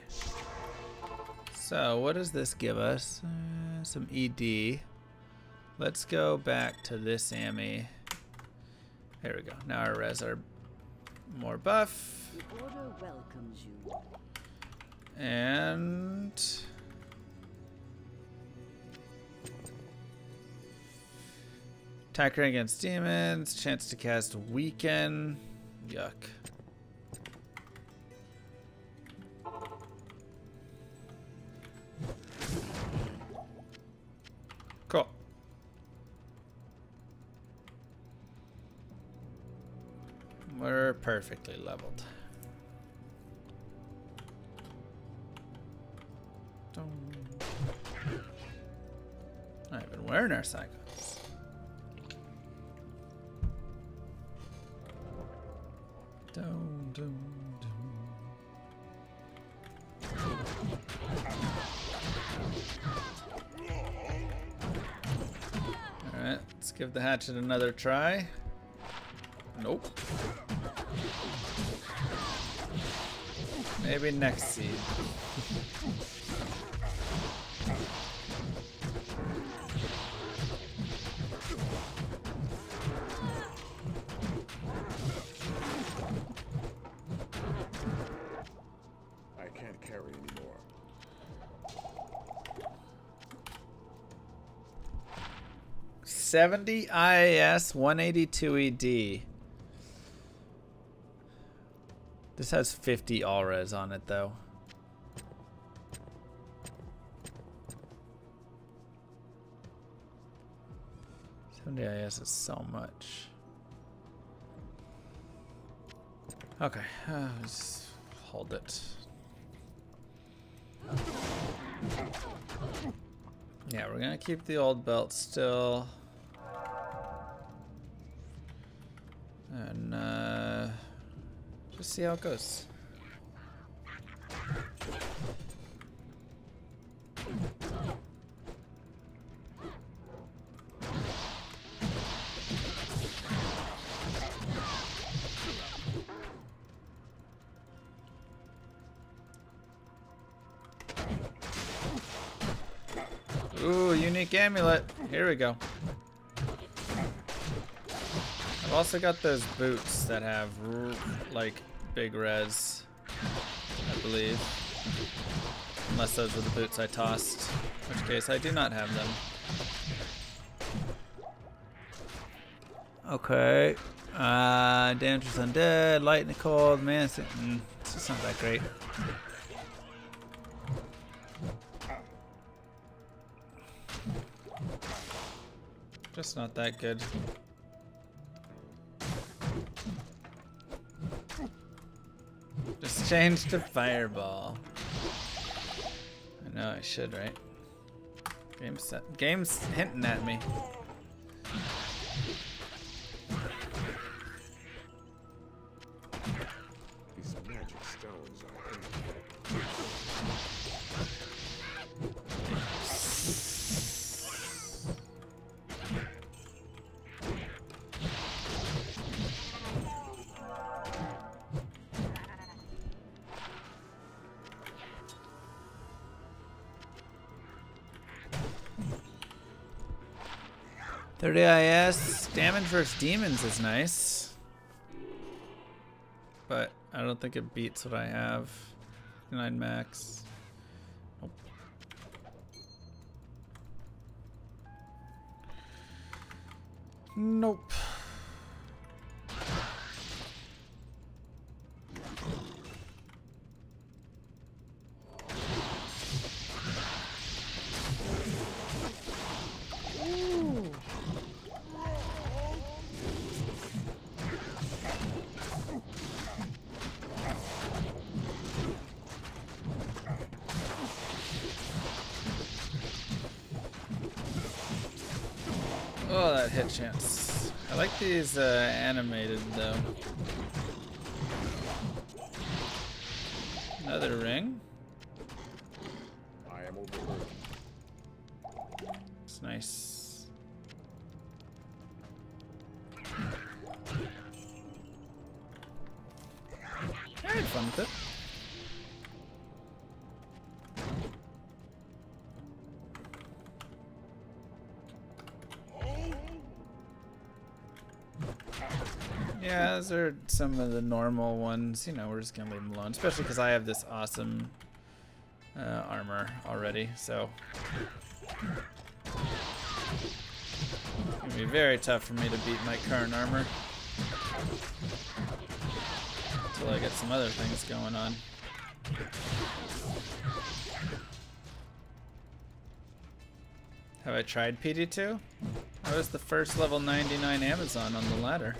So, what does this give us? Uh, some ED. Let's go back to this AMI. There we go. Now our res are more buff. The Order welcomes you. And attacker against demons, chance to cast weaken. Yuck. Cool. We're perfectly leveled. I've been wearing our cycles. Dun, dun, dun. Alright, let's give the hatchet another try. Nope. Maybe next seed. 70 IAS, 182 ED. This has 50 auras on it, though. Seventy IS is so much. Okay, uh, just hold it. Yeah, we're gonna keep the old belt still. And uh, just see how it goes. Ooh, unique amulet. Here we go. I've also got those boots that have like big res, I believe. Unless those were the boots I tossed, in which case I do not have them. Okay. Uh, Dangerous Undead, Lightning Cold, Man, mm, not that great. Just not that good. Just change to Fireball. I know I should, right? Game's. Game's hinting at me. Thirty IS damage versus demons is nice, but I don't think it beats what I have. Nine max. Nope. Nope. Chance. I like these uh, animated though. Those are some of the normal ones. You know, we're just gonna leave them alone, especially because I have this awesome uh, armor already. So it's gonna be very tough for me to beat my current armor until I get some other things going on. Have I tried PD2? I was the first level 99 Amazon on the ladder.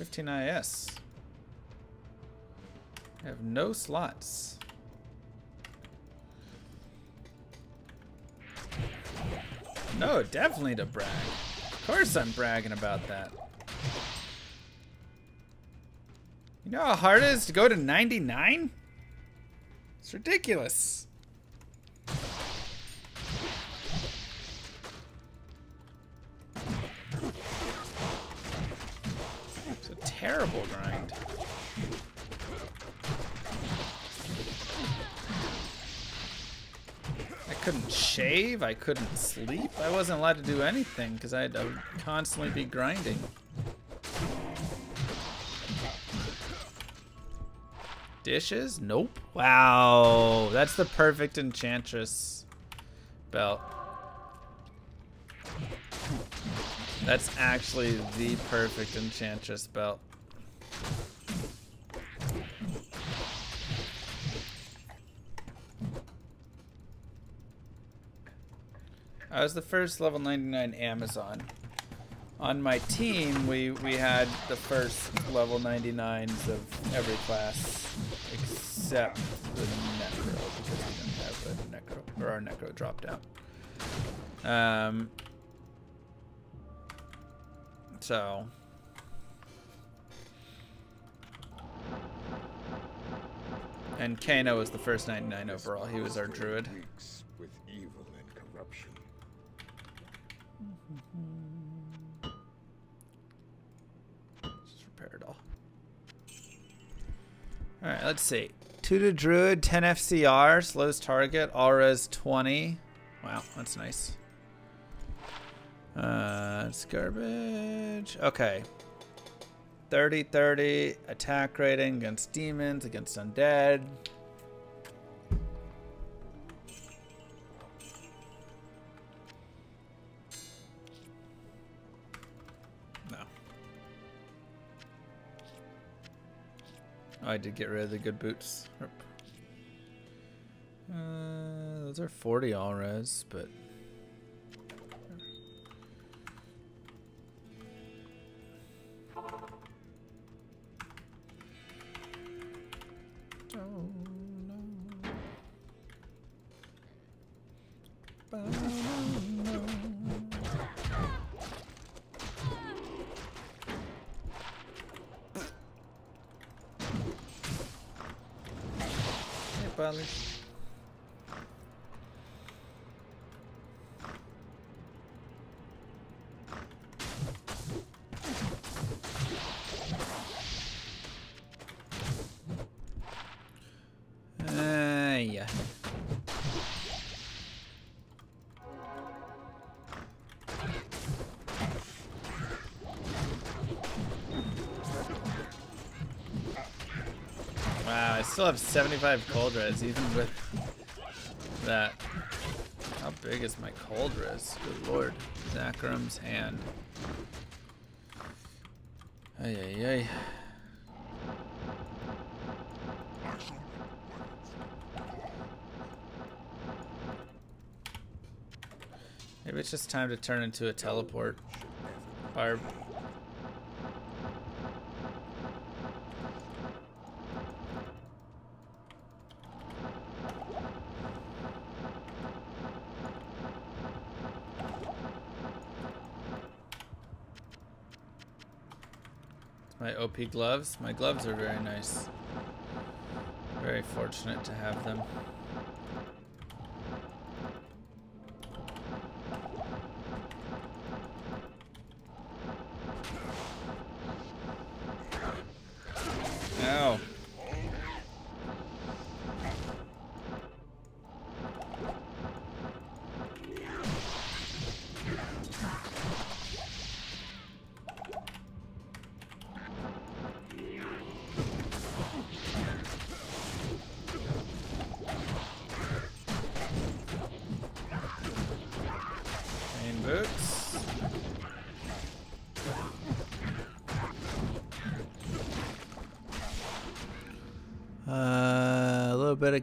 Ooh, 15 IS. I have no slots. No, definitely to brag. Of course I'm bragging about that. You know how hard it is to go to 99? It's ridiculous. Terrible grind. I couldn't shave, I couldn't sleep, I wasn't allowed to do anything because I had to constantly be grinding. Dishes? Nope. Wow, that's the perfect enchantress belt. That's actually the perfect enchantress belt. I was the first level 99 Amazon. On my team, we, we had the first level 99s of every class except the Necro because we didn't have a Necro, or our Necro dropped out. Um, so, and Kano was the first 99 overall. He was our druid. Reeks Alright, let's see. 2 to Druid, 10 FCR, slows target, Aura's 20. Wow, that's nice. Uh, it's garbage. Okay. 30 30 attack rating against demons, against undead. I did get rid of the good boots. Uh, those are 40 all res, but Hey, buddy. Uh, still have 75 cold res even with that. How big is my cold res? Good lord. Zakarum's hand. Ay ay ay. Maybe it's just time to turn into a teleport. Barb. My OP gloves. My gloves are very nice. Very fortunate to have them.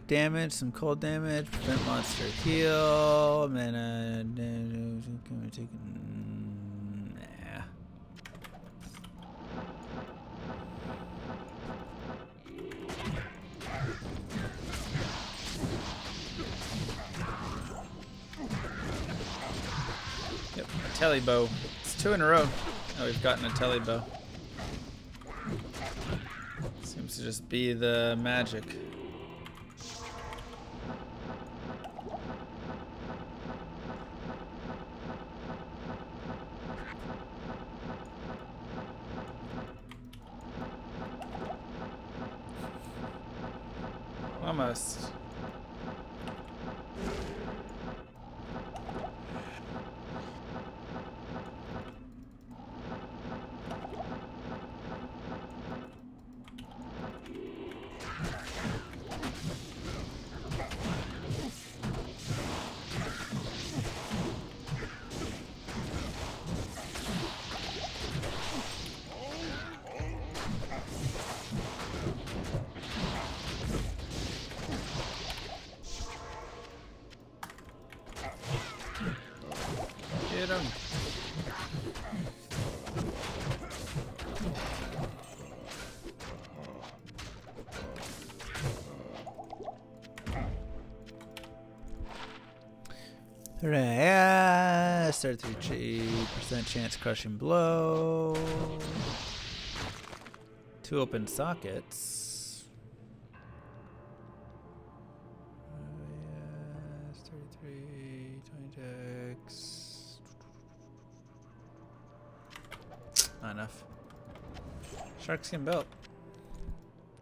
Damage, some cold damage, prevent monster heal, uh, then, uh, take- nah. Yep, a telly bow. It's two in a row. Oh, we've gotten a telly bow. Seems to just be the magic. 33% chance crushing blow. Two open sockets. Oh, 20 decks. Not enough. Shark skin belt.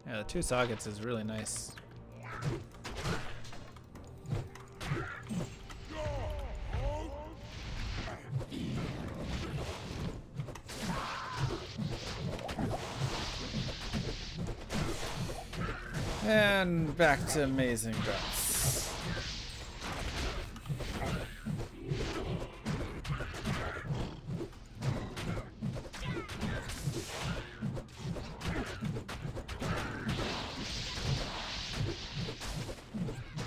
Yeah, the two sockets is really nice. Back to amazing guts.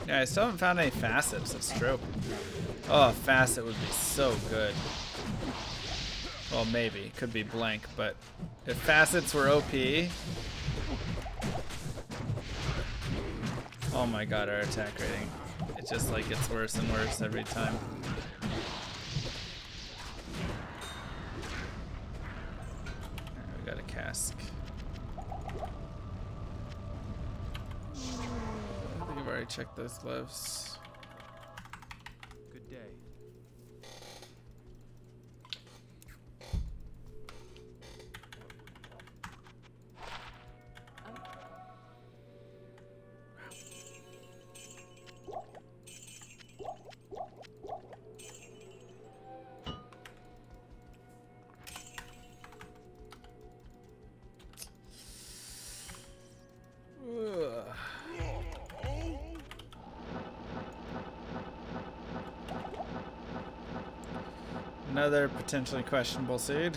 Yeah, I still haven't found any facets. That's true. Oh, a facet would be so good. Well, maybe. Could be blank, but if facets were OP. Oh my god, our attack rating. It just like gets worse and worse every time. We got a casque. I think I've already checked those gloves. Another potentially questionable seed.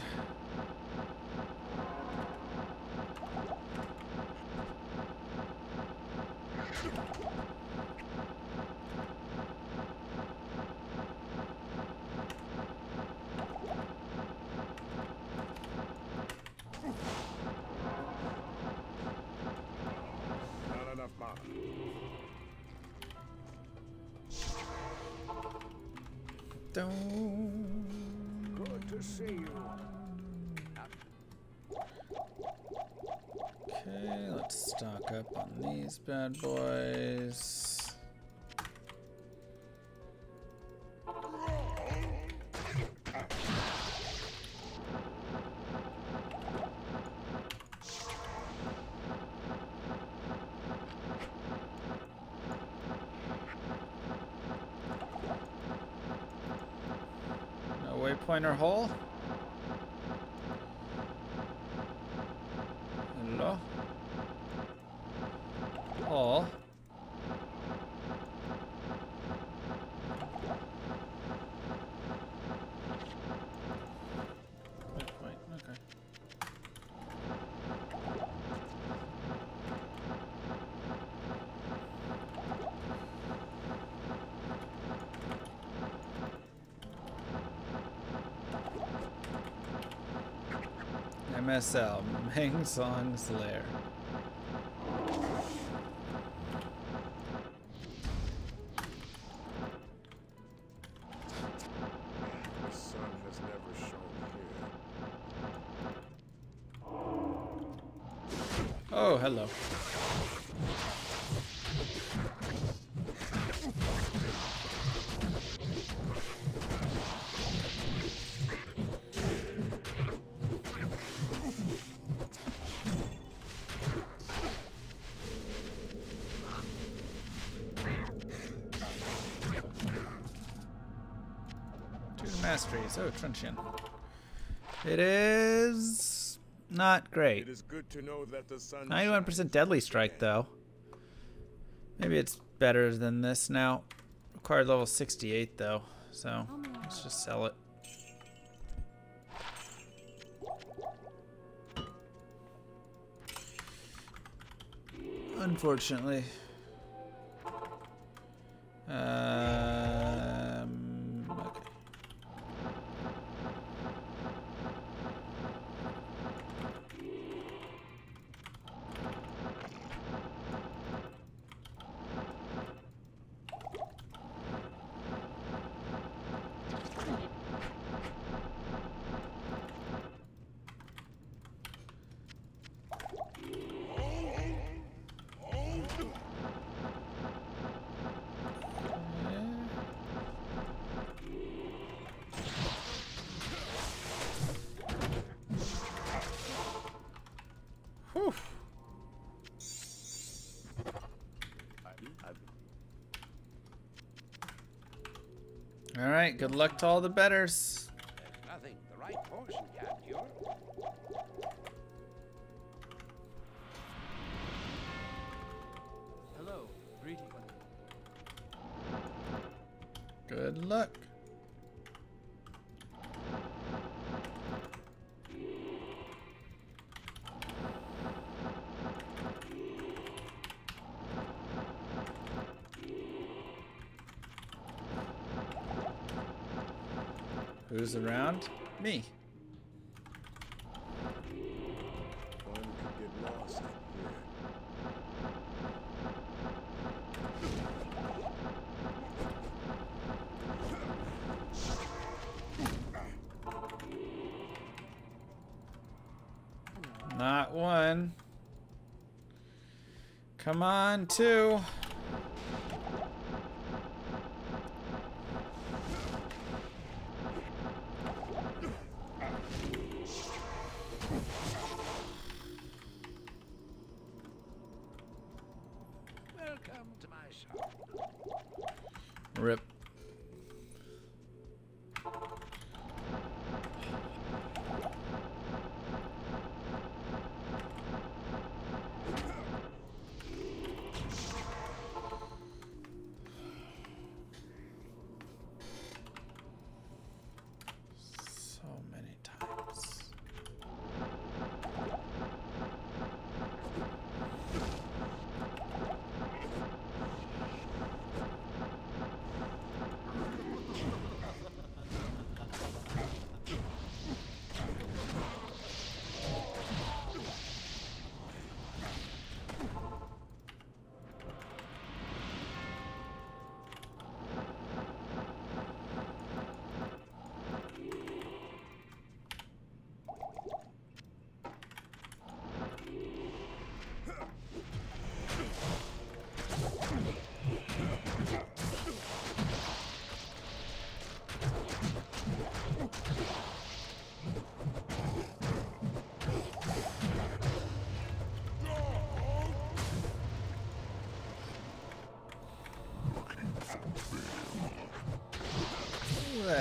MSL, Meng Song's Lair. Oh, truncheon. It is not great. It is good to know that the sun. 91% deadly strike, though. Maybe it's better than this now. Required level 68, though. So let's just sell it. Unfortunately. Good luck to all the betters. Around? Me. Not one. Come on, two.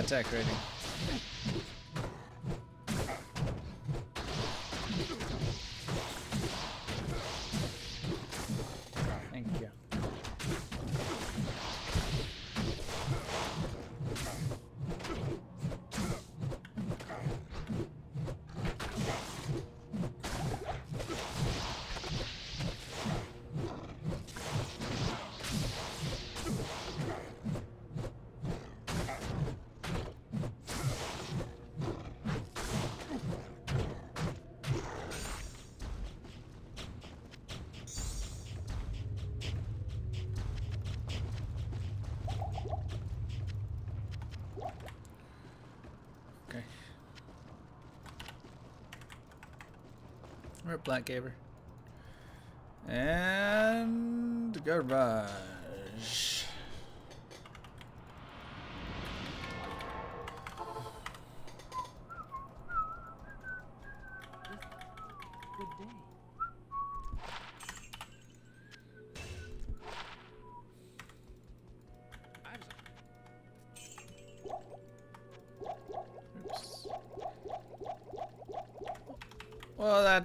Attack rating. Black Gaber. And garbage.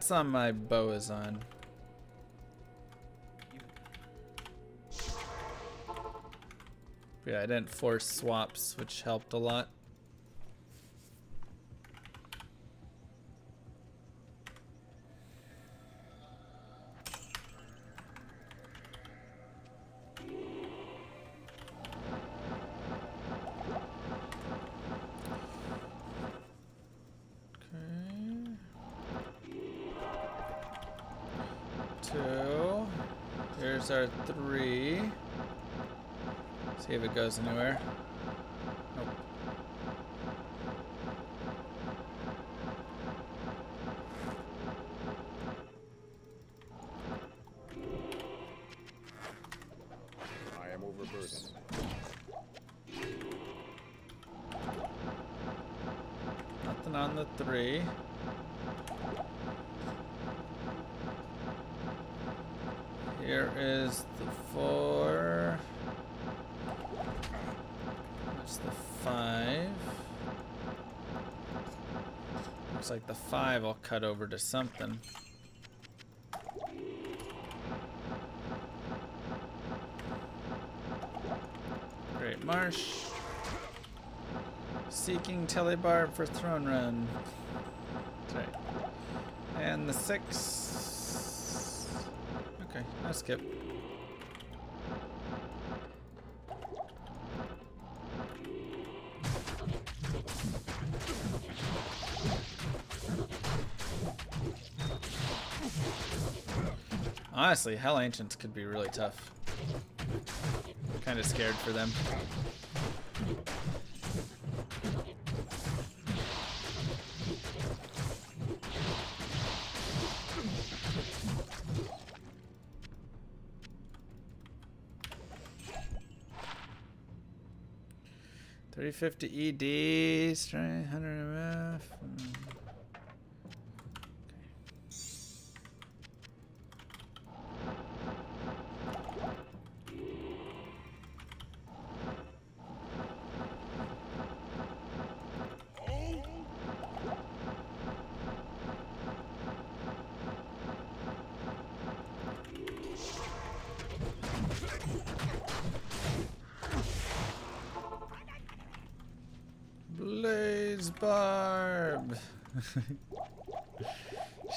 That's on my bow is on. Yeah, I didn't force swaps, which helped a lot. Like the five I'll cut over to something. Great Marsh. Seeking Telebarb for Throne Run. That's right. And the six. Okay, I'll skip. Honestly, Hell Ancients could be really tough. Kind of scared for them. Three fifty ED, hundred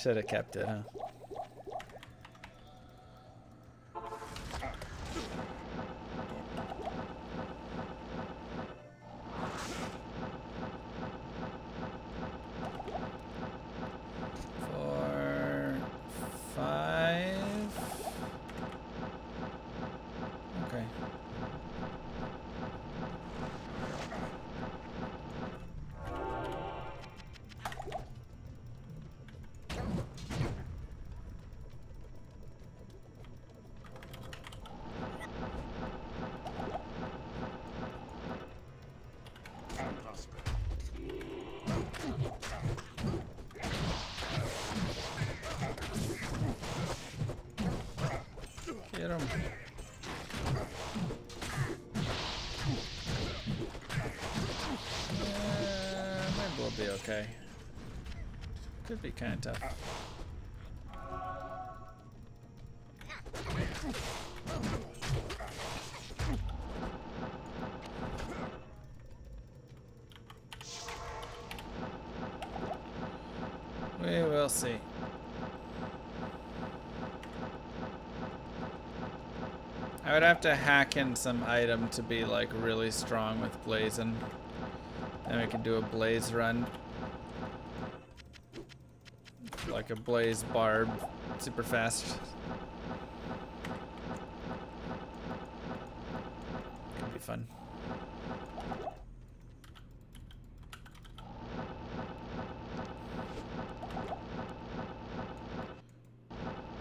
Should have kept it, huh? We will see. I would have to hack in some item to be like really strong with blazing. Then we can do a blaze run. Like a blaze barb. Super fast. Could be fun.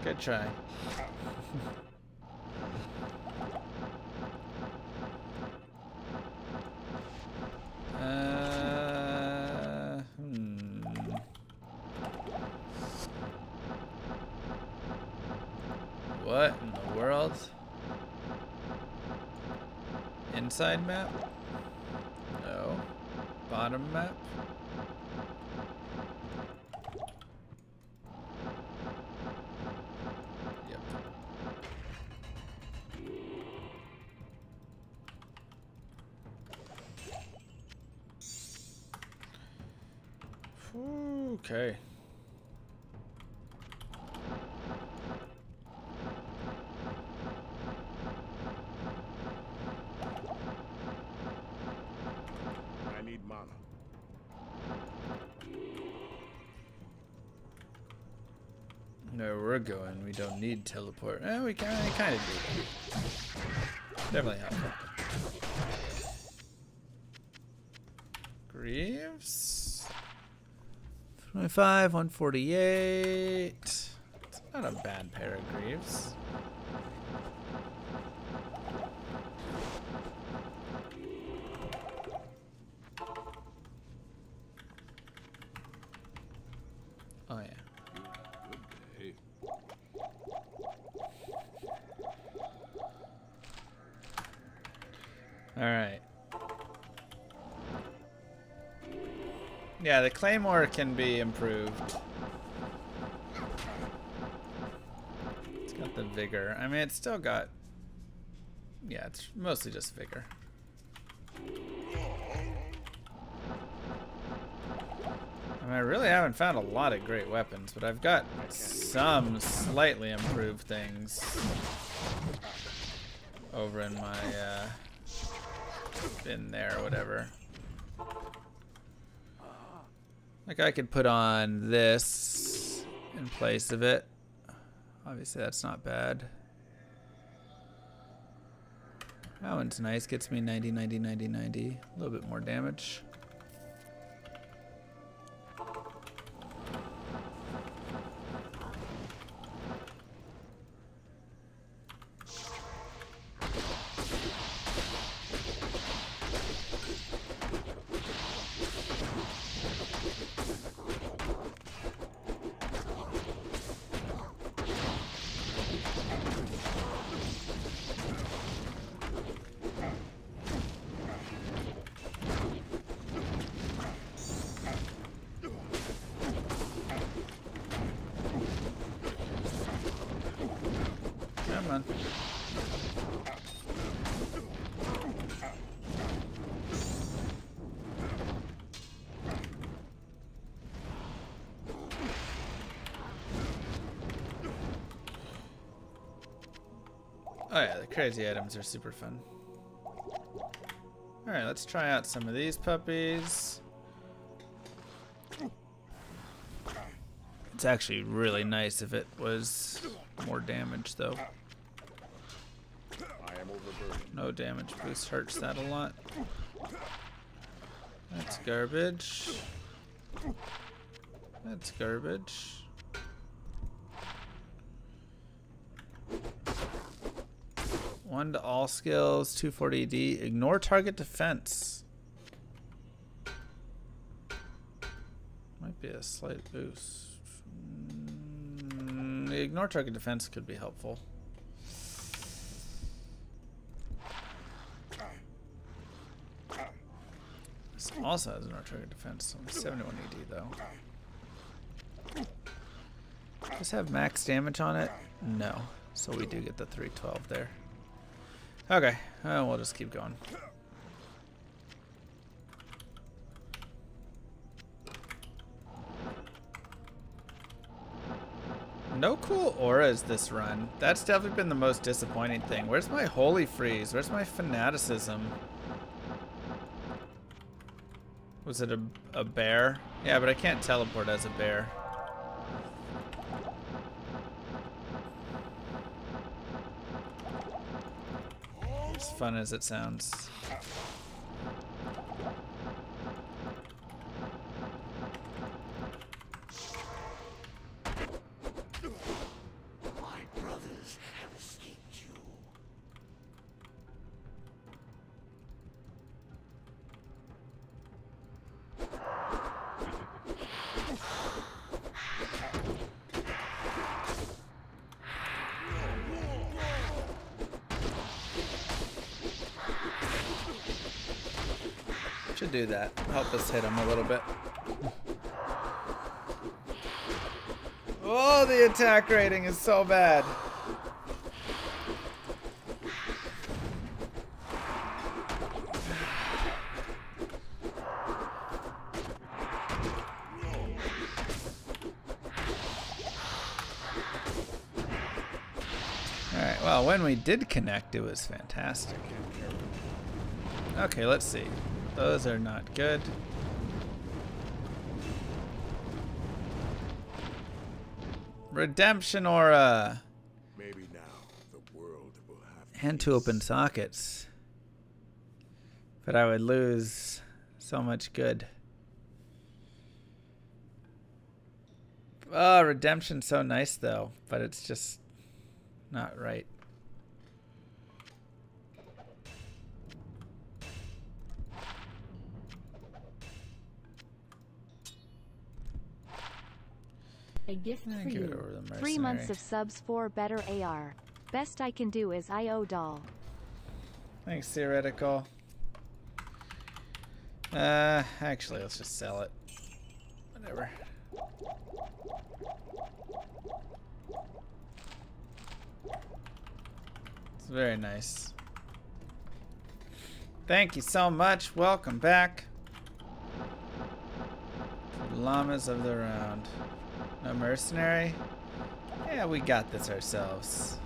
Good try. Okay. I need mana. No, we're going. We don't need teleport. Eh, we kind of, kind of do. Definitely helpful. Greaves. 25, 148. It's not a bad pair of Greaves. Claymore can be improved. It's got the vigor. I mean, it's still got. Yeah, it's mostly just vigor. I mean, I really haven't found a lot of great weapons, but I've got some slightly improved things over in my uh, bin there or whatever. Like I could put on this in place of it. Obviously that's not bad. That one's nice. Gets me 90, 90, 90, 90. A little bit more damage. Crazy items are super fun. Alright, let's try out some of these puppies. It's actually really nice if it was more damage though. No damage boost hurts that a lot. That's garbage. That's garbage. To all skills, 240D. Ignore target defense. Might be a slight boost. Mm, ignore target defense could be helpful. This also has an target defense. Only 71 AD though. Does have max damage on it? No. So we do get the 312 there. Okay, uh, we'll just keep going. No cool auras this run. That's definitely been the most disappointing thing. Where's my holy freeze? Where's my fanaticism? Was it a, a bear? Yeah, but I can't teleport as a bear. Fun as it sounds. Uh, do that. Help us hit him a little bit. Oh, the attack rating is so bad. Alright, well, when we did connect, it was fantastic. Okay, let's see. Those are not good. Redemption aura. Maybe now the world will have And to open sockets. But I would lose so much good. Oh, redemption's so nice though, but it's just not right. Gift for give you. Three months of subs for better AR. Best I can do is IO doll. Thanks, theoretical. Uh, actually, let's just sell it. Whatever. It's very nice. Thank you so much. Welcome back. Llamas of the round. No mercenary? Yeah, we got this ourselves.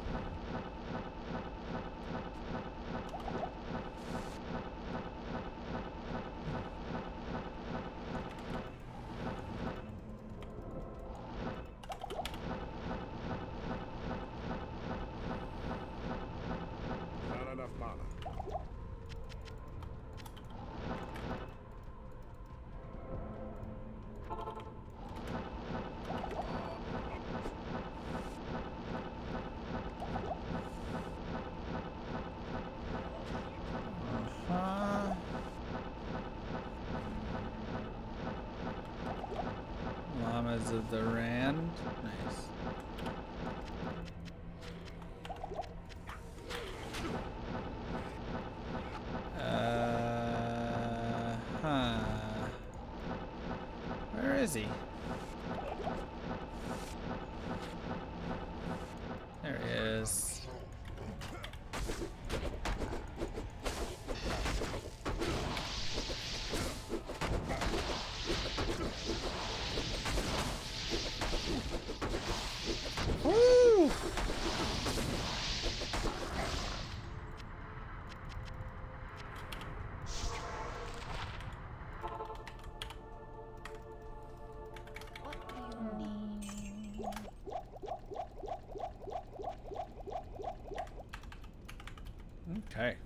Okay.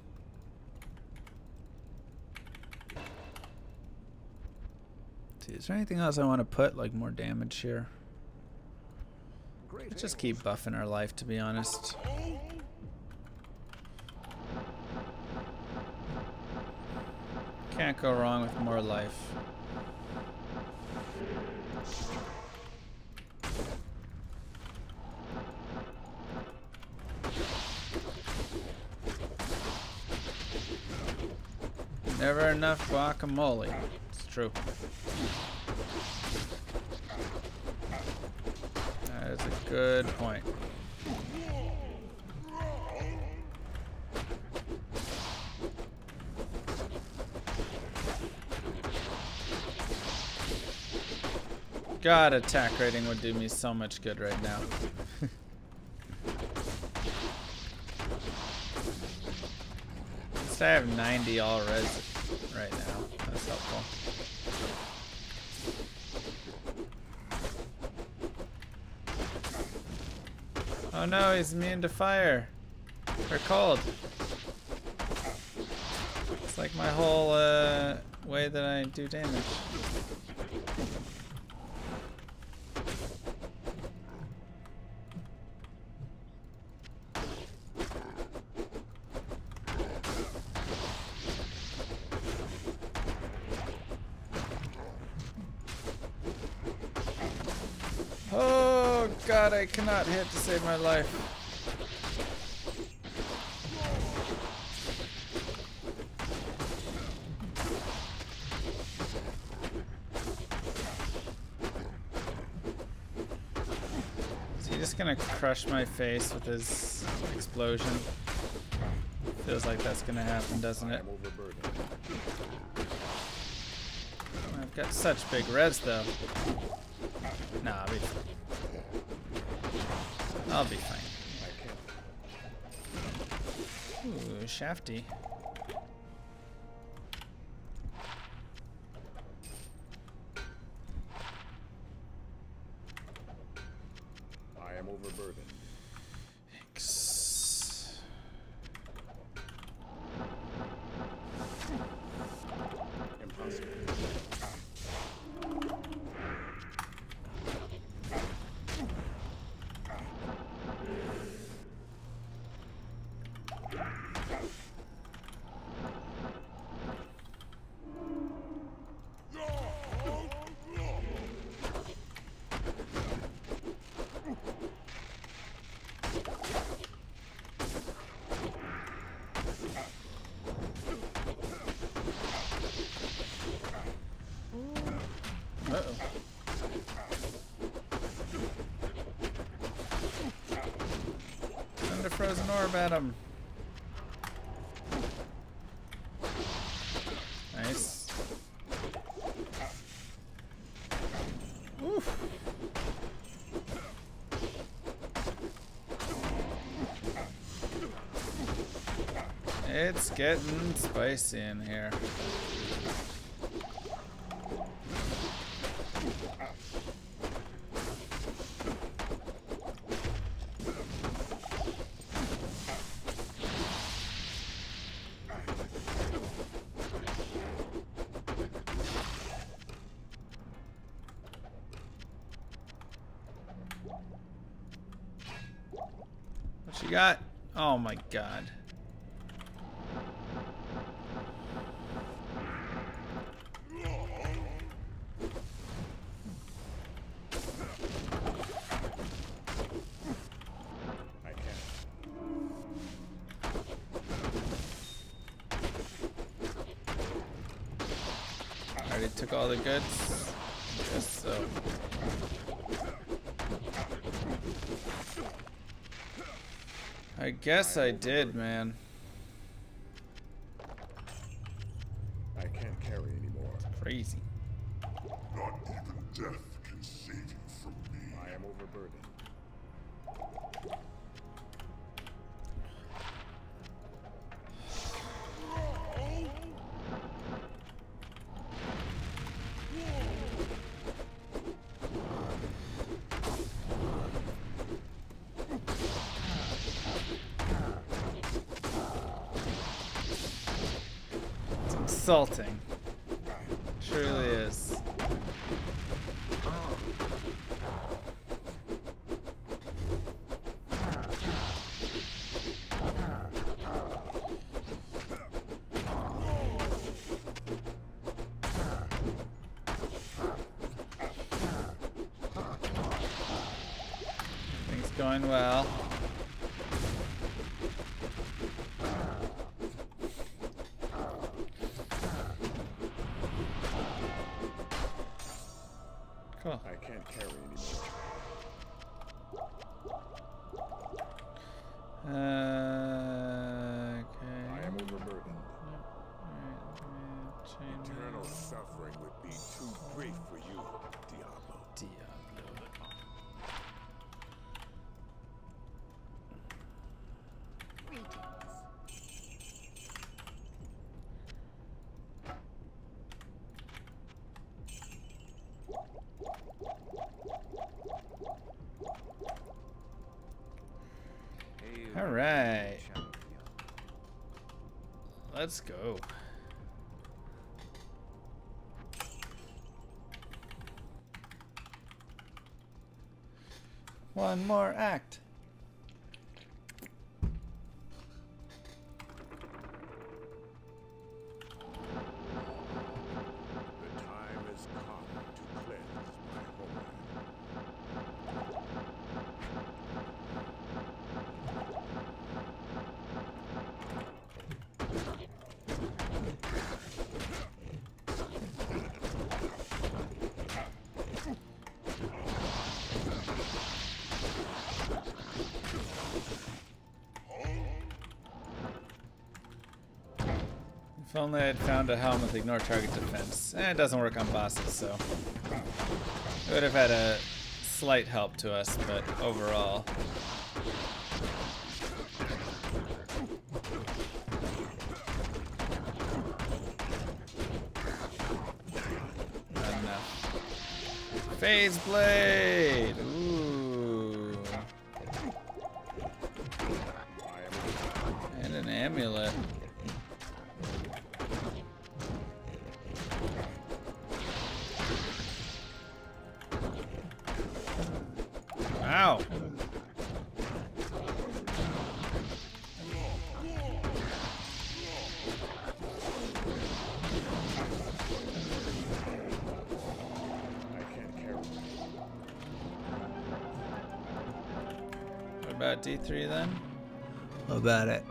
See, is there anything else I want to put, like more damage here? Let's just keep buffing our life, to be honest. Can't go wrong with more life. Enough guacamole. It's true. That is a good point. God, attack rating would do me so much good right now. I have 90 all res right now. That's helpful. Oh no, he's immune to fire. Or cold. It's like my whole uh, way that I do damage. Oh god, I cannot hit to save my life. Is he just gonna crush my face with his explosion? Feels like that's gonna happen, doesn't it? I've got such big res though. Nah, I'll be fine. I'll be fine. Ooh, shafty. It's getting spicy in here. guess I did, man. Manuel. let's go. One more act. If only I'd found a helm with ignore target defense. Eh, it doesn't work on bosses, so... It would have had a slight help to us, but overall... Phase Blade! D3 then? How about it?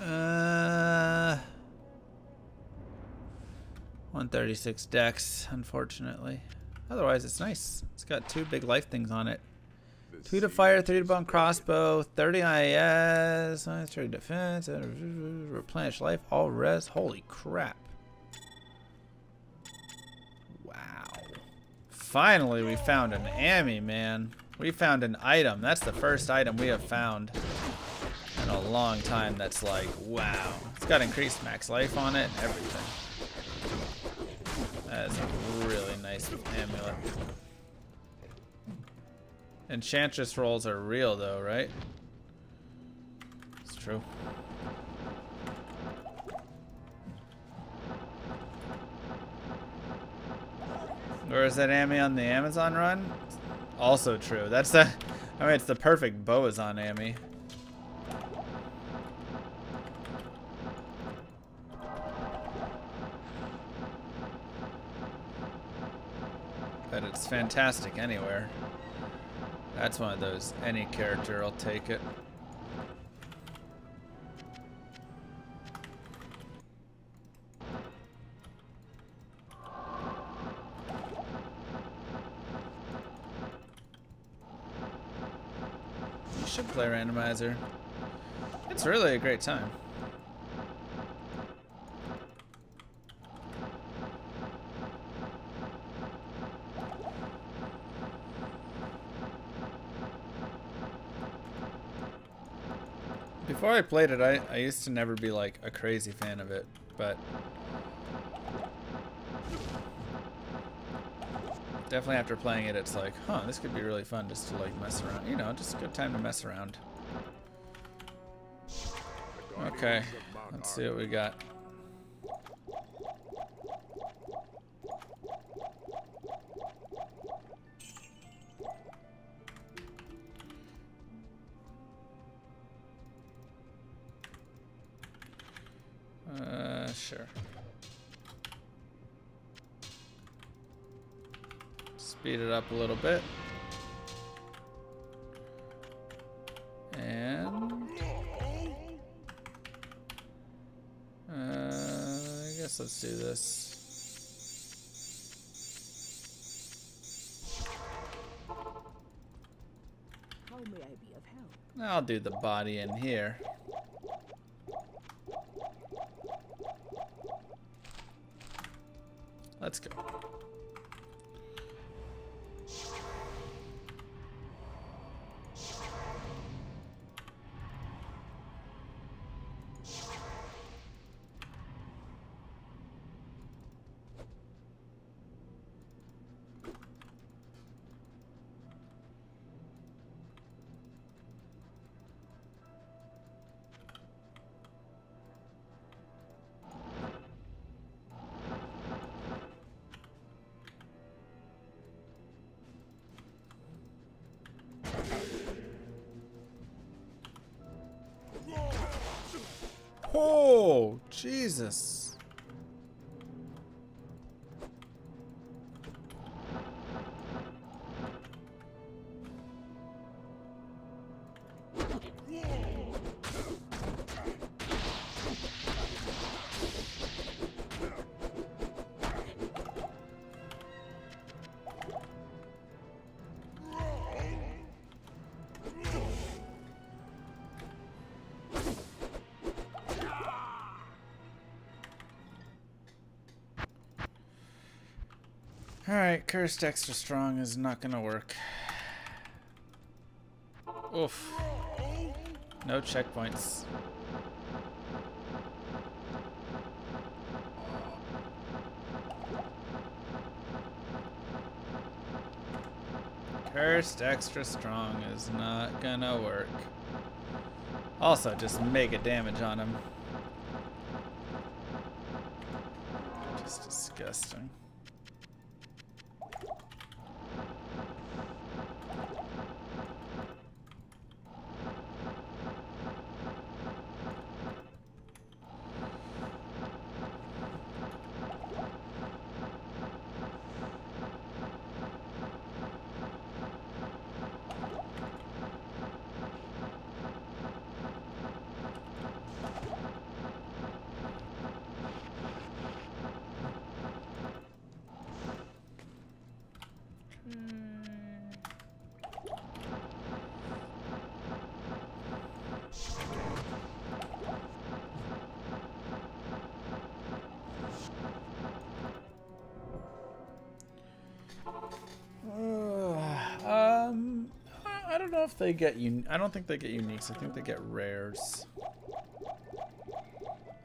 Uh, 136 dex, unfortunately. Otherwise, it's nice. It's got two big life things on it. Two to fire, three to bone crossbow, 30 IAS, uh, 30 defense, uh, replenish life, all res. Holy crap. Wow. Finally, we found an ammy, man. We found an item. That's the first item we have found in a long time that's like, wow. It's got increased max life on it and everything. That is a really nice amulet. Enchantress rolls are real though, right? It's true. Or is that ammy on the Amazon run? Also true. That's the I mean it's the perfect Bowazon ammy. But it's fantastic anywhere. That's one of those any character I'll take it. Play randomizer. It's really a great time. Before I played it, I, I used to never be like a crazy fan of it, but definitely after playing it, it's like, huh, this could be really fun just to like mess around. You know, just a good time to mess around. Okay, let's see what we got. Up a little bit. And... Uh, I guess let's do this. How may I be of help? I'll do the body in here. Jesus. Alright, cursed extra strong is not gonna work. Oof. No checkpoints. Cursed extra strong is not gonna work. Also, just mega damage on him. Just disgusting. They get un. I don't think they get uniques. I think they get rares.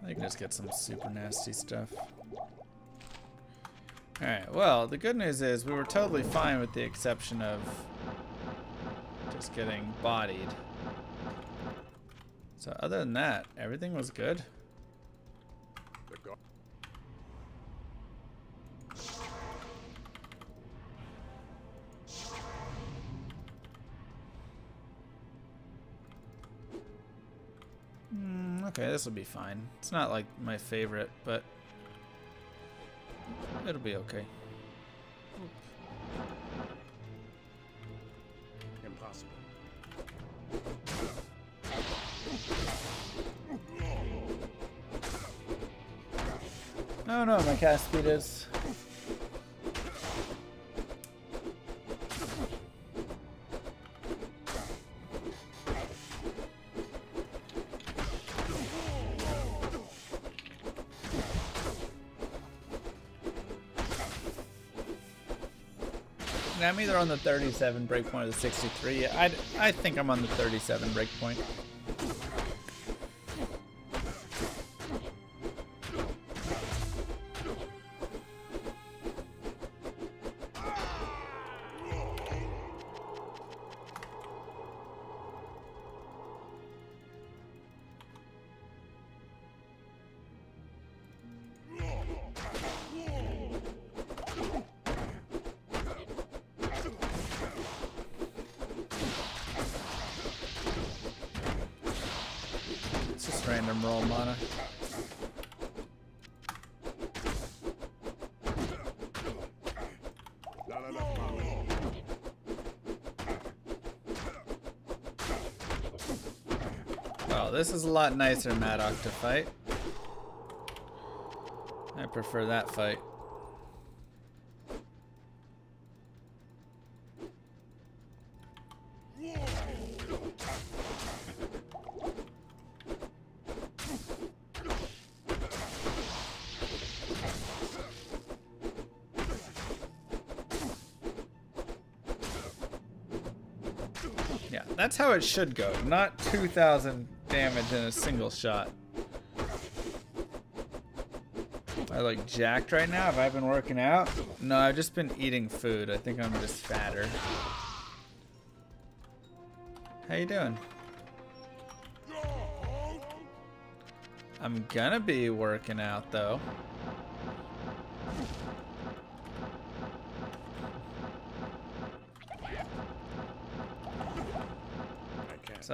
They can just get some super nasty stuff. Alright, well, the good news is we were totally fine with the exception of just getting bodied. So other than that, everything was good. This will be fine. It's not like my favorite, but it'll be okay. Impossible. Oh no, my cast speed is. I'm either on the 37 breakpoint or the 63. I, I think I'm on the 37 breakpoint. Lot nicer Maddock to fight. I prefer that fight. Yeah, that's how it should go. Not 2,000 damage in a single shot. I like jacked right now. Have I been working out? No, I've just been eating food. I think I'm just fatter. How you doing? I'm gonna be working out though.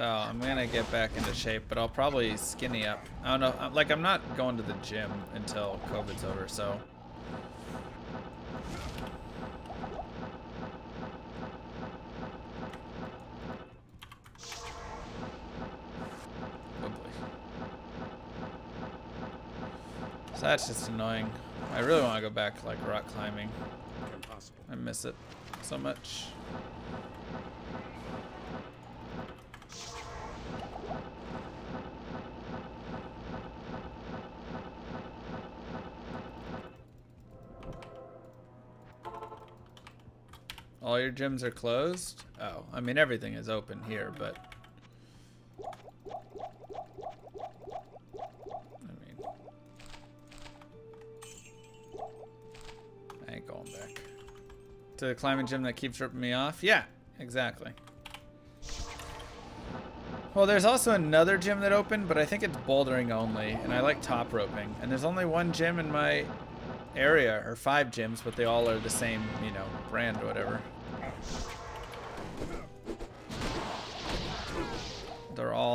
So I'm gonna get back into shape, but I'll probably skinny up. I don't know. Uh, like I'm not going to the gym until COVID's over, so. Oh. So that's just annoying. I really want to go back to like rock climbing. Impossible. I miss it so much. Your gyms are closed? Oh, I mean everything is open here, but I mean I ain't going back. To the climbing gym that keeps ripping me off? Yeah, exactly. Well, there's also another gym that opened, but I think it's bouldering only, and I like top roping. And there's only one gym in my area, or five gyms, but they all are the same, you know, brand or whatever.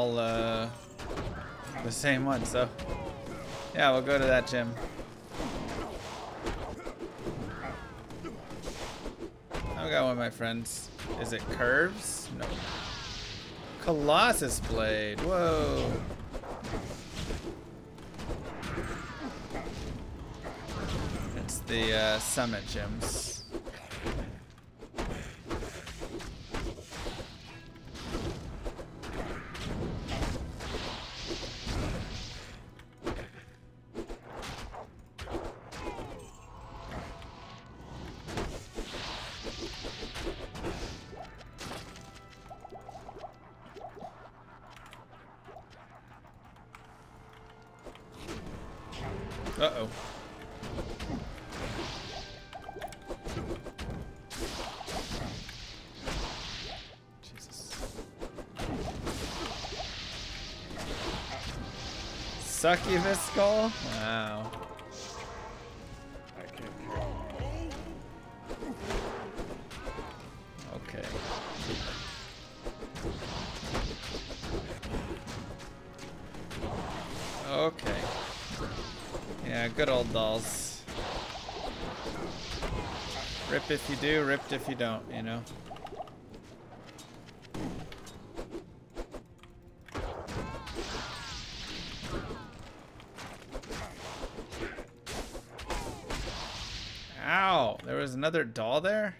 All uh, the same one, so yeah, we'll go to that gym. I've got one of my friends. Is it curves? No. Colossus blade. Whoa. It's the uh, summit gyms. Succubus skull? Wow. I can't. Okay. Okay. Yeah, good old dolls. Rip if you do, ripped if you don't, you know? Ow! There was another doll there?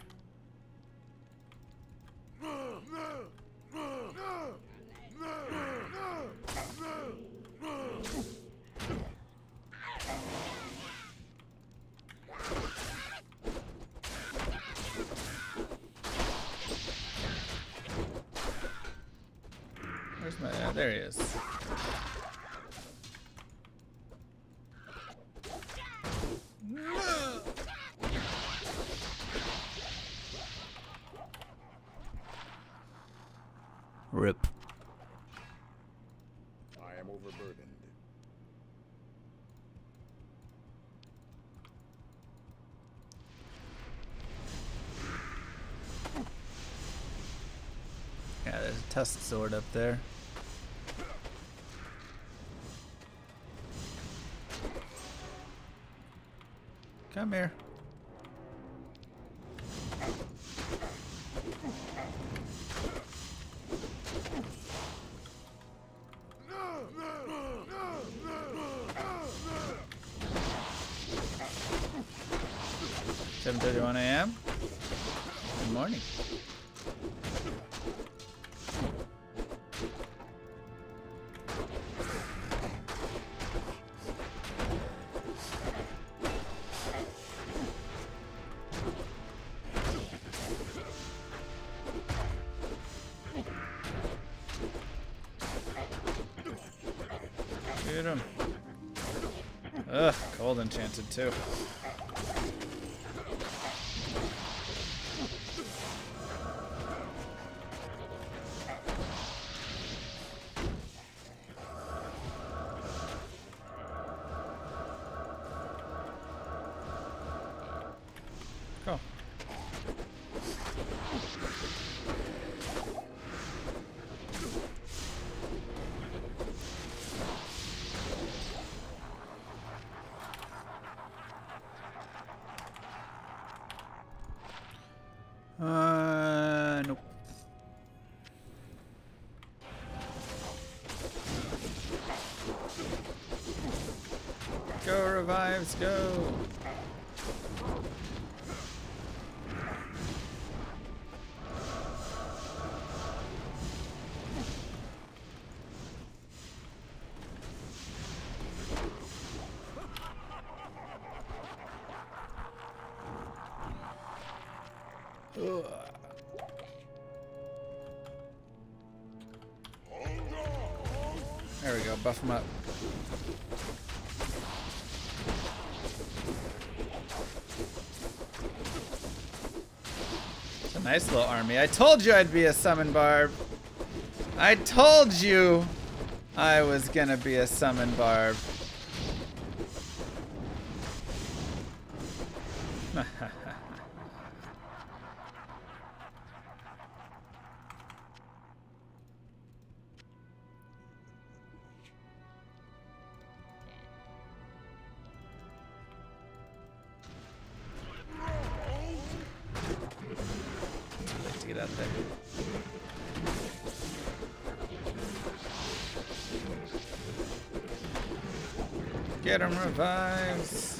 Where's my... Uh, there he is. Rip. I am overburdened. Sword up there. Come here. Seven thirty-one a.m. Good morning. Enchanted too. Go. There we go, buff him up. Nice little army. I told you I'd be a summon barb. I told you I was gonna be a summon barb. Revives.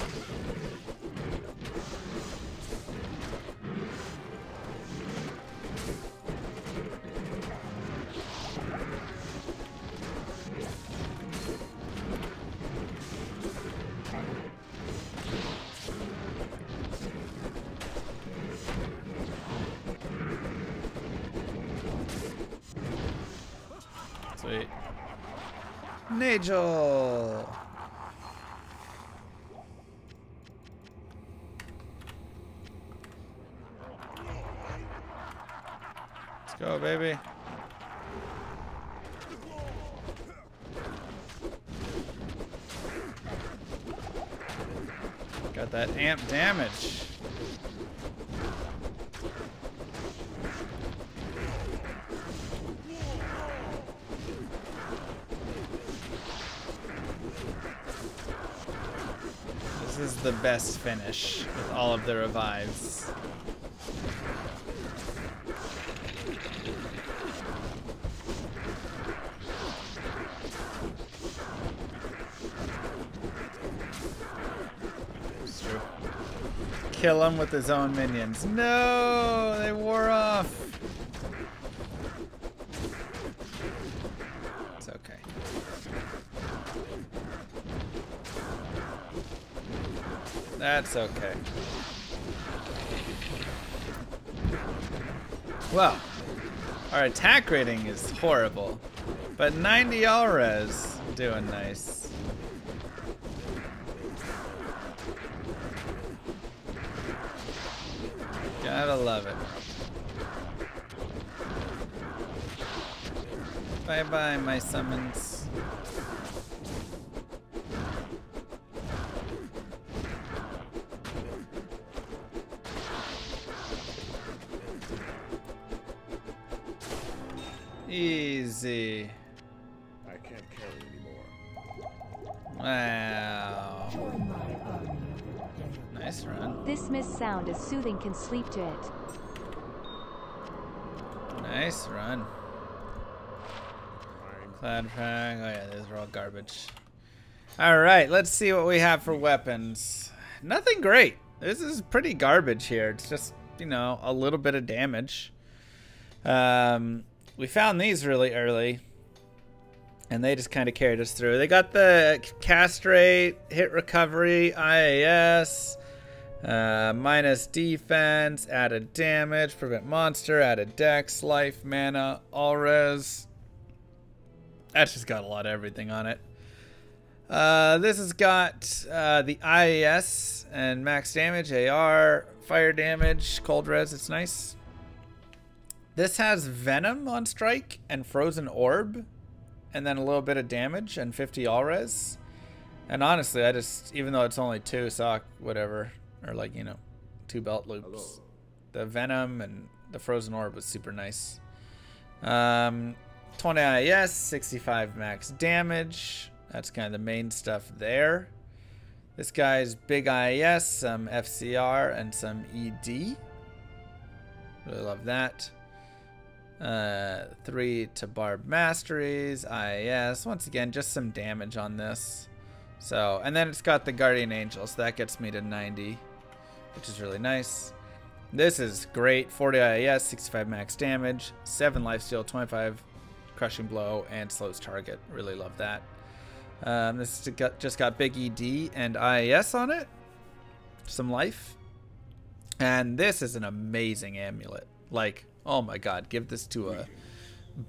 Sweet. Nagel. go, baby. Damage. This is the best finish with all of the revives. Kill him with his own minions. No, they wore off. It's okay. That's okay. Well, our attack rating is horrible, but 90 all res doing nice. Gotta love it. Bye bye, my summons. Easy. I can't carry anymore. Wow. Nice run. This mist sound is soothing can sleep to it. Nice run. Oh yeah, those are all garbage. All right, let's see what we have for weapons. Nothing great. This is pretty garbage here. It's just you know a little bit of damage. Um, we found these really early, and they just kind of carried us through. They got the cast rate, hit recovery, IAS, uh, minus defense, added damage, prevent monster, added dex, life, mana, all res. That's just got a lot of everything on it. Uh, this has got uh, the IAS and max damage, AR, fire damage, cold res. It's nice. This has Venom on strike and Frozen Orb, and then a little bit of damage and 50 all res. And honestly, I just, even though it's only two sock, whatever, or like, you know, two belt loops, the Venom and the Frozen Orb was super nice. Um, 20 IAS, 65 max damage. That's kind of the main stuff there. This guy's big IAS, some FCR, and some ED. Really love that. Uh, three to Barb Masteries, IAS. Once again, just some damage on this. So, and then it's got the Guardian Angel, so that gets me to 90, which is really nice. This is great. 40 IAS, 65 max damage, 7 lifesteal, 25 crushing blow, and slows target. Really love that. Um, this just got big ED and IAS on it. Some life. And this is an amazing amulet. Like, oh my god, give this to a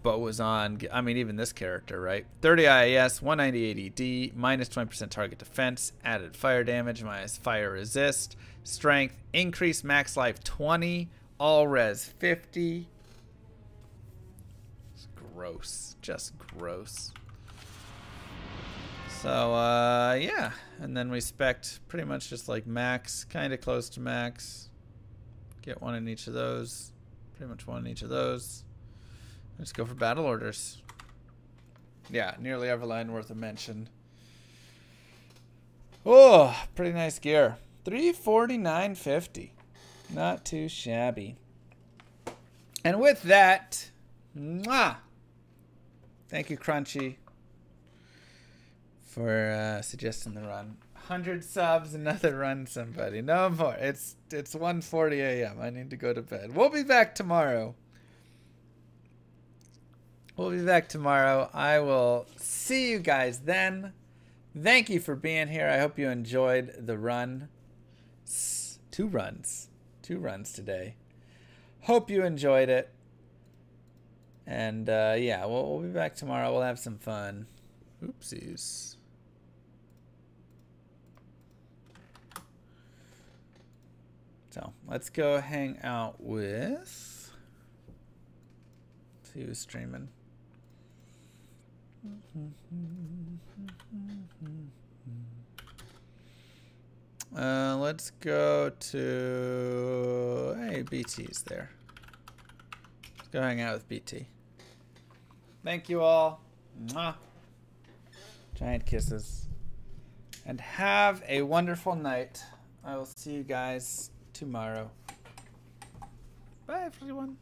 Bowazon. I mean, even this character, right? 30 IAS, 198 ED, minus 20% target defense, added fire damage, minus fire resist, strength, increased max life 20, all res 50. Gross. Just gross. So, uh, yeah. And then we spec pretty much just like max, kind of close to max. Get one in each of those. Pretty much one in each of those. Let's go for battle orders. Yeah, nearly every line worth a mention. Oh, pretty nice gear. 349.50. Not too shabby. And with that, mwah, thank you, Crunchy, for uh, suggesting the run. 100 subs, another run, somebody. No more. It's it's 1:40 a.m. I need to go to bed. We'll be back tomorrow. We'll be back tomorrow. I will see you guys then. Thank you for being here. I hope you enjoyed the run. Two runs. Two runs today. Hope you enjoyed it. And uh, yeah, we'll, we'll be back tomorrow. We'll have some fun. Oopsies. So let's go hang out with See who's streaming. Uh, let's go to. Hey, BT's there. Let's go hang out with BT. Thank you all. Mwah. Giant kisses. And have a wonderful night. I will see you guys tomorrow. Bye, everyone.